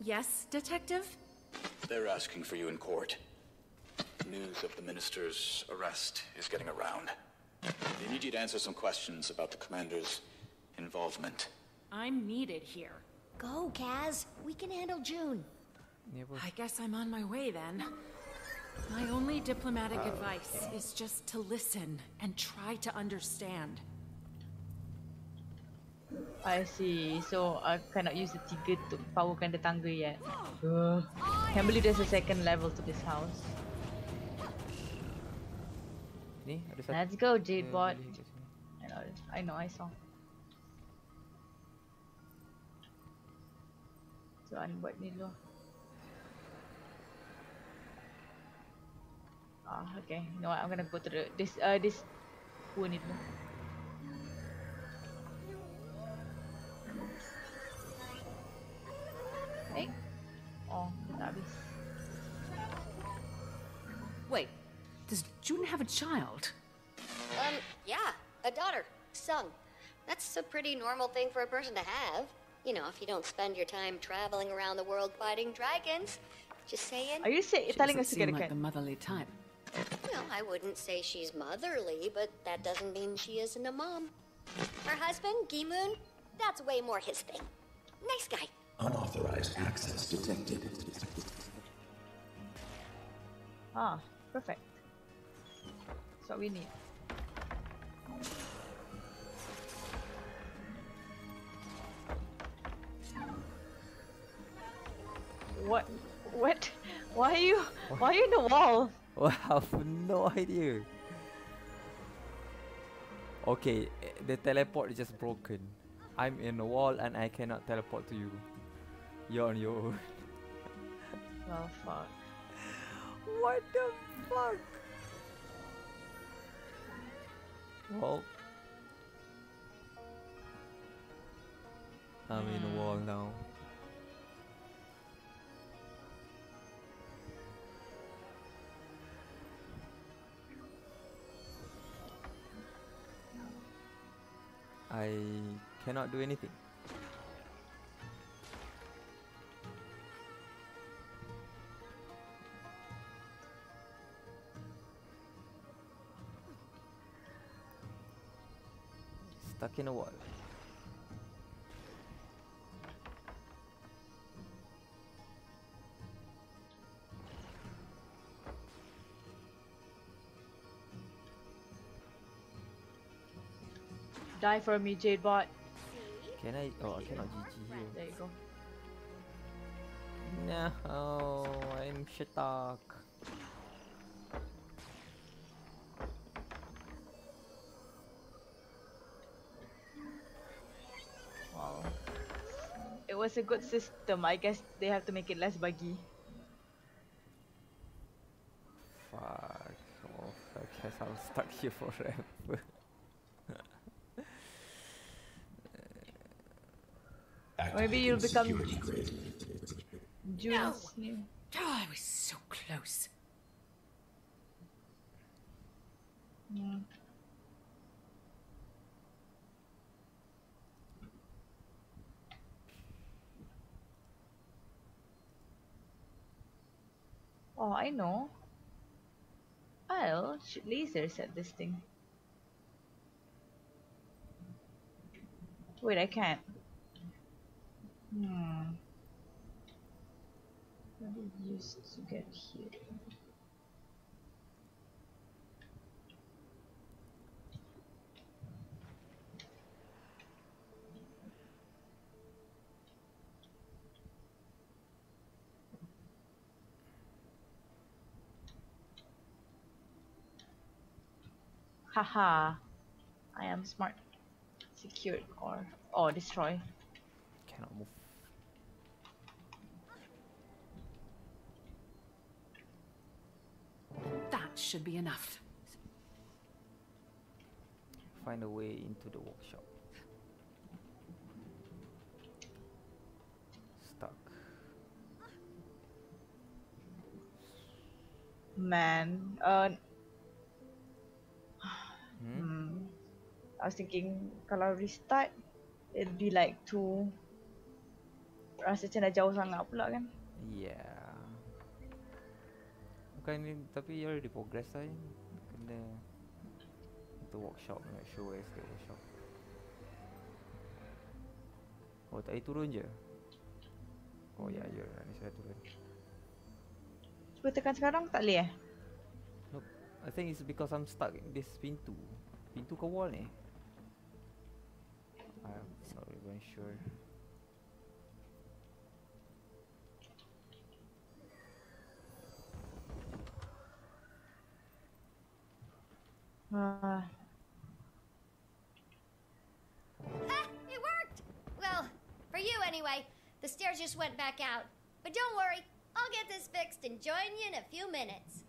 Yes, Detective? they're asking for you in court. News of the minister's arrest is getting around. They need you to answer some questions about the commander's involvement. I'm needed here. Go, Kas. We can handle June. I guess I'm on my way then. My only diplomatic uh, advice is just to listen and try to understand. I see. So, I cannot use the tiga to powerkan the tangga yet. Uh, can't believe there's a second level to this house. Ni ada satu. Let's go, dia Jadebot. boleh kat sini. I know, I know, I saw. So, An buat ni dulu. Ah, okay. You know what? I'm gonna go to the this uh this pool ni dulu. Oh, dah habis. Wait, does Joon have a child? Um, yeah, a daughter, Sung. That's a pretty normal thing for a person to have. You know, if you don't spend your time traveling around the world fighting dragons. Just saying. Are you say, She telling us to seem get a like cat? the motherly type. Well, I wouldn't say she's motherly, but that doesn't mean she isn't a mom. Her husband, Gimun, that's way more his thing. Nice guy. Unauthorized access detected. Ah, perfect. That's what we need. What? What? Why are you? Why are you in the wall? I have no idea. Okay, the teleport is just broken. I'm in a wall and I cannot teleport to you. You're on your own. Oh fuck. What the fuck? Well, I'm in the wall now. I cannot do anything. Stuck in a wall. Die for me, Jade bot. Can I? Oh, I cannot GG here. There you go. No, oh, I'm stuck. Wow. It was a good system. I guess they have to make it less buggy. Fuck off. I guess I'm stuck here forever. Maybe you'll become security grid. Joon's. Oh, I was so close. Yeah. Oh, I know. I'll shoot lasers at this thing. Wait, I can't. Hmm. What did you use to get here? Haha. I am smart. Secured or oh destroy. Cannot move. That should be enough. Find a way into the workshop. Stuck. Man, uh, Hmm? hmm. I was thinking kalau restart, it'd be like too rasa macam dah jauh sangat pula kan. Yeah. Bukan ni, tapi you already progress lah ni. Kena the workshop, make sure where's the workshop. Oh, tak boleh turun je? Oh ya, ya, yeah, ni saya turun. Cuba tekan sekarang tak boleh eh? Nope. I think it's because I'm stuck in this pintu. Pintu ke wall ni? I'm not even sure. Ah, Ah, it worked! Well, for you anyway. The stairs just went back out. But don't worry, I'll get this fixed and join you in a few minutes.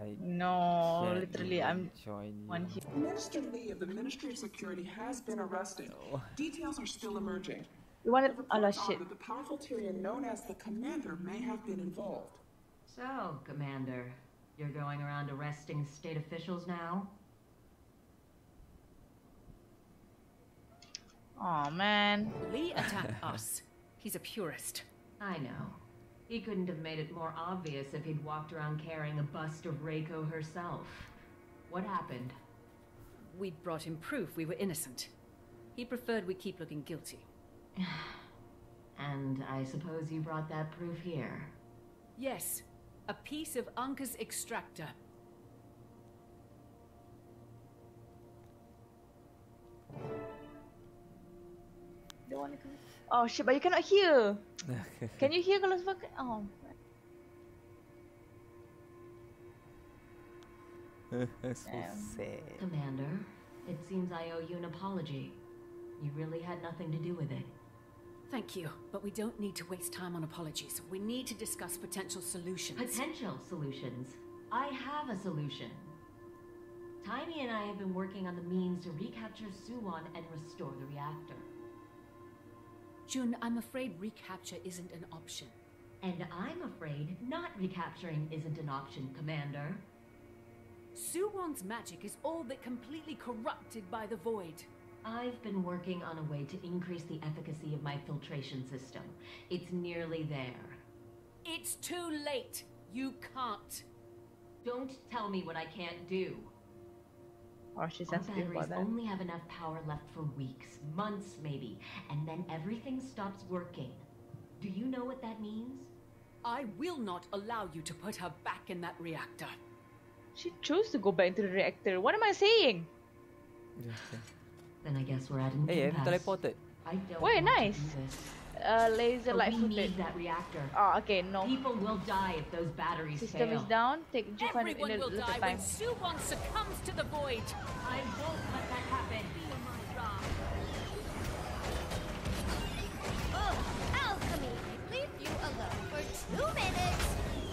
I no, literally, I'm join one you. here. Minister Li of the Ministry of Security has been arrested. Details are still emerging. You wanted Reports Allah are shit. that the powerful Tyrian known as the Commander may have been involved. So, Commander, you're going around arresting state officials now? Oh man. Li attacked us. He's a purist. I know. He couldn't have made it more obvious if he'd walked around carrying a bust of Reiko herself. What happened? We'd brought him proof we were innocent. He preferred we keep looking guilty. And I suppose you brought that proof here. Yes, a piece of Ankka's extractor. Don't wanna come. Oh shit, but you cannot hear. Can you hear kalau sebab... Oh. That's so um. sad. Commander, it seems I owe you an apology. You really had nothing to do with it. Thank you, but we don't need to waste time on apologies. We need to discuss potential solutions. Potential solutions? I have a solution. Taimi and I have been working on the means to recapture Soo-Won and restore the reactor. Joon, I'm afraid recapture isn't an option. And I'm afraid not recapturing isn't an option, Commander. Soo-Won's magic is all but completely corrupted by the void. I've been working on a way to increase the efficacy of my filtration system. It's nearly there. It's too late. You can't. Don't tell me what I can't do. Oh, she's Our sensitive batteries about that. only have enough power left for weeks, months maybe, and then everything stops working. Do you know what that means? I will not allow you to put her back in that reactor. She chose to go back into the reactor. What am I saying? Then I guess we're at an Hey, eh, I'm teleported. I don't Wait, want to nice. Do. Uh, laser But light we footed. need that reactor. Oh, okay, no. People will die if those batteries System fail. is down. Take Jukan in Everyone a will little die time. when Soo-Won succumbs to the void. I won't let that happen. Oh, alchemy! Leave you alone for two minutes!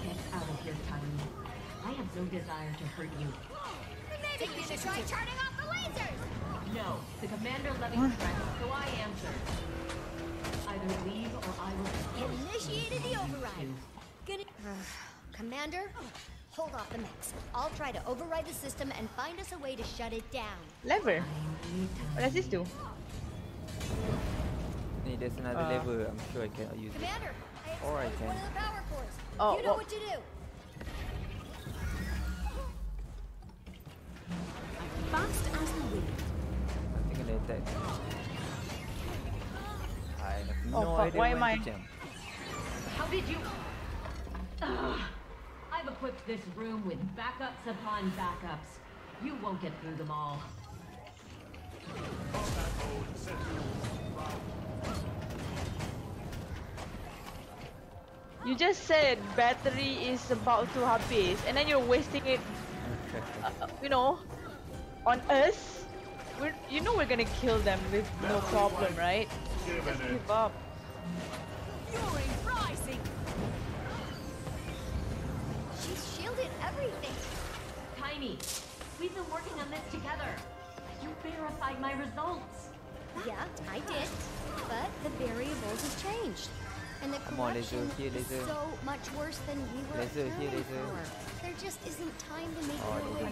Get out of here, Taimi. I have no desire to hurt you. Maybe you should try turning off the lasers! No, the commander levied threats, so I answered. Either leave or I will Initiated the override. Gonna... Commander, hold off the mechs. I'll try to override the system and find us a way to shut it down. Lever. What does this do? Hey, there's another Uh. lever. I'm sure I cannot use it. Commander, I Or I exposed can. one of the power cores. Oh, you know well- what to do. Fast as the wind. I think an attack. I have Oh, no fuck, idea why when am I- to. How did you... Ugh. I've equipped this room with backups upon backups. You won't get through them all. You just said battery is about to habis, and then you're wasting it, uh, you know, on us. We're, you know we're gonna kill them with no problem, right? Just give up. Fury rising. She's shielded everything. Taimi, we've been working on this together. You verified my results. Yeah, I did. But the variables have changed. And the Come on, laser, corruption here, is laser. so much worse than we were Laser, here, accounting laser. for. There just isn't time to make Oh, it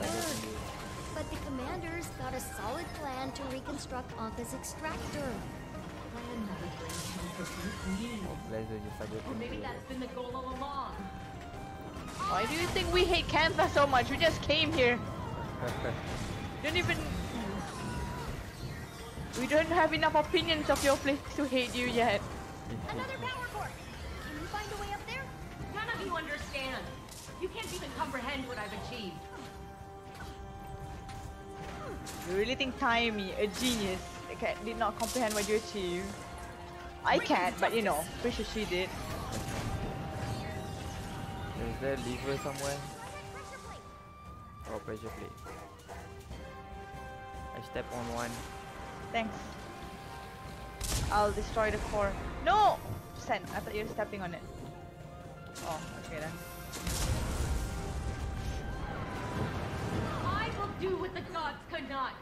laser, work. laser can use. But the commander's got a solid plan to reconstruct Ankka's extractor. Plan that would bring comfort to me. Laser just started Or maybe that's been the goal all along. Why do you think we hate Cantha so much? We just came here. Don't even. We don't have enough opinions of your place to hate you yet. Another power core. Can you find a way up there? None of you understand. You can't even comprehend what I've achieved. You really think Taimi, a genius, ca- did not comprehend what you achieved? I can't, but you know, pretty sure she did. Is there a lever somewhere? Oh, pressure plate. I step on one. Thanks. I'll destroy the core. No! Sen, I thought you were stepping on it. Oh, okay then. I will do what the gods could not.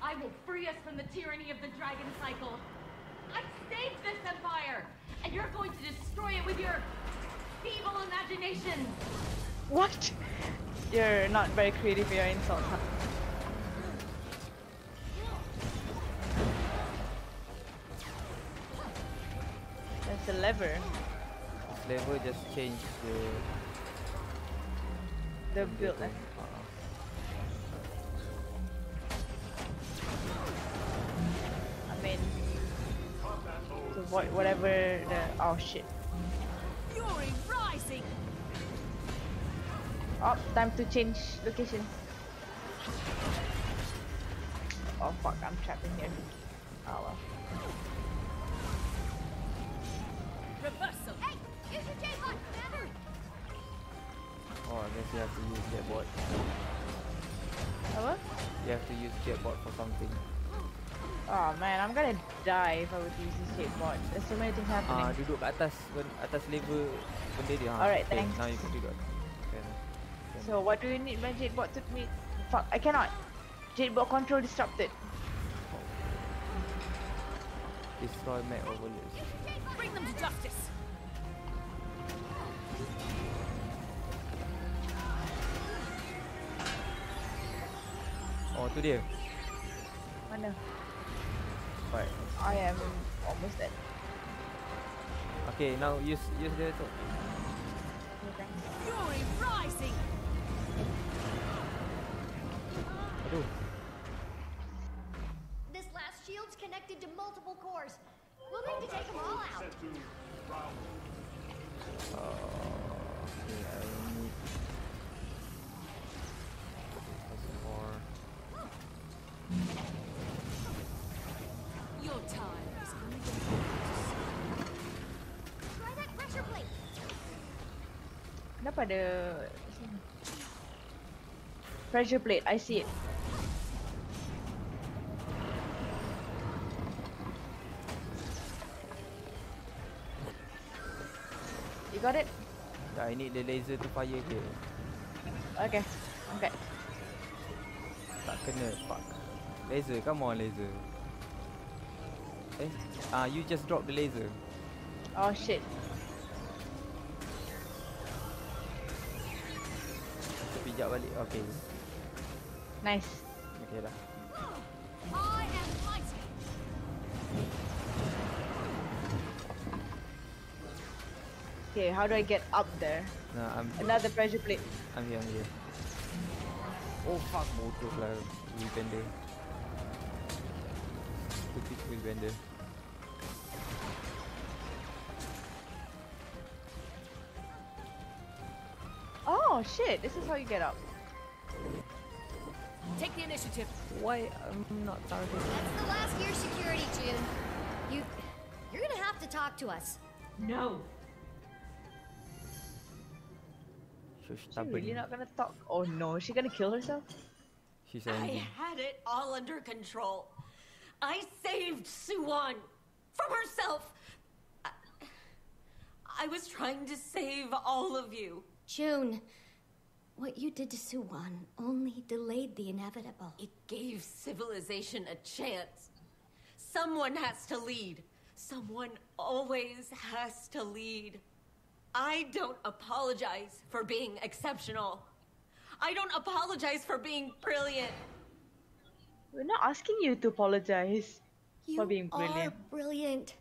I will free us from the tyranny of the dragon cycle. I saved this empire, and you're going to destroy it with your feeble imagination. What? You're not very creative with your insults, huh? That's a lever. This lever just changed the The build. eh? I mean, to avoid whatever the. Oh shit. Fury rising. Oh, time to change location. Oh fuck, I'm trapped in here. Oh well. Reversal. Hey, use your J-Bot, Oh, I guess you have to use that board. You have to use jetbot for something. Oh man, I'm gonna die if I were to use this skateboard. There's so many things happening. Ah, duduk kat atas ben- atas lever benda dia. Alright, okay, thanks. Now you can do that. Can. So what do you need my jetboard to meet? Fuck, I cannot. Jetboard control disrupted. Destroy mech overloads. Bring them to justice. Oh, tu dia. Mana? Right. I am almost dead. Okay, now use use dia tu. Fury rising. Aduh. This last shield's connected to multiple cores. We'll need to take them all out. Uh, okay, I need some more. Your time is coming. Try that pressure plate. Kenapa ada pressure plate? I see it. You got it? I need the laser to fire here Okay. Okay. Tak kena, fuck. Laser, come on laser. Eh, ah, you just drop the laser. Oh shit. Kita pijak balik. Okay. Nice. Okay lah. I am mighty. Okay, how do I get up there? No, I'm Another pressure plate. I'm here, I'm here. Oh fuck, bodoh lah wheel bender. Stupid wheel Oh shit, this is how you get up. Take the initiative. Why I'm not targeted? That's the last year security, Joon. You, you're gonna have to talk to us. No. So She stubborn. really not gonna talk? Oh no, is she gonna kill herself? She's I had it all under control. I saved Soo-Won from herself. I, I was trying to save all of you. Joon, what you did to Soo-Won only delayed the inevitable. It gave civilization a chance. Someone has to lead. Someone always has to lead. I don't apologize for being exceptional. I don't apologize for being brilliant. We're not asking you to apologize You for being are brilliant. brilliant.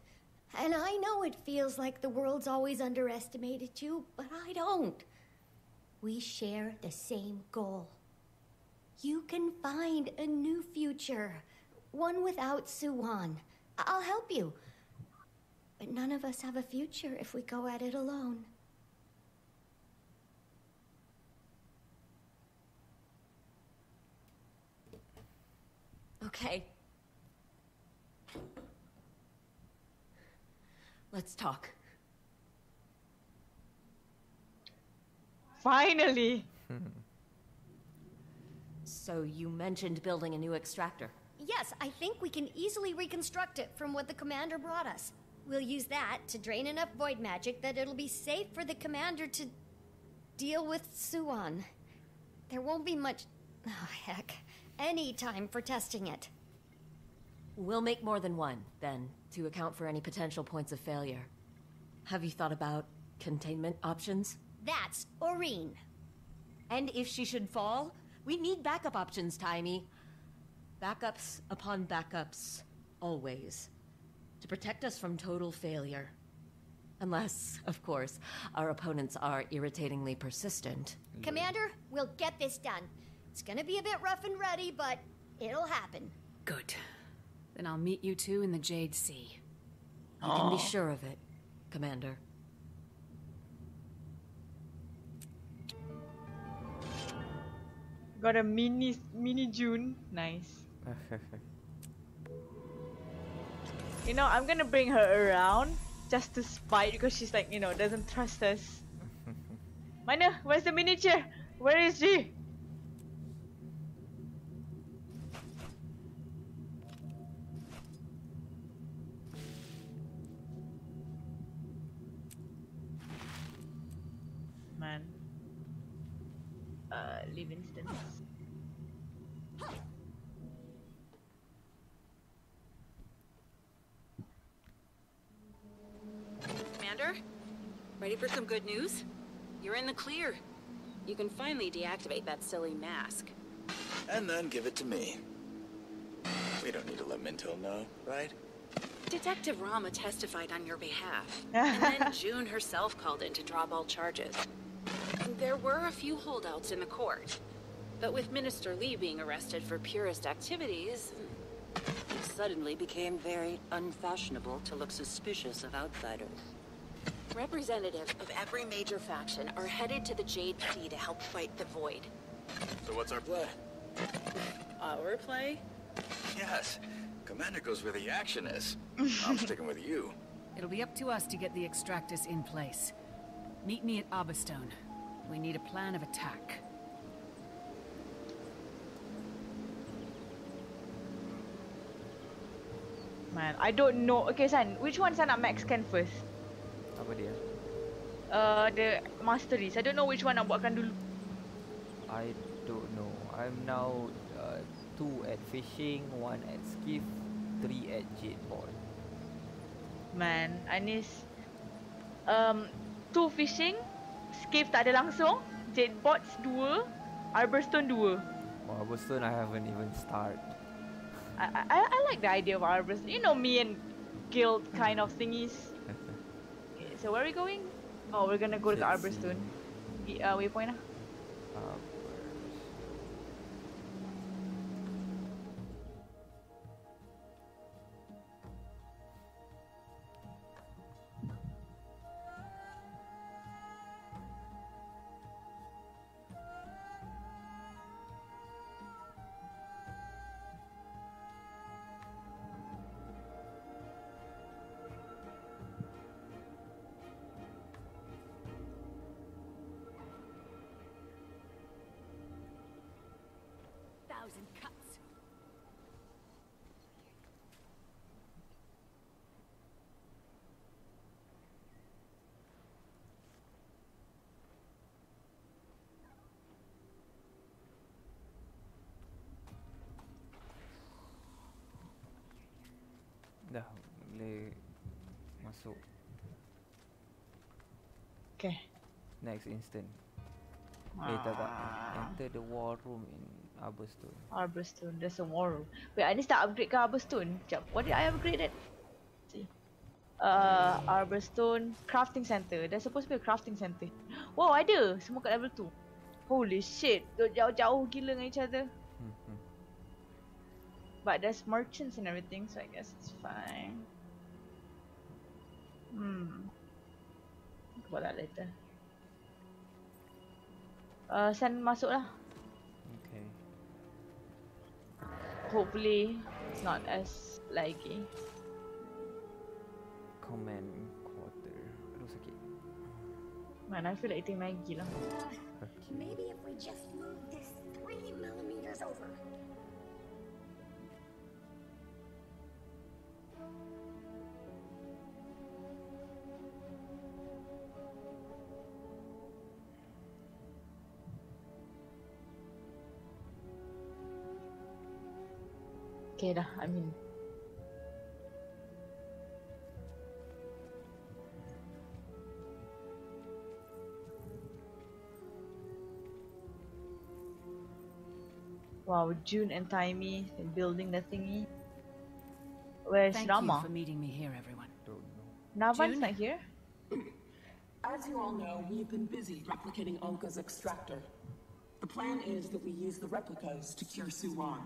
And I know it feels like the world's always underestimated you, but I don't. We share the same goal. You can find a new future, one without Soo-Won. I'll help you. But none of us have a future if we go at it alone. Okay. Let's talk. Finally! So you mentioned building a new extractor. Yes, I think we can easily reconstruct it from what the commander brought us. We'll use that to drain enough void magic that it'll be safe for the commander to deal with Soo-Won. There won't be much. Oh, heck. Any time for testing it. We'll make more than one, then, to account for any potential points of failure. Have you thought about containment options? That's Aurene. And if she should fall, we need backup options, Taimi. Backups upon backups, always. To protect us from total failure. Unless, of course, our opponents are irritatingly persistent. Commander, we'll get this done. It's gonna be a bit rough and ready, but it'll happen. Good. Then I'll meet you two in the Jade Sea. You can be sure of it, Commander. Got a mini mini Joon. Nice. you know, I'm gonna bring her around just to spite because she's like, you know, doesn't trust us. Mana, where's the miniature? Where is she? Man. Uh, leave instance. Commander? Ready for some good news? You're in the clear. You can finally deactivate that silly mask. And then give it to me. We don't need to let Minto know, right? Detective Rama testified on your behalf. and then Joon herself called in to drop all charges. There were a few holdouts in the court. But with Minister Li being arrested for purist activities, it suddenly became very unfashionable to look suspicious of outsiders. Representatives of every major faction are headed to the Jade Sea to help fight the Void. So what's our play? Our play? Yes. Commander goes where the action is. I'm sticking with you. It'll be up to us to get the Extractus in place. Meet me at Arborstone. We need a plan of attack. Man, I don't know. Okay, San, which one San nak max scan first? Apa dia? Uh, the masteries. I don't know which one nak buatkan dulu. I don't know. I'm now uh, two at fishing, one at skiff, three at jadeboard. Man, Anis. Um, two fishing, skiff tak ada langsung, jadeboards dua, arborstone dua. Oh, Arborstone I haven't even start. I, I I like the idea of arborstone. You know me and guild kind of thingies. Okay, so where are we going? Oh, we're gonna go to the Let's arborstone. Uh, waypoint lah. Uh, dah boleh masuk Okay. next instant. Eh tak tak. Enter the war room in Arborstone. Arborstone, there's a war room. Wait, I need to upgrade ke Arborstone? Sekejap, what did I upgrade it? see. Uh, Arborstone Crafting Center. There's supposed to be a crafting center. Wow, ada! Semua kat level 2. Holy shit, jauh-jauh gila dengan each other. But there's merchants and everything, so I guess it's fine. Hmm. Think about that later. Uh, San masuk lah. Okay. Hopefully, it's not as laggy. Command quarter. Aduh sakit. Man, I feel like eating Maggi lah. Maybe if we just move this three millimeters over. Okay I mean. Wow, Joon and Taimi and building the thingy. Where's Thank Rama? you for meeting me here, everyone. Navan's Joon? not here? As you all know, we've been busy replicating Olga's extractor. The plan is that we use the replicas to cure Soo-Won.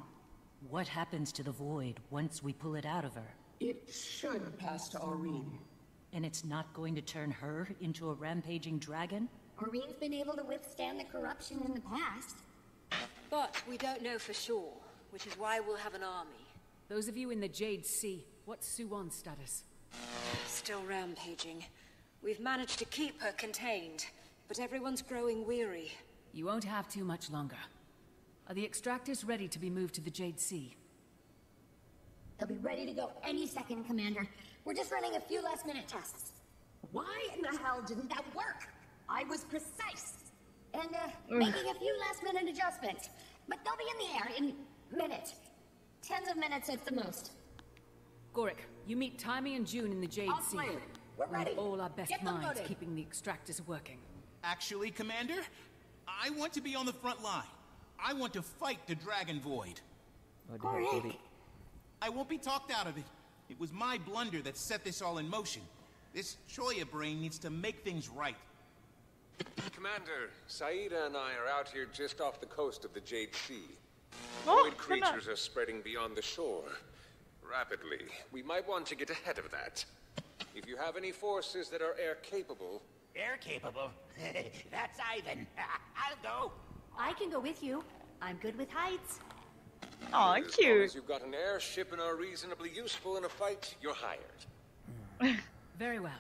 What happens to the Void once we pull it out of her? It should pass to Aurene. And it's not going to turn her into a rampaging dragon? Aurene's been able to withstand the corruption in the past. But we don't know for sure, which is why we'll have an army. Those of you in the Jade Sea, what's Soo-Won's status? Still rampaging. We've managed to keep her contained, but everyone's growing weary. You won't have too much longer. Are the extractors ready to be moved to the Jade Sea? They'll be ready to go any second, Commander. We're just running a few last minute tests. Why in the hell didn't that work? I was precise. And, uh, making a few last minute adjustments. But they'll be in the air in minutes. Tens of minutes at the most. Gorrik, you meet Taimi and Joon in the Jade I'll Sea. play it. We're We ready. need all our best minds loaded. keeping the extractors working. Actually, Commander, I want to be on the front line. I want to fight the Dragon Void. Oh, they have Gorrik. I won't be talked out of it. It was my blunder that set this all in motion. This Choya brain needs to make things right. Commander, Saida and I are out here just off the coast of the Jade Sea. Oh, Void creatures are spreading beyond the shore. Rapidly. We might want to get ahead of that. If you have any forces that are air capable, Air capable? That's Ivan. I'll go. I can go with you. I'm good with heights. Aw, cute. as long as you've got an airship and are reasonably useful in a fight, you're hired. Very well.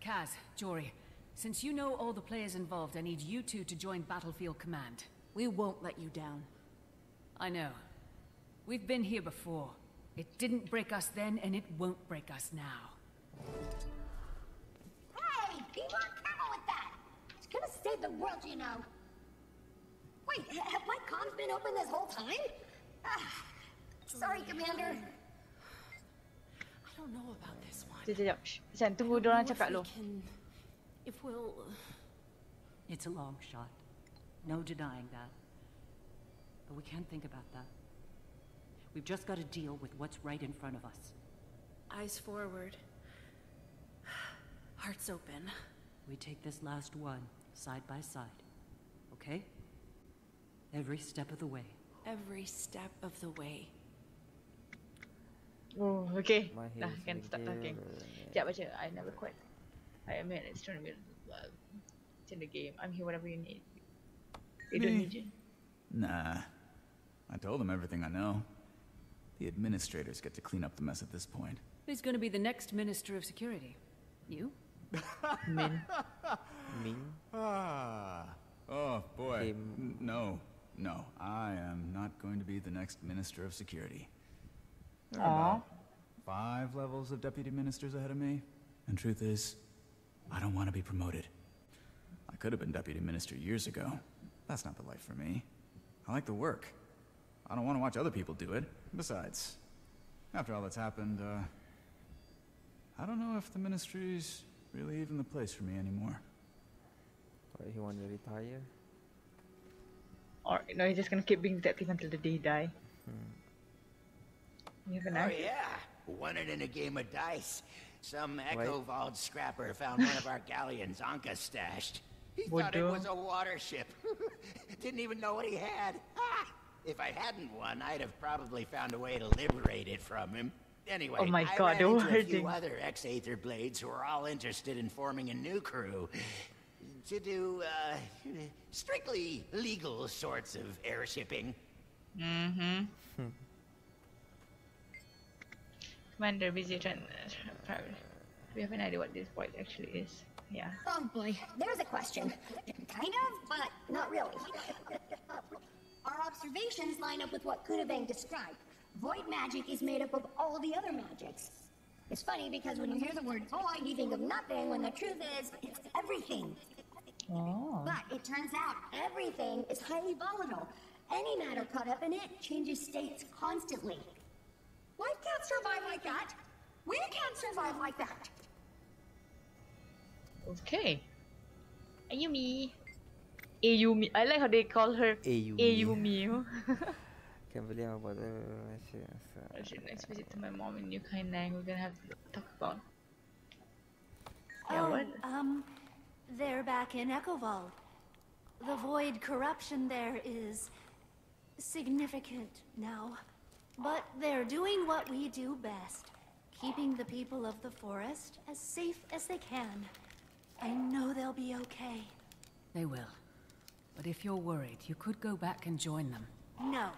Kas, Jory, since you know all the players involved, I need you two to join Battlefield Command. We won't let you down. I know. We've been here before. It didn't break us then, and it won't break us now. Hey, be more careful with that. It's gonna save the world, you know. Wait, have my comms been open this whole time? Ah, sorry, Commander. I don't know about this one. Sekejap, sekejap. Shh. Sen, tunggu diorang cakap dulu. If we'll... It's a long shot. No denying that. But we can't think about that. We've just got to deal with what's right in front of us. Eyes forward. Hearts open. We take this last one, side by side. Okay? Every step of the way. Every step of the way. Oh, okay. My Dah, heels can will start talking. Sekejap baca. I never quit. I admit it's trying to be uh, it's in the game. I'm here whatever you need. You don't need you. Nah. I told them everything I know. The administrators get to clean up the mess at this point. Who's going to be the next Minister of Security? You? Min. Ming? Ah. Oh, boy. Him. No. No. I am not going to be the next Minister of Security. There are Aw. about five levels of deputy ministers ahead of me. And truth is, I don't want to be promoted. I could have been deputy minister years ago. That's not the life for me. I like the work. I don't want to watch other people do it. Besides, after all that's happened, uh, I don't know if the ministry's really even the place for me anymore. Why he want to retire? Or no, he's just gonna keep being detective until the day he die. You have an Oh act- yeah, won it in a game of dice. Some. Echovald scrapper found one of our galleons Ankka stashed. He thought it was a water ship. Didn't even know what he had. Ah! If I hadn't won, I'd have probably found a way to liberate it from him. Anyway, Oh my I God, ran the into a few other ex-Aetherblades who are all interested in forming a new crew to do uh, strictly legal sorts of airshipping. Mm-hmm. Commander, busy trying. We have an idea what this void actually is. Yeah. Oh boy, there's a question. Kind of, but not really. Our observations line up with what Kuunavang described. Void magic is made up of all the other magics. It's funny because when you hear the word void, you think of nothing, when the truth is, it's everything. Oh. But it turns out everything is highly volatile. Any matter caught up in it changes states constantly. Life can't survive like that. We can't survive like that. Okay. Ayumi. Ayumi. I like how they call her Ayumi. Ayumi. Can't believe about the shit. I should next visit to my mom in New Kaineng. We're gonna have to talk about. Yeah, oh, what? um, they're back in Echovald. The void corruption there is significant now. But they're doing what we do best. Keeping the people of the forest as safe as they can. I know they'll be okay. They will. But if you're worried, you could go back and join them. No.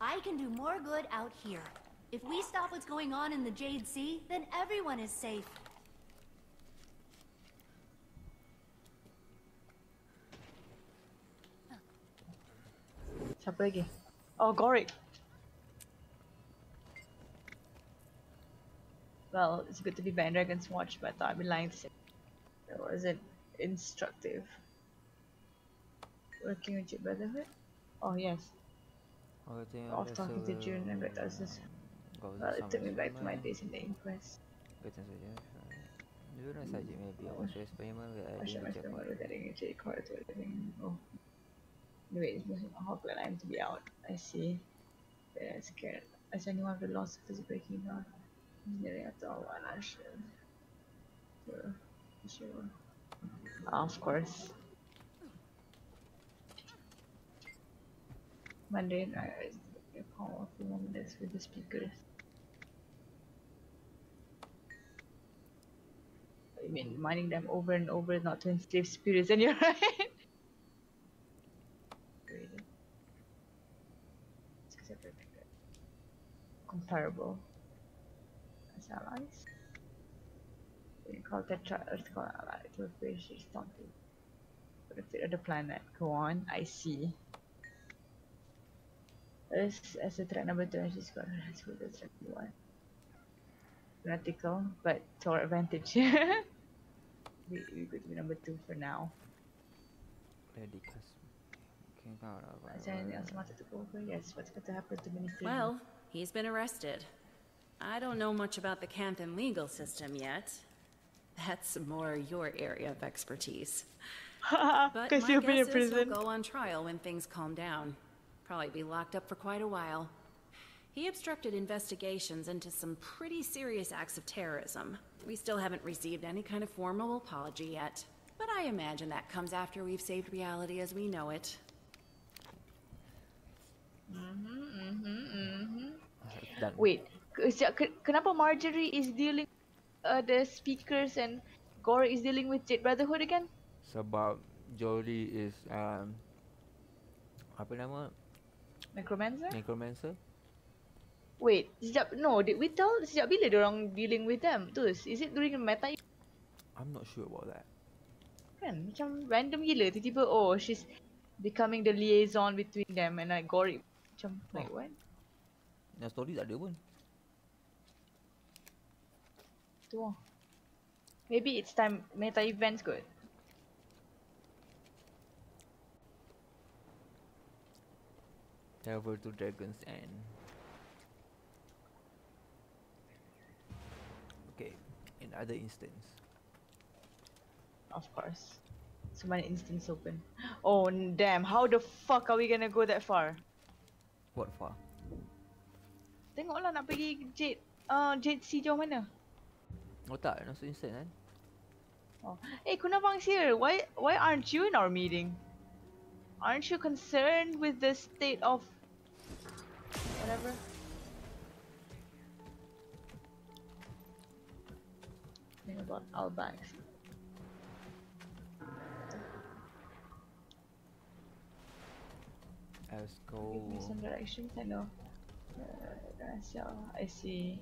I can do more good out here. If we stop what's going on in the Jade Sea, then everyone is safe. Siapa lagi? Oh, Gorrik. Well, it's good to be Band Dragon's watch, but I thought I'd be lying to say it wasn't instructive. working with Jade Brotherhood? Oh yes. Aku tengok Off talking to Joon and got us this. Well, it took me back to my days in the Inquest. Kacang saja. Dulu dah saja maybe I was experiment with I should idea check been with it's how glad I be out. I see. Yeah, scared. As anyone of the loss is breaking down. Engineering after all one I should. Sure. Sure. Of course. Monday night I was a call a few minutes with the speakers. I mean, mining them over and over not to enslave spirits, and you're right. Really. It's 'cause they're very good. Comparable as allies. We call Tetra Earth call ally to a fish is not to for the fate of the planet. Go on, I see. This as a threat number two, and she's got her hands with the threat one. Fanatical, but to our advantage. we, we go to number two for now. Ready cus. Okay, kau dah Is there anything else you wanted to go over? Yes, what's going to happen to Minister? Well, he's been arrested. I don't know much about the Canthan legal system yet. That's more your area of expertise. but my you've been in is he'll go on trial when things calm down. Probably be locked up for quite a while. He obstructed investigations into some pretty serious acts of terrorism. We still haven't received any kind of formal apology yet. But I imagine that comes after we've saved reality as we know it. Mm-hmm, mm-hmm. Done. Wait, ke- sejak- ke- kenapa Marjorie is dealing uh, the speakers and Gore is dealing with Jade Brotherhood again? Sebab Jolie is um, apa nama Necromancer? necromancer. Wait, sejak no, did we tell sejak bila orang dealing with them? Tu, is it during meta I'm not sure about that. kan? Macam random gila tiba-tiba oh she's becoming the liaison between them and like Gore macam like what? Yang story tak ada pun. Tu. lah. Maybe it's time meta events kot. Travel to Dragon's End. Okay, in other instance. Of course. So many instance open. Oh damn, how the fuck are we gonna go that far? What far? Tengoklah nak pergi Jade uh, Jade Sea mana? Oh tak, masuk instant kan? Oh. Hey, Kunabang's here. Why why aren't you in our meeting? Aren't you concerned with the state of whatever? Think about Albax. Let's go. Give me some directions. I know. So I see.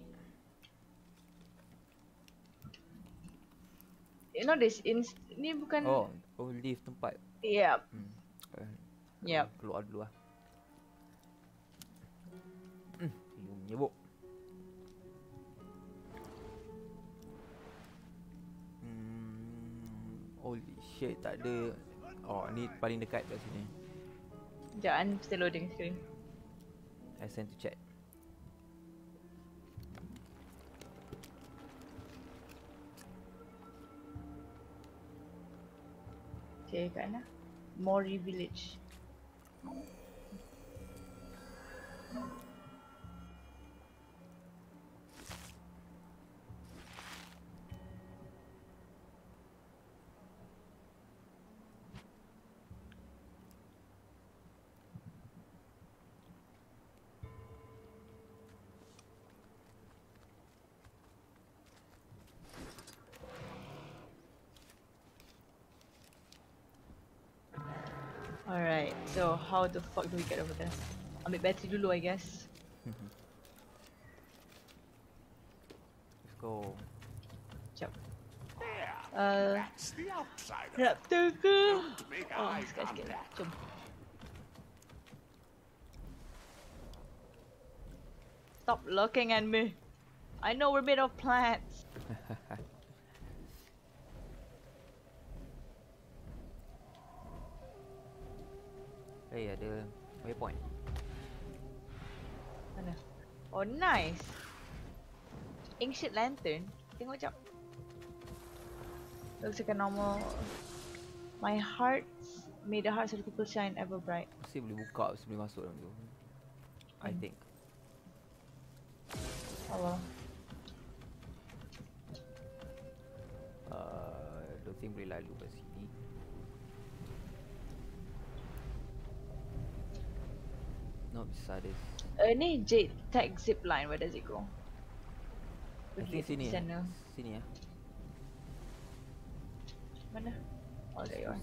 You know this inst ni bukan Oh, oh leave tempat. Yep. Hmm. Eh, Yep. Keluar dulu lah. Hmm, nyebuk. Hmm, holy shit, tak ada. Oh, ni paling dekat kat sini. Jangan still loading screen. I send to chat. Okay, kat mana? Mori Village. Alright, so how the fuck do we get over there? Ambil battery dulu I guess. Let's go. Sekejap. Uh, Raptor ke? Oh, sikit sikit. Jom. Stop looking at me. I know we're made of plants. Eh ada waypoint. Mana? Oh nice. Ancient lantern. Tengok jap. Looks like a normal. My heart, may the hearts of the people shine ever bright. Mesti boleh buka sebelum masuk dalam tu. I Hmm. think. Allah. Uh, don't think boleh lalu kat sini. Not beside this. Uh, ni Jade Tech zip line. Where does it go? I Pergi think sini. eh. sana. Sini ya. Mana? Oh, there you are.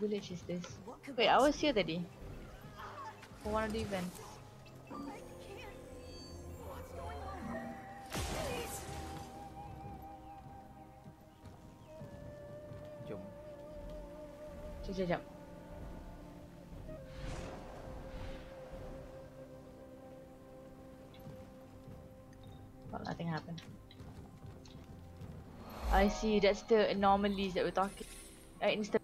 Village is this? Wait, I was possibly- here tadi. For one of the events. Jom. Jap, jap, jap. Well, nothing happened. I see, that's the anomalies that we're talking. Uh, insta-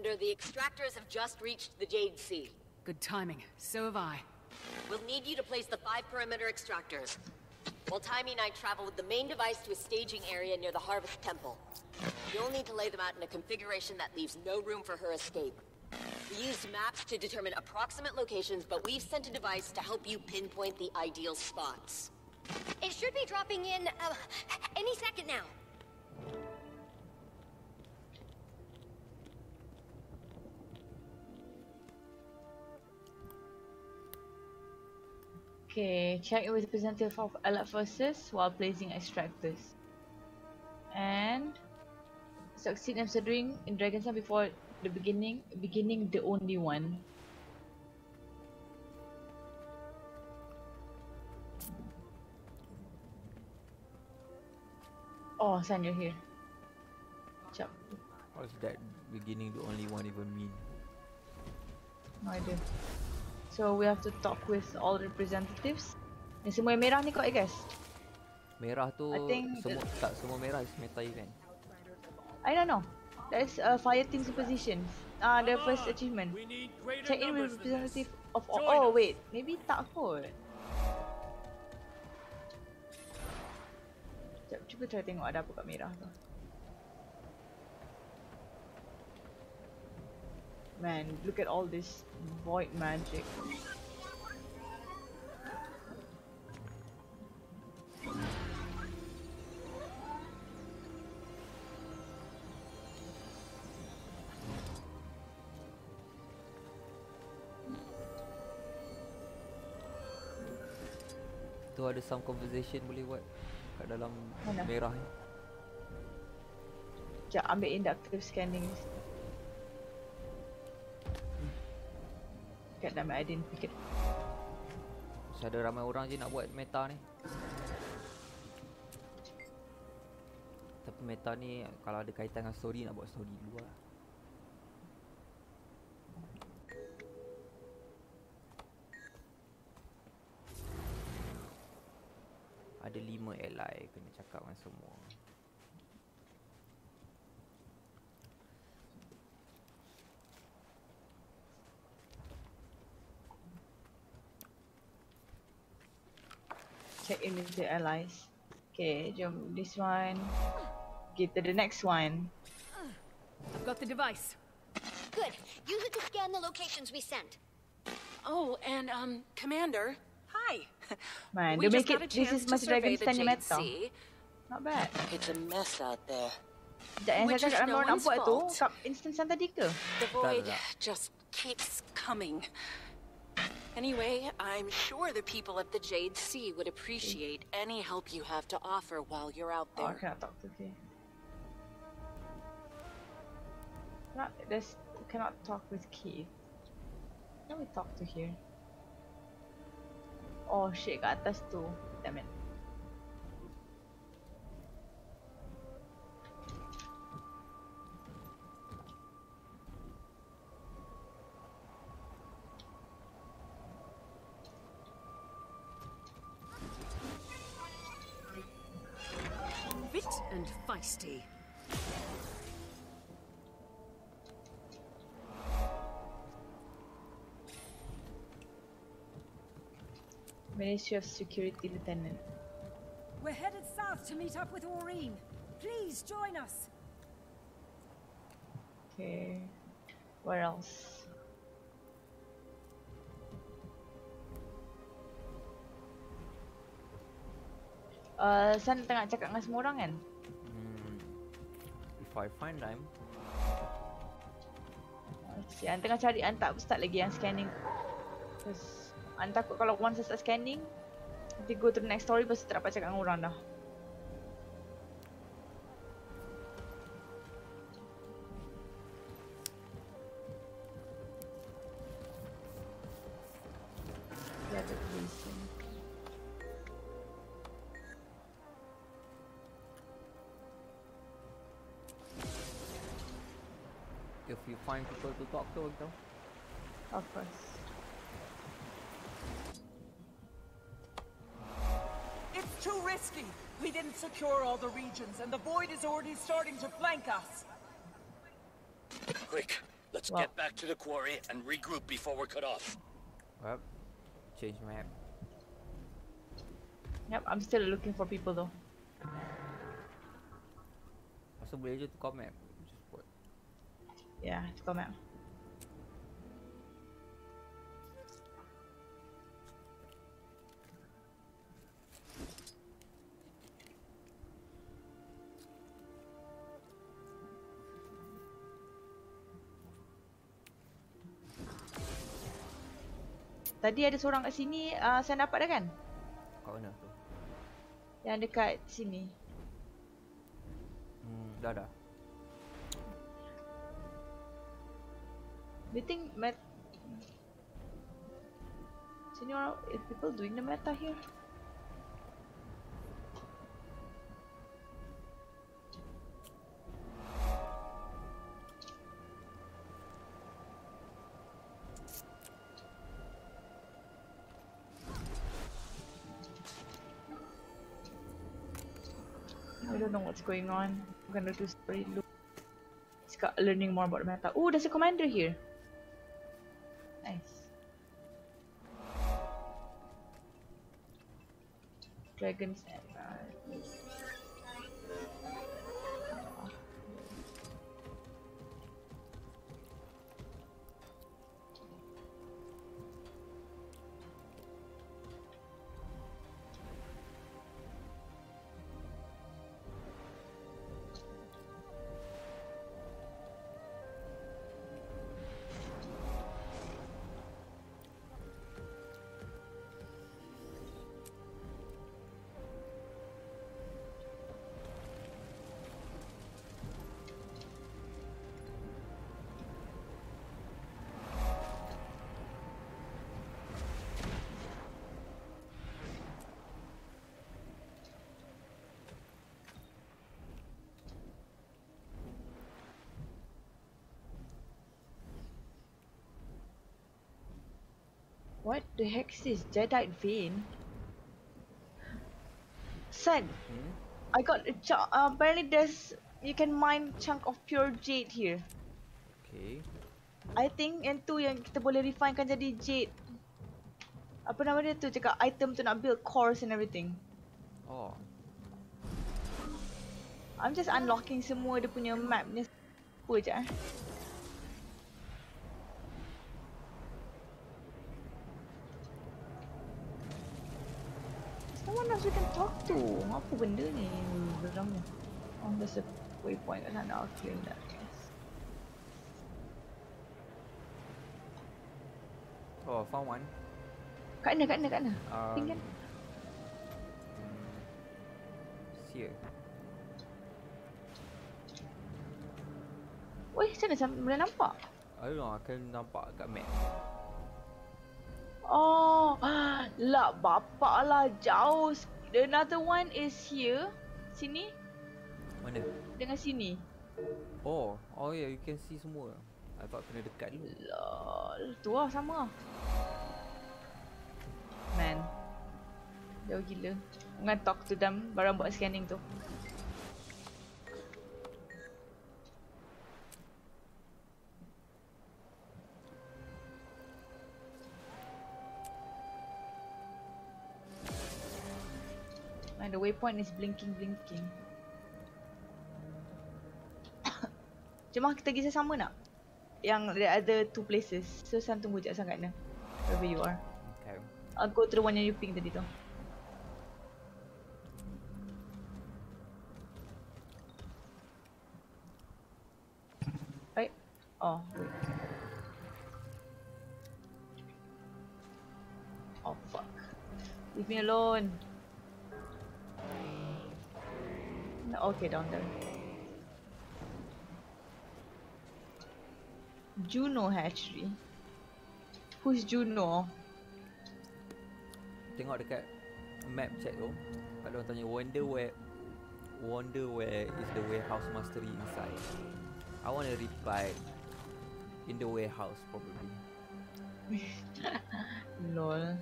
Commander, the extractors have just reached the Jade Sea. Good timing. So have I. We'll need you to place the five perimeter extractors. While Taimi and I travel with the main device to a staging area near the Harvest Temple. You'll need to lay them out in a configuration that leaves no room for her escape. We used maps to determine approximate locations, but we've sent a device to help you pinpoint the ideal spots. It should be dropping in uh, any second now. Okay, check with representative of Allied Forces while placing extractors. And succeed in subduing in Dragon's Den before the beginning beginning the only one. Oh, San, you're here. Chap, What's that beginning the only one even mean? no idea. So we have to talk with all representatives. Yang semua yang merah ni kau I guess. Merah tu I think semua the- tak semua merah is meta event. I don't know. That's uh, fire team's position. Ah, uh, the first achievement. Check in with representative of all. Oh wait, maybe tak kot. Sekejap, cuba try tengok ada apa kat merah tu. Man, look at all this void magic. Tu ada some conversation boleh buat kat dalam Mana? merah ni. Sekejap, ambil inductive scanning. Didn't pick it. Masih ada ramai orang je nak buat meta ni. Tapi meta ni kalau ada kaitan dengan story nak buat story dulu lah. Ada lima ally kena cakap dengan semua. Check in with the allies. Okay, jom this one. Get to the next one. I've got the device. Good. Use it to scan the locations we sent. Oh, and um, Commander. Hi. Man, we they just make got it. a This chance is to much survey Dragon's the Den Jade Not bad. It's a mess out there. Sekejap yang saya Which is cakap no orang nak one's buat tu fault. kat instance yang tadi ke? The void just keeps coming. Anyway, I'm sure the people of the Jade Sea would appreciate any help you have to offer while you're out Oh, I there. cannot talk to okay. Not this cannot talk with Keith. Can we talk to here? Oh shit kat atas tu. Damn it. And feisty. Ministry of Security Lieutenant. We're headed south to meet up with Aurene. Please join us. Okay. Where else? Uh, San tengah cakap dengan semua orang kan? I find time, Si An tengah cari An tak start lagi yang scanning. Cause An takut kalau once start scanning, nanti go to the next story pasti tak dapat cakap dengan orang dah. To talk to, though. Of course. It's too risky. We didn't secure all the regions, and the Void is already starting to flank us. Quick, let's Well- get back to the quarry and regroup before we're cut off. Well, change map. Yep, I'm still looking for people though. Masa boleh je tukar map. Just put. Yeah, tukar map. Tadi ada seorang kat sini, uh, saya dapat dah kan? Kat mana tu? Yang dekat sini. Hmm, dah dah. Do you think met Sini orang, is people doing the meta here? What's going on. I'm gonna do story loop. It's got learning more about meta. Oh, there's a commander here. Nice. Dragons the heck is this? Jadeite vein? Son, I got a chunk. Uh, apparently, there's you can mine chunk of pure jade here. Okay. I think yang tu yang kita boleh refinekan jadi jade. Apa nama dia tu? Cakap item tu nak build cores and everything. Oh. I'm just unlocking semua dia punya map ni. Apa je eh? We can talk to. Apa benda ni? Geramnya. Oh, there's a waypoint kat sana. I'll claim that. Yes. Oh, found one. Kat mana? Kat mana? Kat mana? Um, Tinggal. Here. Weh, macam mana boleh nampak? I don't know, akan nampak kat map. Oh, lah bapak lah jauh. The another one is here. Sini Mana? dengan sini. Oh, oh yeah, you can see semua. I thought kena dekat dulu. Lol, tu lah sama. Man. Jauh gila. I'm gonna talk to them barang buat scanning tu. The waypoint is blinking blinking. Cuma kita pergi sama nak? Yang the other two places. So San tunggu jap sangat ni. Wherever you are. Okay. I'll go to the one yang you ping tadi tu. Right? Oh, wait. Oh fuck. Leave me alone. Okay, down there. Juno hatchery. Who's Juno? Tengok dekat map chat tu. Kalau tanya wonder where wonder where is the warehouse mastery inside. I want to reply in the warehouse probably. Lol.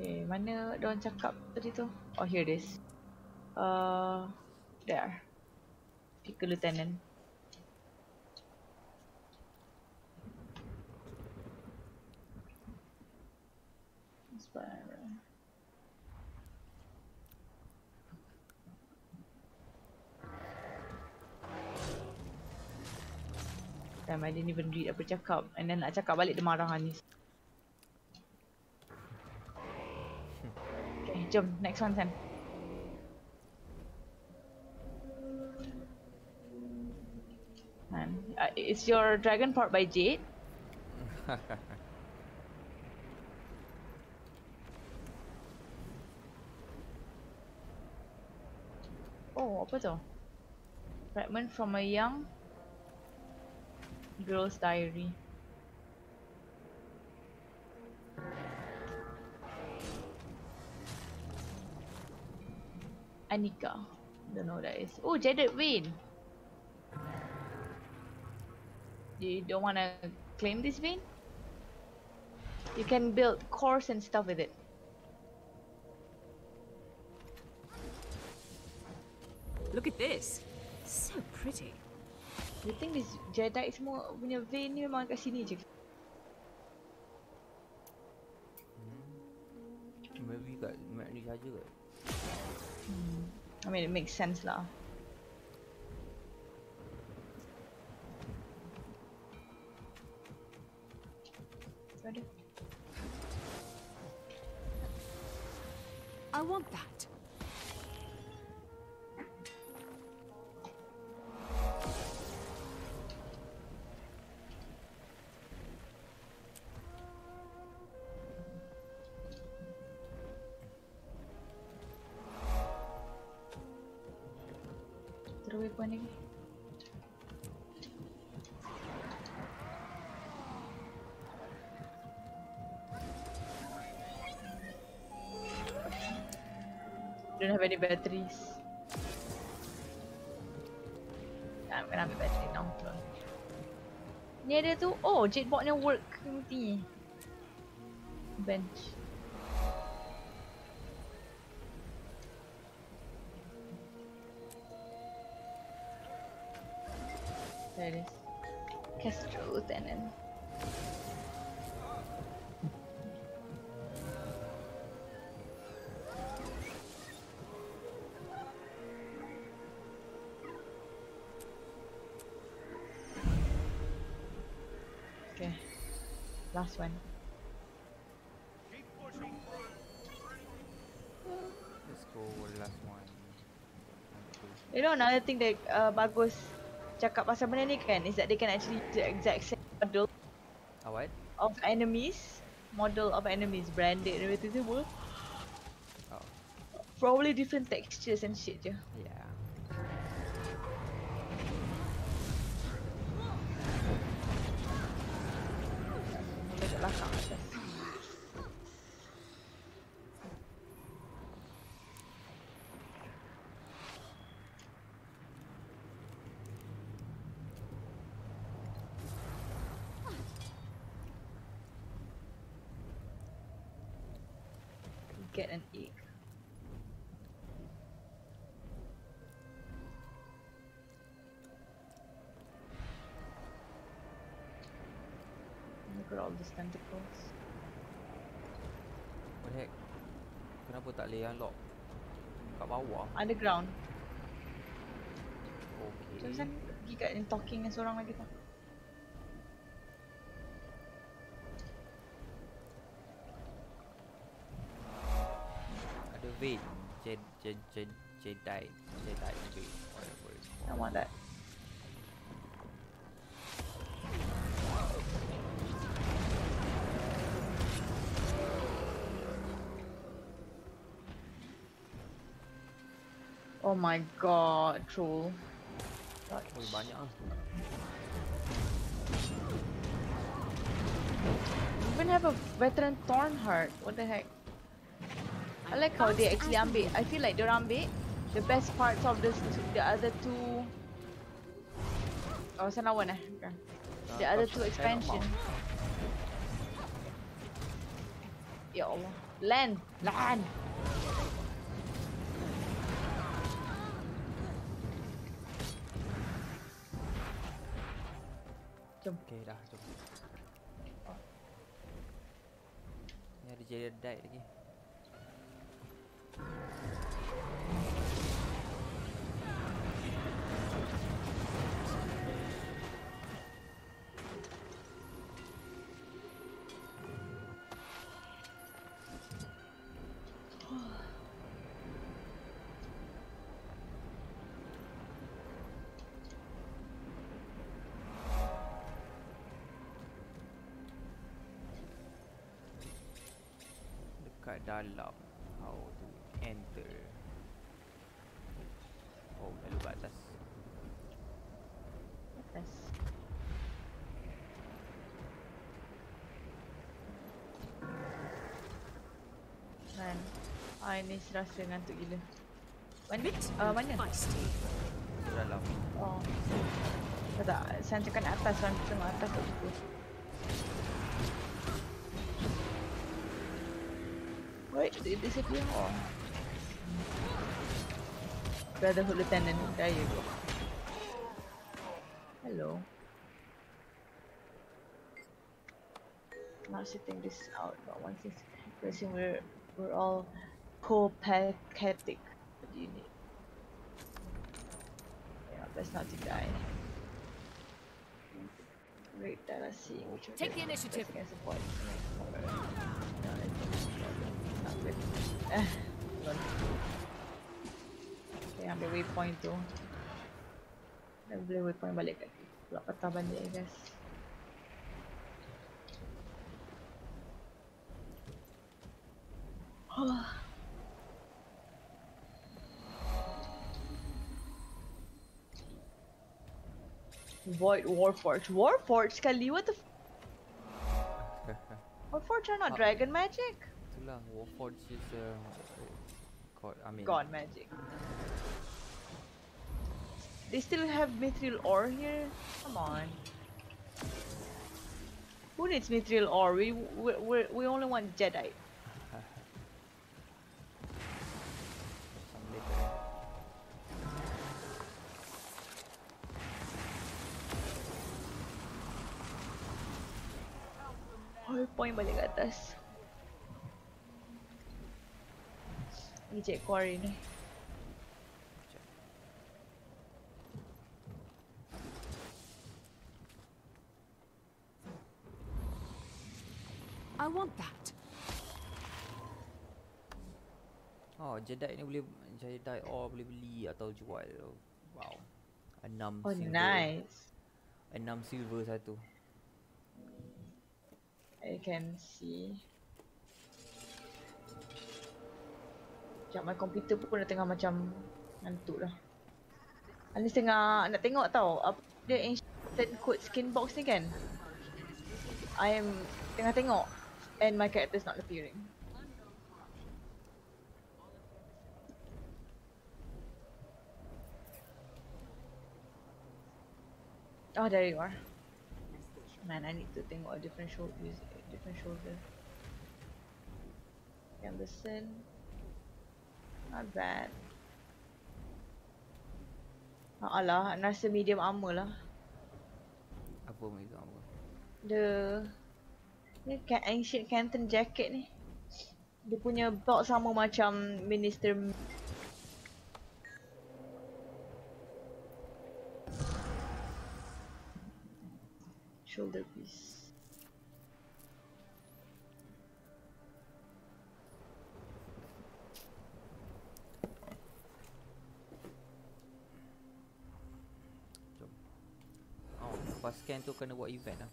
Okay, mana diorang cakap tadi tu? Oh, here it is. Uh, there. Pick a lieutenant. Damn, I didn't even read apa cakap. And then nak cakap balik dia marah Anis. Jom. Next one, Sam. Man, uh, is your dragon part by Jade? Oh, apa tu? Fragment from a young girl's diary. Anika. Don't know what that is. Oh, Jaded Vein. You don't want to claim this vein? You can build cores and stuff with it. Look at this. So pretty. You think this Jedi semua punya vein ni memang kat sini je? Maybe kat map ni saja kot. I mean, it makes sense lah. I want that. Don't have any batteries. I'm gonna ambil battery now. Ni ada tu. Oh, jetbot ni work ni. Bench. last one. Let's go last one. You know another thing that uh, bagus cakap pasal benda ni kan is that they can actually the exact same model. A what? Of enemies, model of enemies branded and everything tu. Oh. Probably different textures and shit je. Tak boleh unlock? Kat bawah? Underground. Okay. Macam sana pergi kat yang talking dengan seorang lagi tau. Ada vein. Jed, jed, jed, Jedi. Jedi vein. Whatever it's I called. want that. Oh my god, troll. Banyak ah. Even have a veteran Thorn Heart. What the heck? I like how they actually ambil. I feel like they ambil the best parts of this the other two. Oh, Senawan eh. Bukan. The other two expansion. Ya Allah. Land, land. Ni ada Jedi lagi. Dalam How to enter Oh, lalu ke atas Yes. Kan. Ah ini serasa ngantuk gila. Mana? Uh, mana? Dalam Oh. Tak tak, saya cakap atas kan tengok atas tak cukup. It disappear? Oh. Brotherhood Lieutenant, there you go. Hello. Not sitting this out, but once it's pressing, we're we're all co-pathetic. What do you need? Yeah, best not to die. Great data seeing which are Take the initiative. best against the point. No, I think it's not good. Eh, lol. Okay, waypoint. Dan boleh waypoint balik kat pula patah balik I guess. Void Warforge. Warforge sekali? What the f- Warforge are not Ah. dragon magic? Itulah Warforged is uh, God, I mean God magic. They still have mithril ore here? Come on. Who needs mithril ore? We we we, we only want Jedi. Some Oh, point balik ke atas. Check quarry ni. I want that. Oh, Jedi ni boleh Jedi or boleh beli atau jual. Wow. Enam Oh, silver. nice. Enam silver satu. I can see. Sekejap, my computer pun dah tengah macam ngantuk dah. Anis tengah nak tengok tau, apa dia instant code skin box ni kan? I am tengah tengok and my character is not appearing. Oh, there you are. Man, I need to tengok a different shoulder, different shoulder. Anderson. Not bad. Ah lah, rasa medium armor lah. Apa macam apa? The ni kan ancient Canton jacket ni. Dia punya belt sama macam Minister shoulder piece. Scan tu kena buat event lah.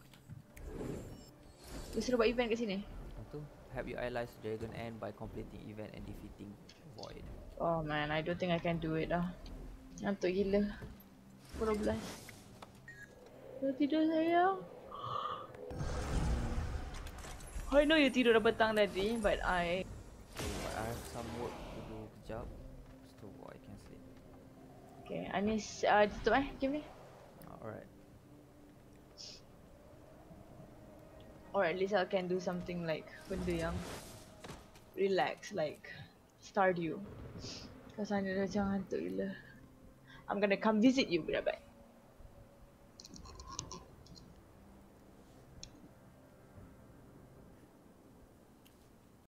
Dia suruh buat event kat sini. Tu, help your allies Dragon End by completing event and defeating Void. Oh man, I don't think I can do it dah. Ngantuk gila. Pukul 12. Dah tidur sayang. I know you tidur dah petang tadi, but I... But I have some work to do kejap. Tu I can sleep. Okay, Anis uh, tutup eh game ni. Alright. Or at least I can do something like benda yang relax like. Because macam ngantuk gila. I'm gonna come visit you, baik.